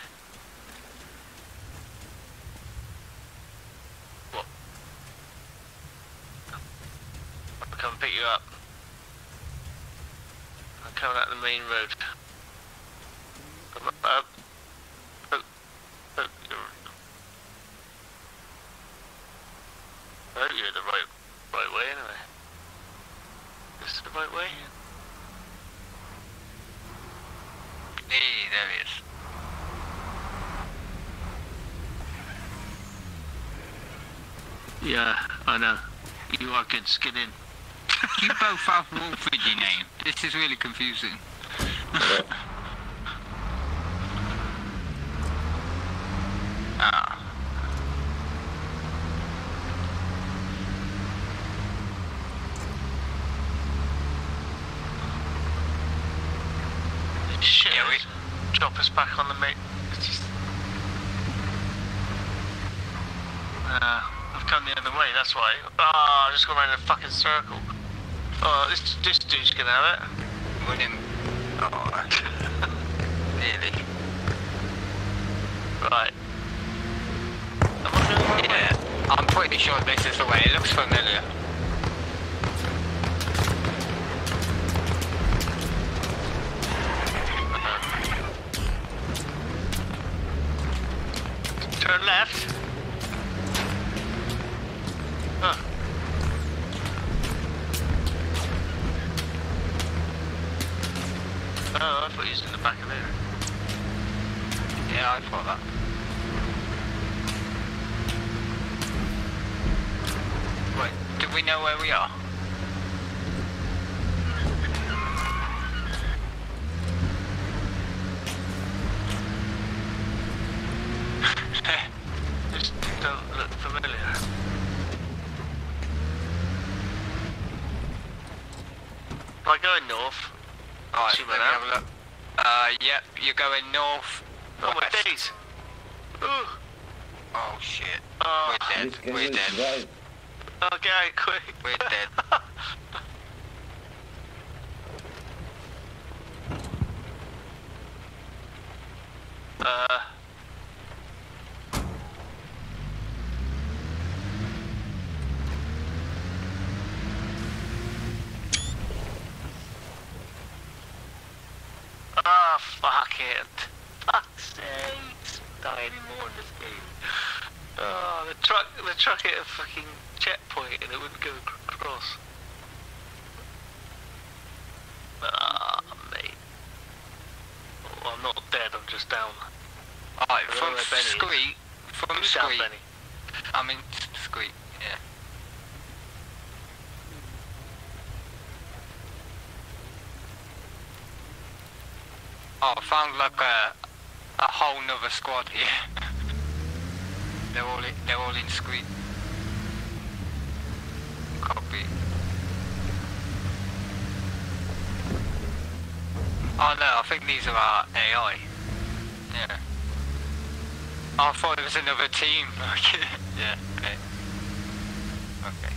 What? I'll come pick you up. I'm coming out the main road. Come up. up. Oh, oh, you're, I hope you're the right, right way anyway. This is the right way? Hey, there he is. Yeah, I know. You are good skinning. You both have Wolf in your name. This is really confusing. I thought he was in the back of there. Yeah, I thought that. Wait, do we know where we are? Just don't look familiar. Am I going north? Alright, let me that- have a look. Uh, yep, you're going north. Oh my west. days! Ooh. Oh shit. Oh, We're dead. We're dead. get out quick! We're dead. uh. Ah, fuck it. Fuck's sake. Die anymore in this game. Oh, the truck, the truck hit a fucking checkpoint and it wouldn't go across. Ah, mate. I'm not dead, I'm just down. Alright, from? Squeak. From Squeak. I'm in Squeak, yeah. Oh, I found like a a whole nother squad here. they're all in, they're all in Squeak. Copy. Oh no, I think these are our AI. Yeah. I thought it was another team. yeah, okay. Okay.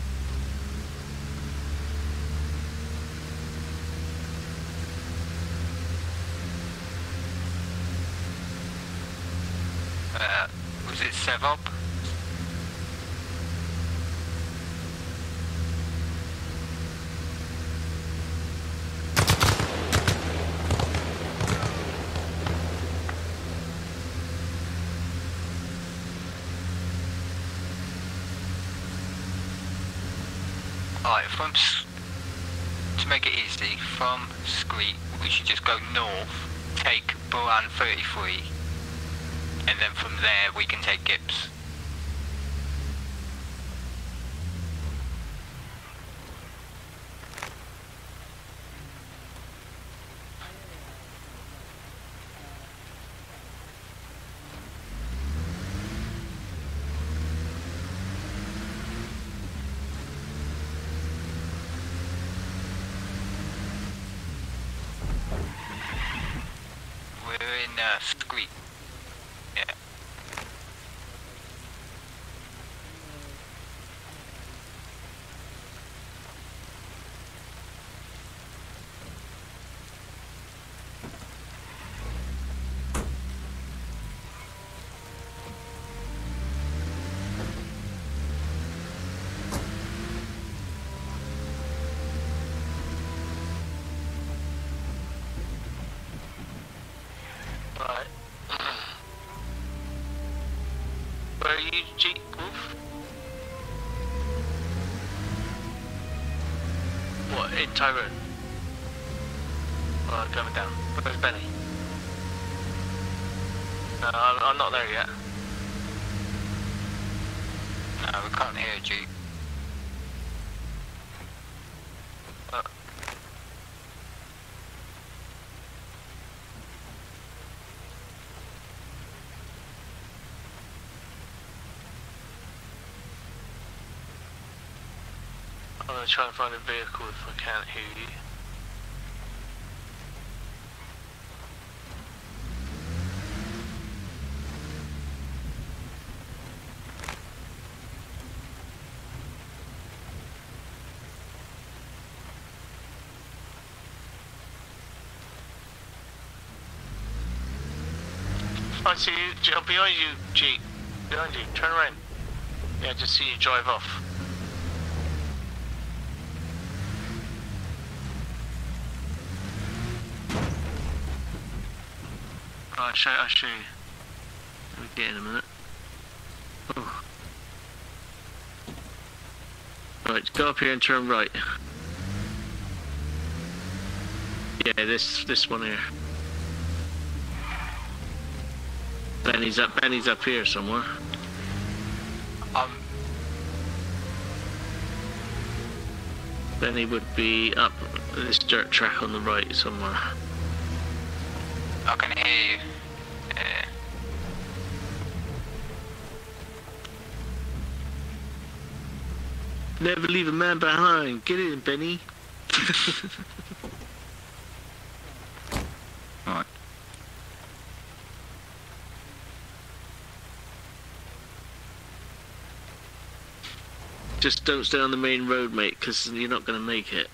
Uh, was it Sevop? Alright, from to make it easy, from Screet, we should just go north, take Buran 33, and then from there we can take Gibbs. Tyrone? Oh, coming down. Where's Benny? No, I'm, not there yet. No, we can't hear Jeep. Uh, Gonna try and find a vehicle if I can't hear you. I see you, behind you, Jeep. Behind you, turn around. Yeah, just see you drive off. Show, I'll show you. Let me get in a minute. Oh. Right, go up here and turn right. Yeah, this this one here. Benny's up. Benny's up here somewhere. Um, Benny would be up this dirt track on the right somewhere. I can hear you. Never leave a man behind. Get in, Benny. Right. Just don't stay on the main road, mate, because you're not going to make it.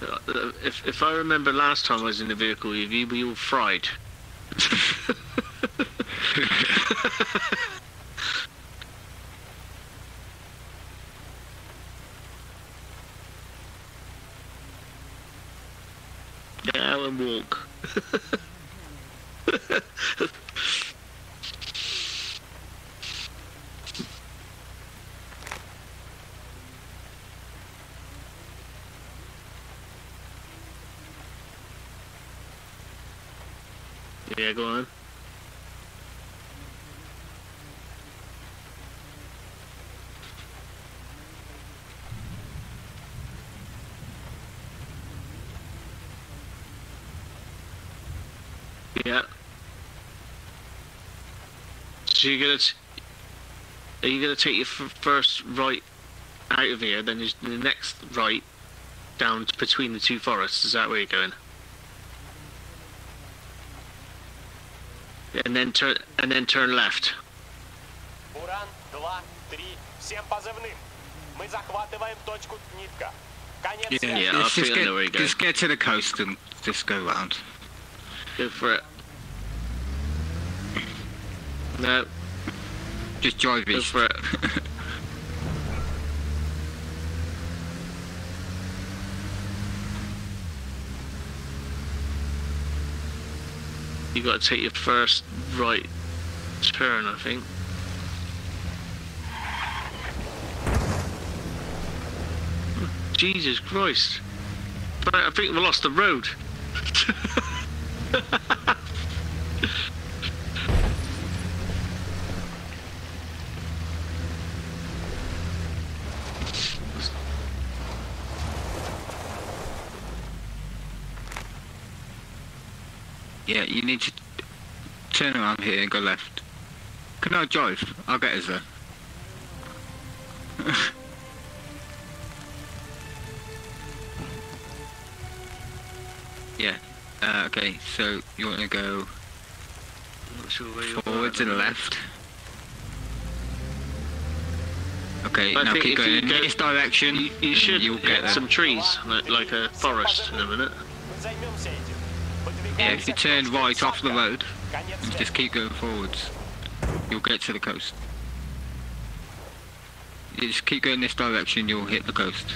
Uh, If, I remember last time I was in the vehicle with you, we all fried. Get out and walk. Yeah, on. Yeah. So you're gonna, are you gonna take your first right out of here, then the next right down between the two forests? Is that where you're going? And then turn and then turn left. Буран, два, три, всем позывным. Мы захватываем точку Нитка. Конец Yeah, связи. Yeah, I let's just think I know where get, you're just get to the coast and just go round. Go for it. No, Just drive go east. for it. you got to take your first right turn, I think. Jesus Christ. I I think we lost the road. Yeah, you need to turn around here and go left. Can I drive? I'll get us there. yeah. Uh, okay, so you want to go sure forward to the left. Okay, I now keep going in go- this direction. You, you should You'll hit get some trees, like, like a forest in a minute. Yeah, if you turn right off the road and just keep going forwards, you'll get to the coast. You just keep going this direction, you'll hit the coast.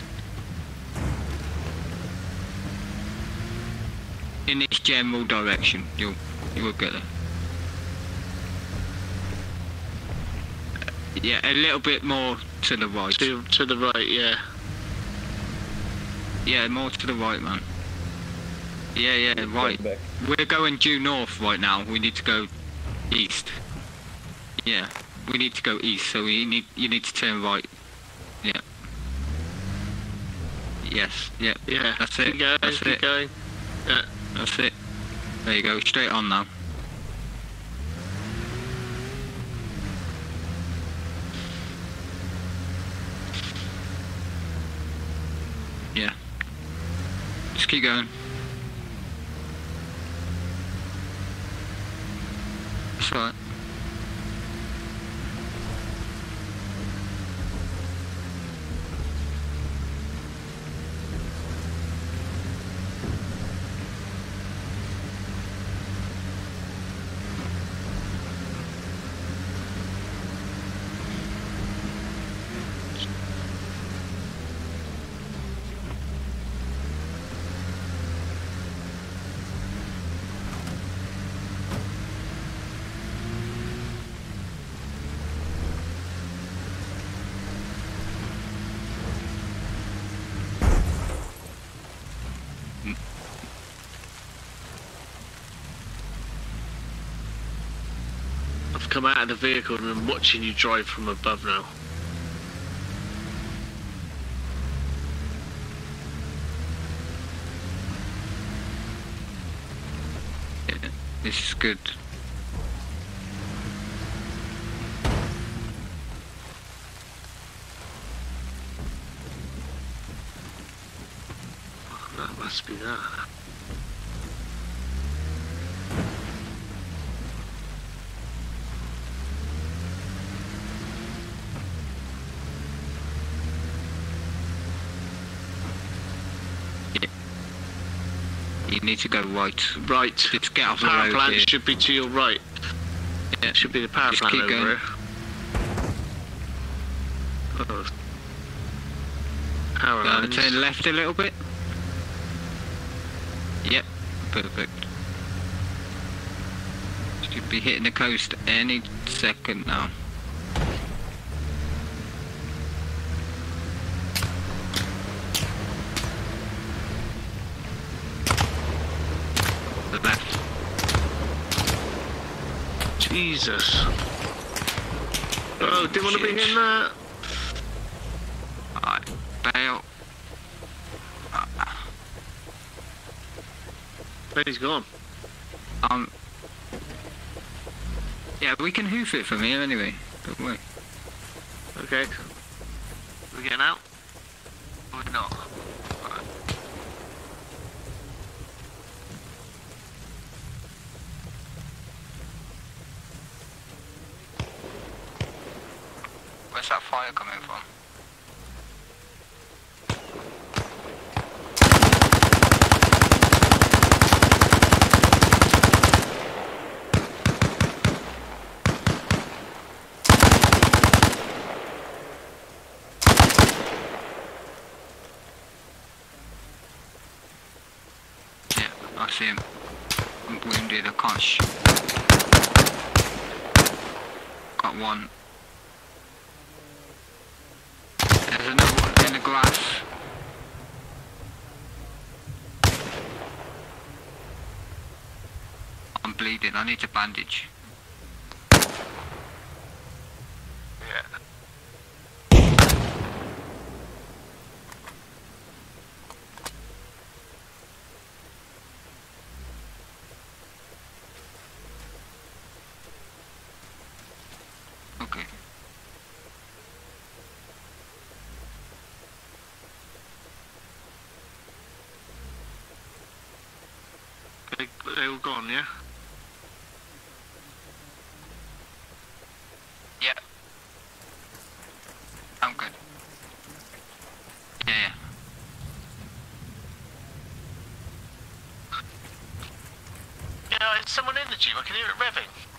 In this general direction, you'll you will get there. Yeah, a little bit more to the right. To, to the right, yeah. Yeah, more to the right, man. Yeah, yeah, right. We're going due north right now. We need to go east. Yeah, we need to go east. So we need you need to turn right. Yeah. Yes. Yeah. Yeah. That's it. Keep going, That's it. going. Yeah. That's it. There you go. Straight on now. Yeah. Just keep going. That's come out of the vehicle and I'm watching you drive from above now. Yeah, this is good. That must be that. Go right. Right. Just get off the Power road plant here. should be to your right. Yeah. it Should be the power Just plant keep over going. here. Oh. Power Uh, lines. turn left a little bit. Yep, perfect. Should be hitting the coast any second now. The left. Jesus. Oh, didn't want to be in that. Alright, bail. But he's gone. Um. Yeah, we can hoof it from here anyway. Don't worry. Okay. We getting out? Or not? Alright. Where's that fire coming from? Yeah, I see him. I'm wounded, I can't shoot. Got one. There's another one in the glass. I'm bleeding, I need a bandage. They, all gone? Yeah. I'm good. Yeah, yeah. I can hear it revving.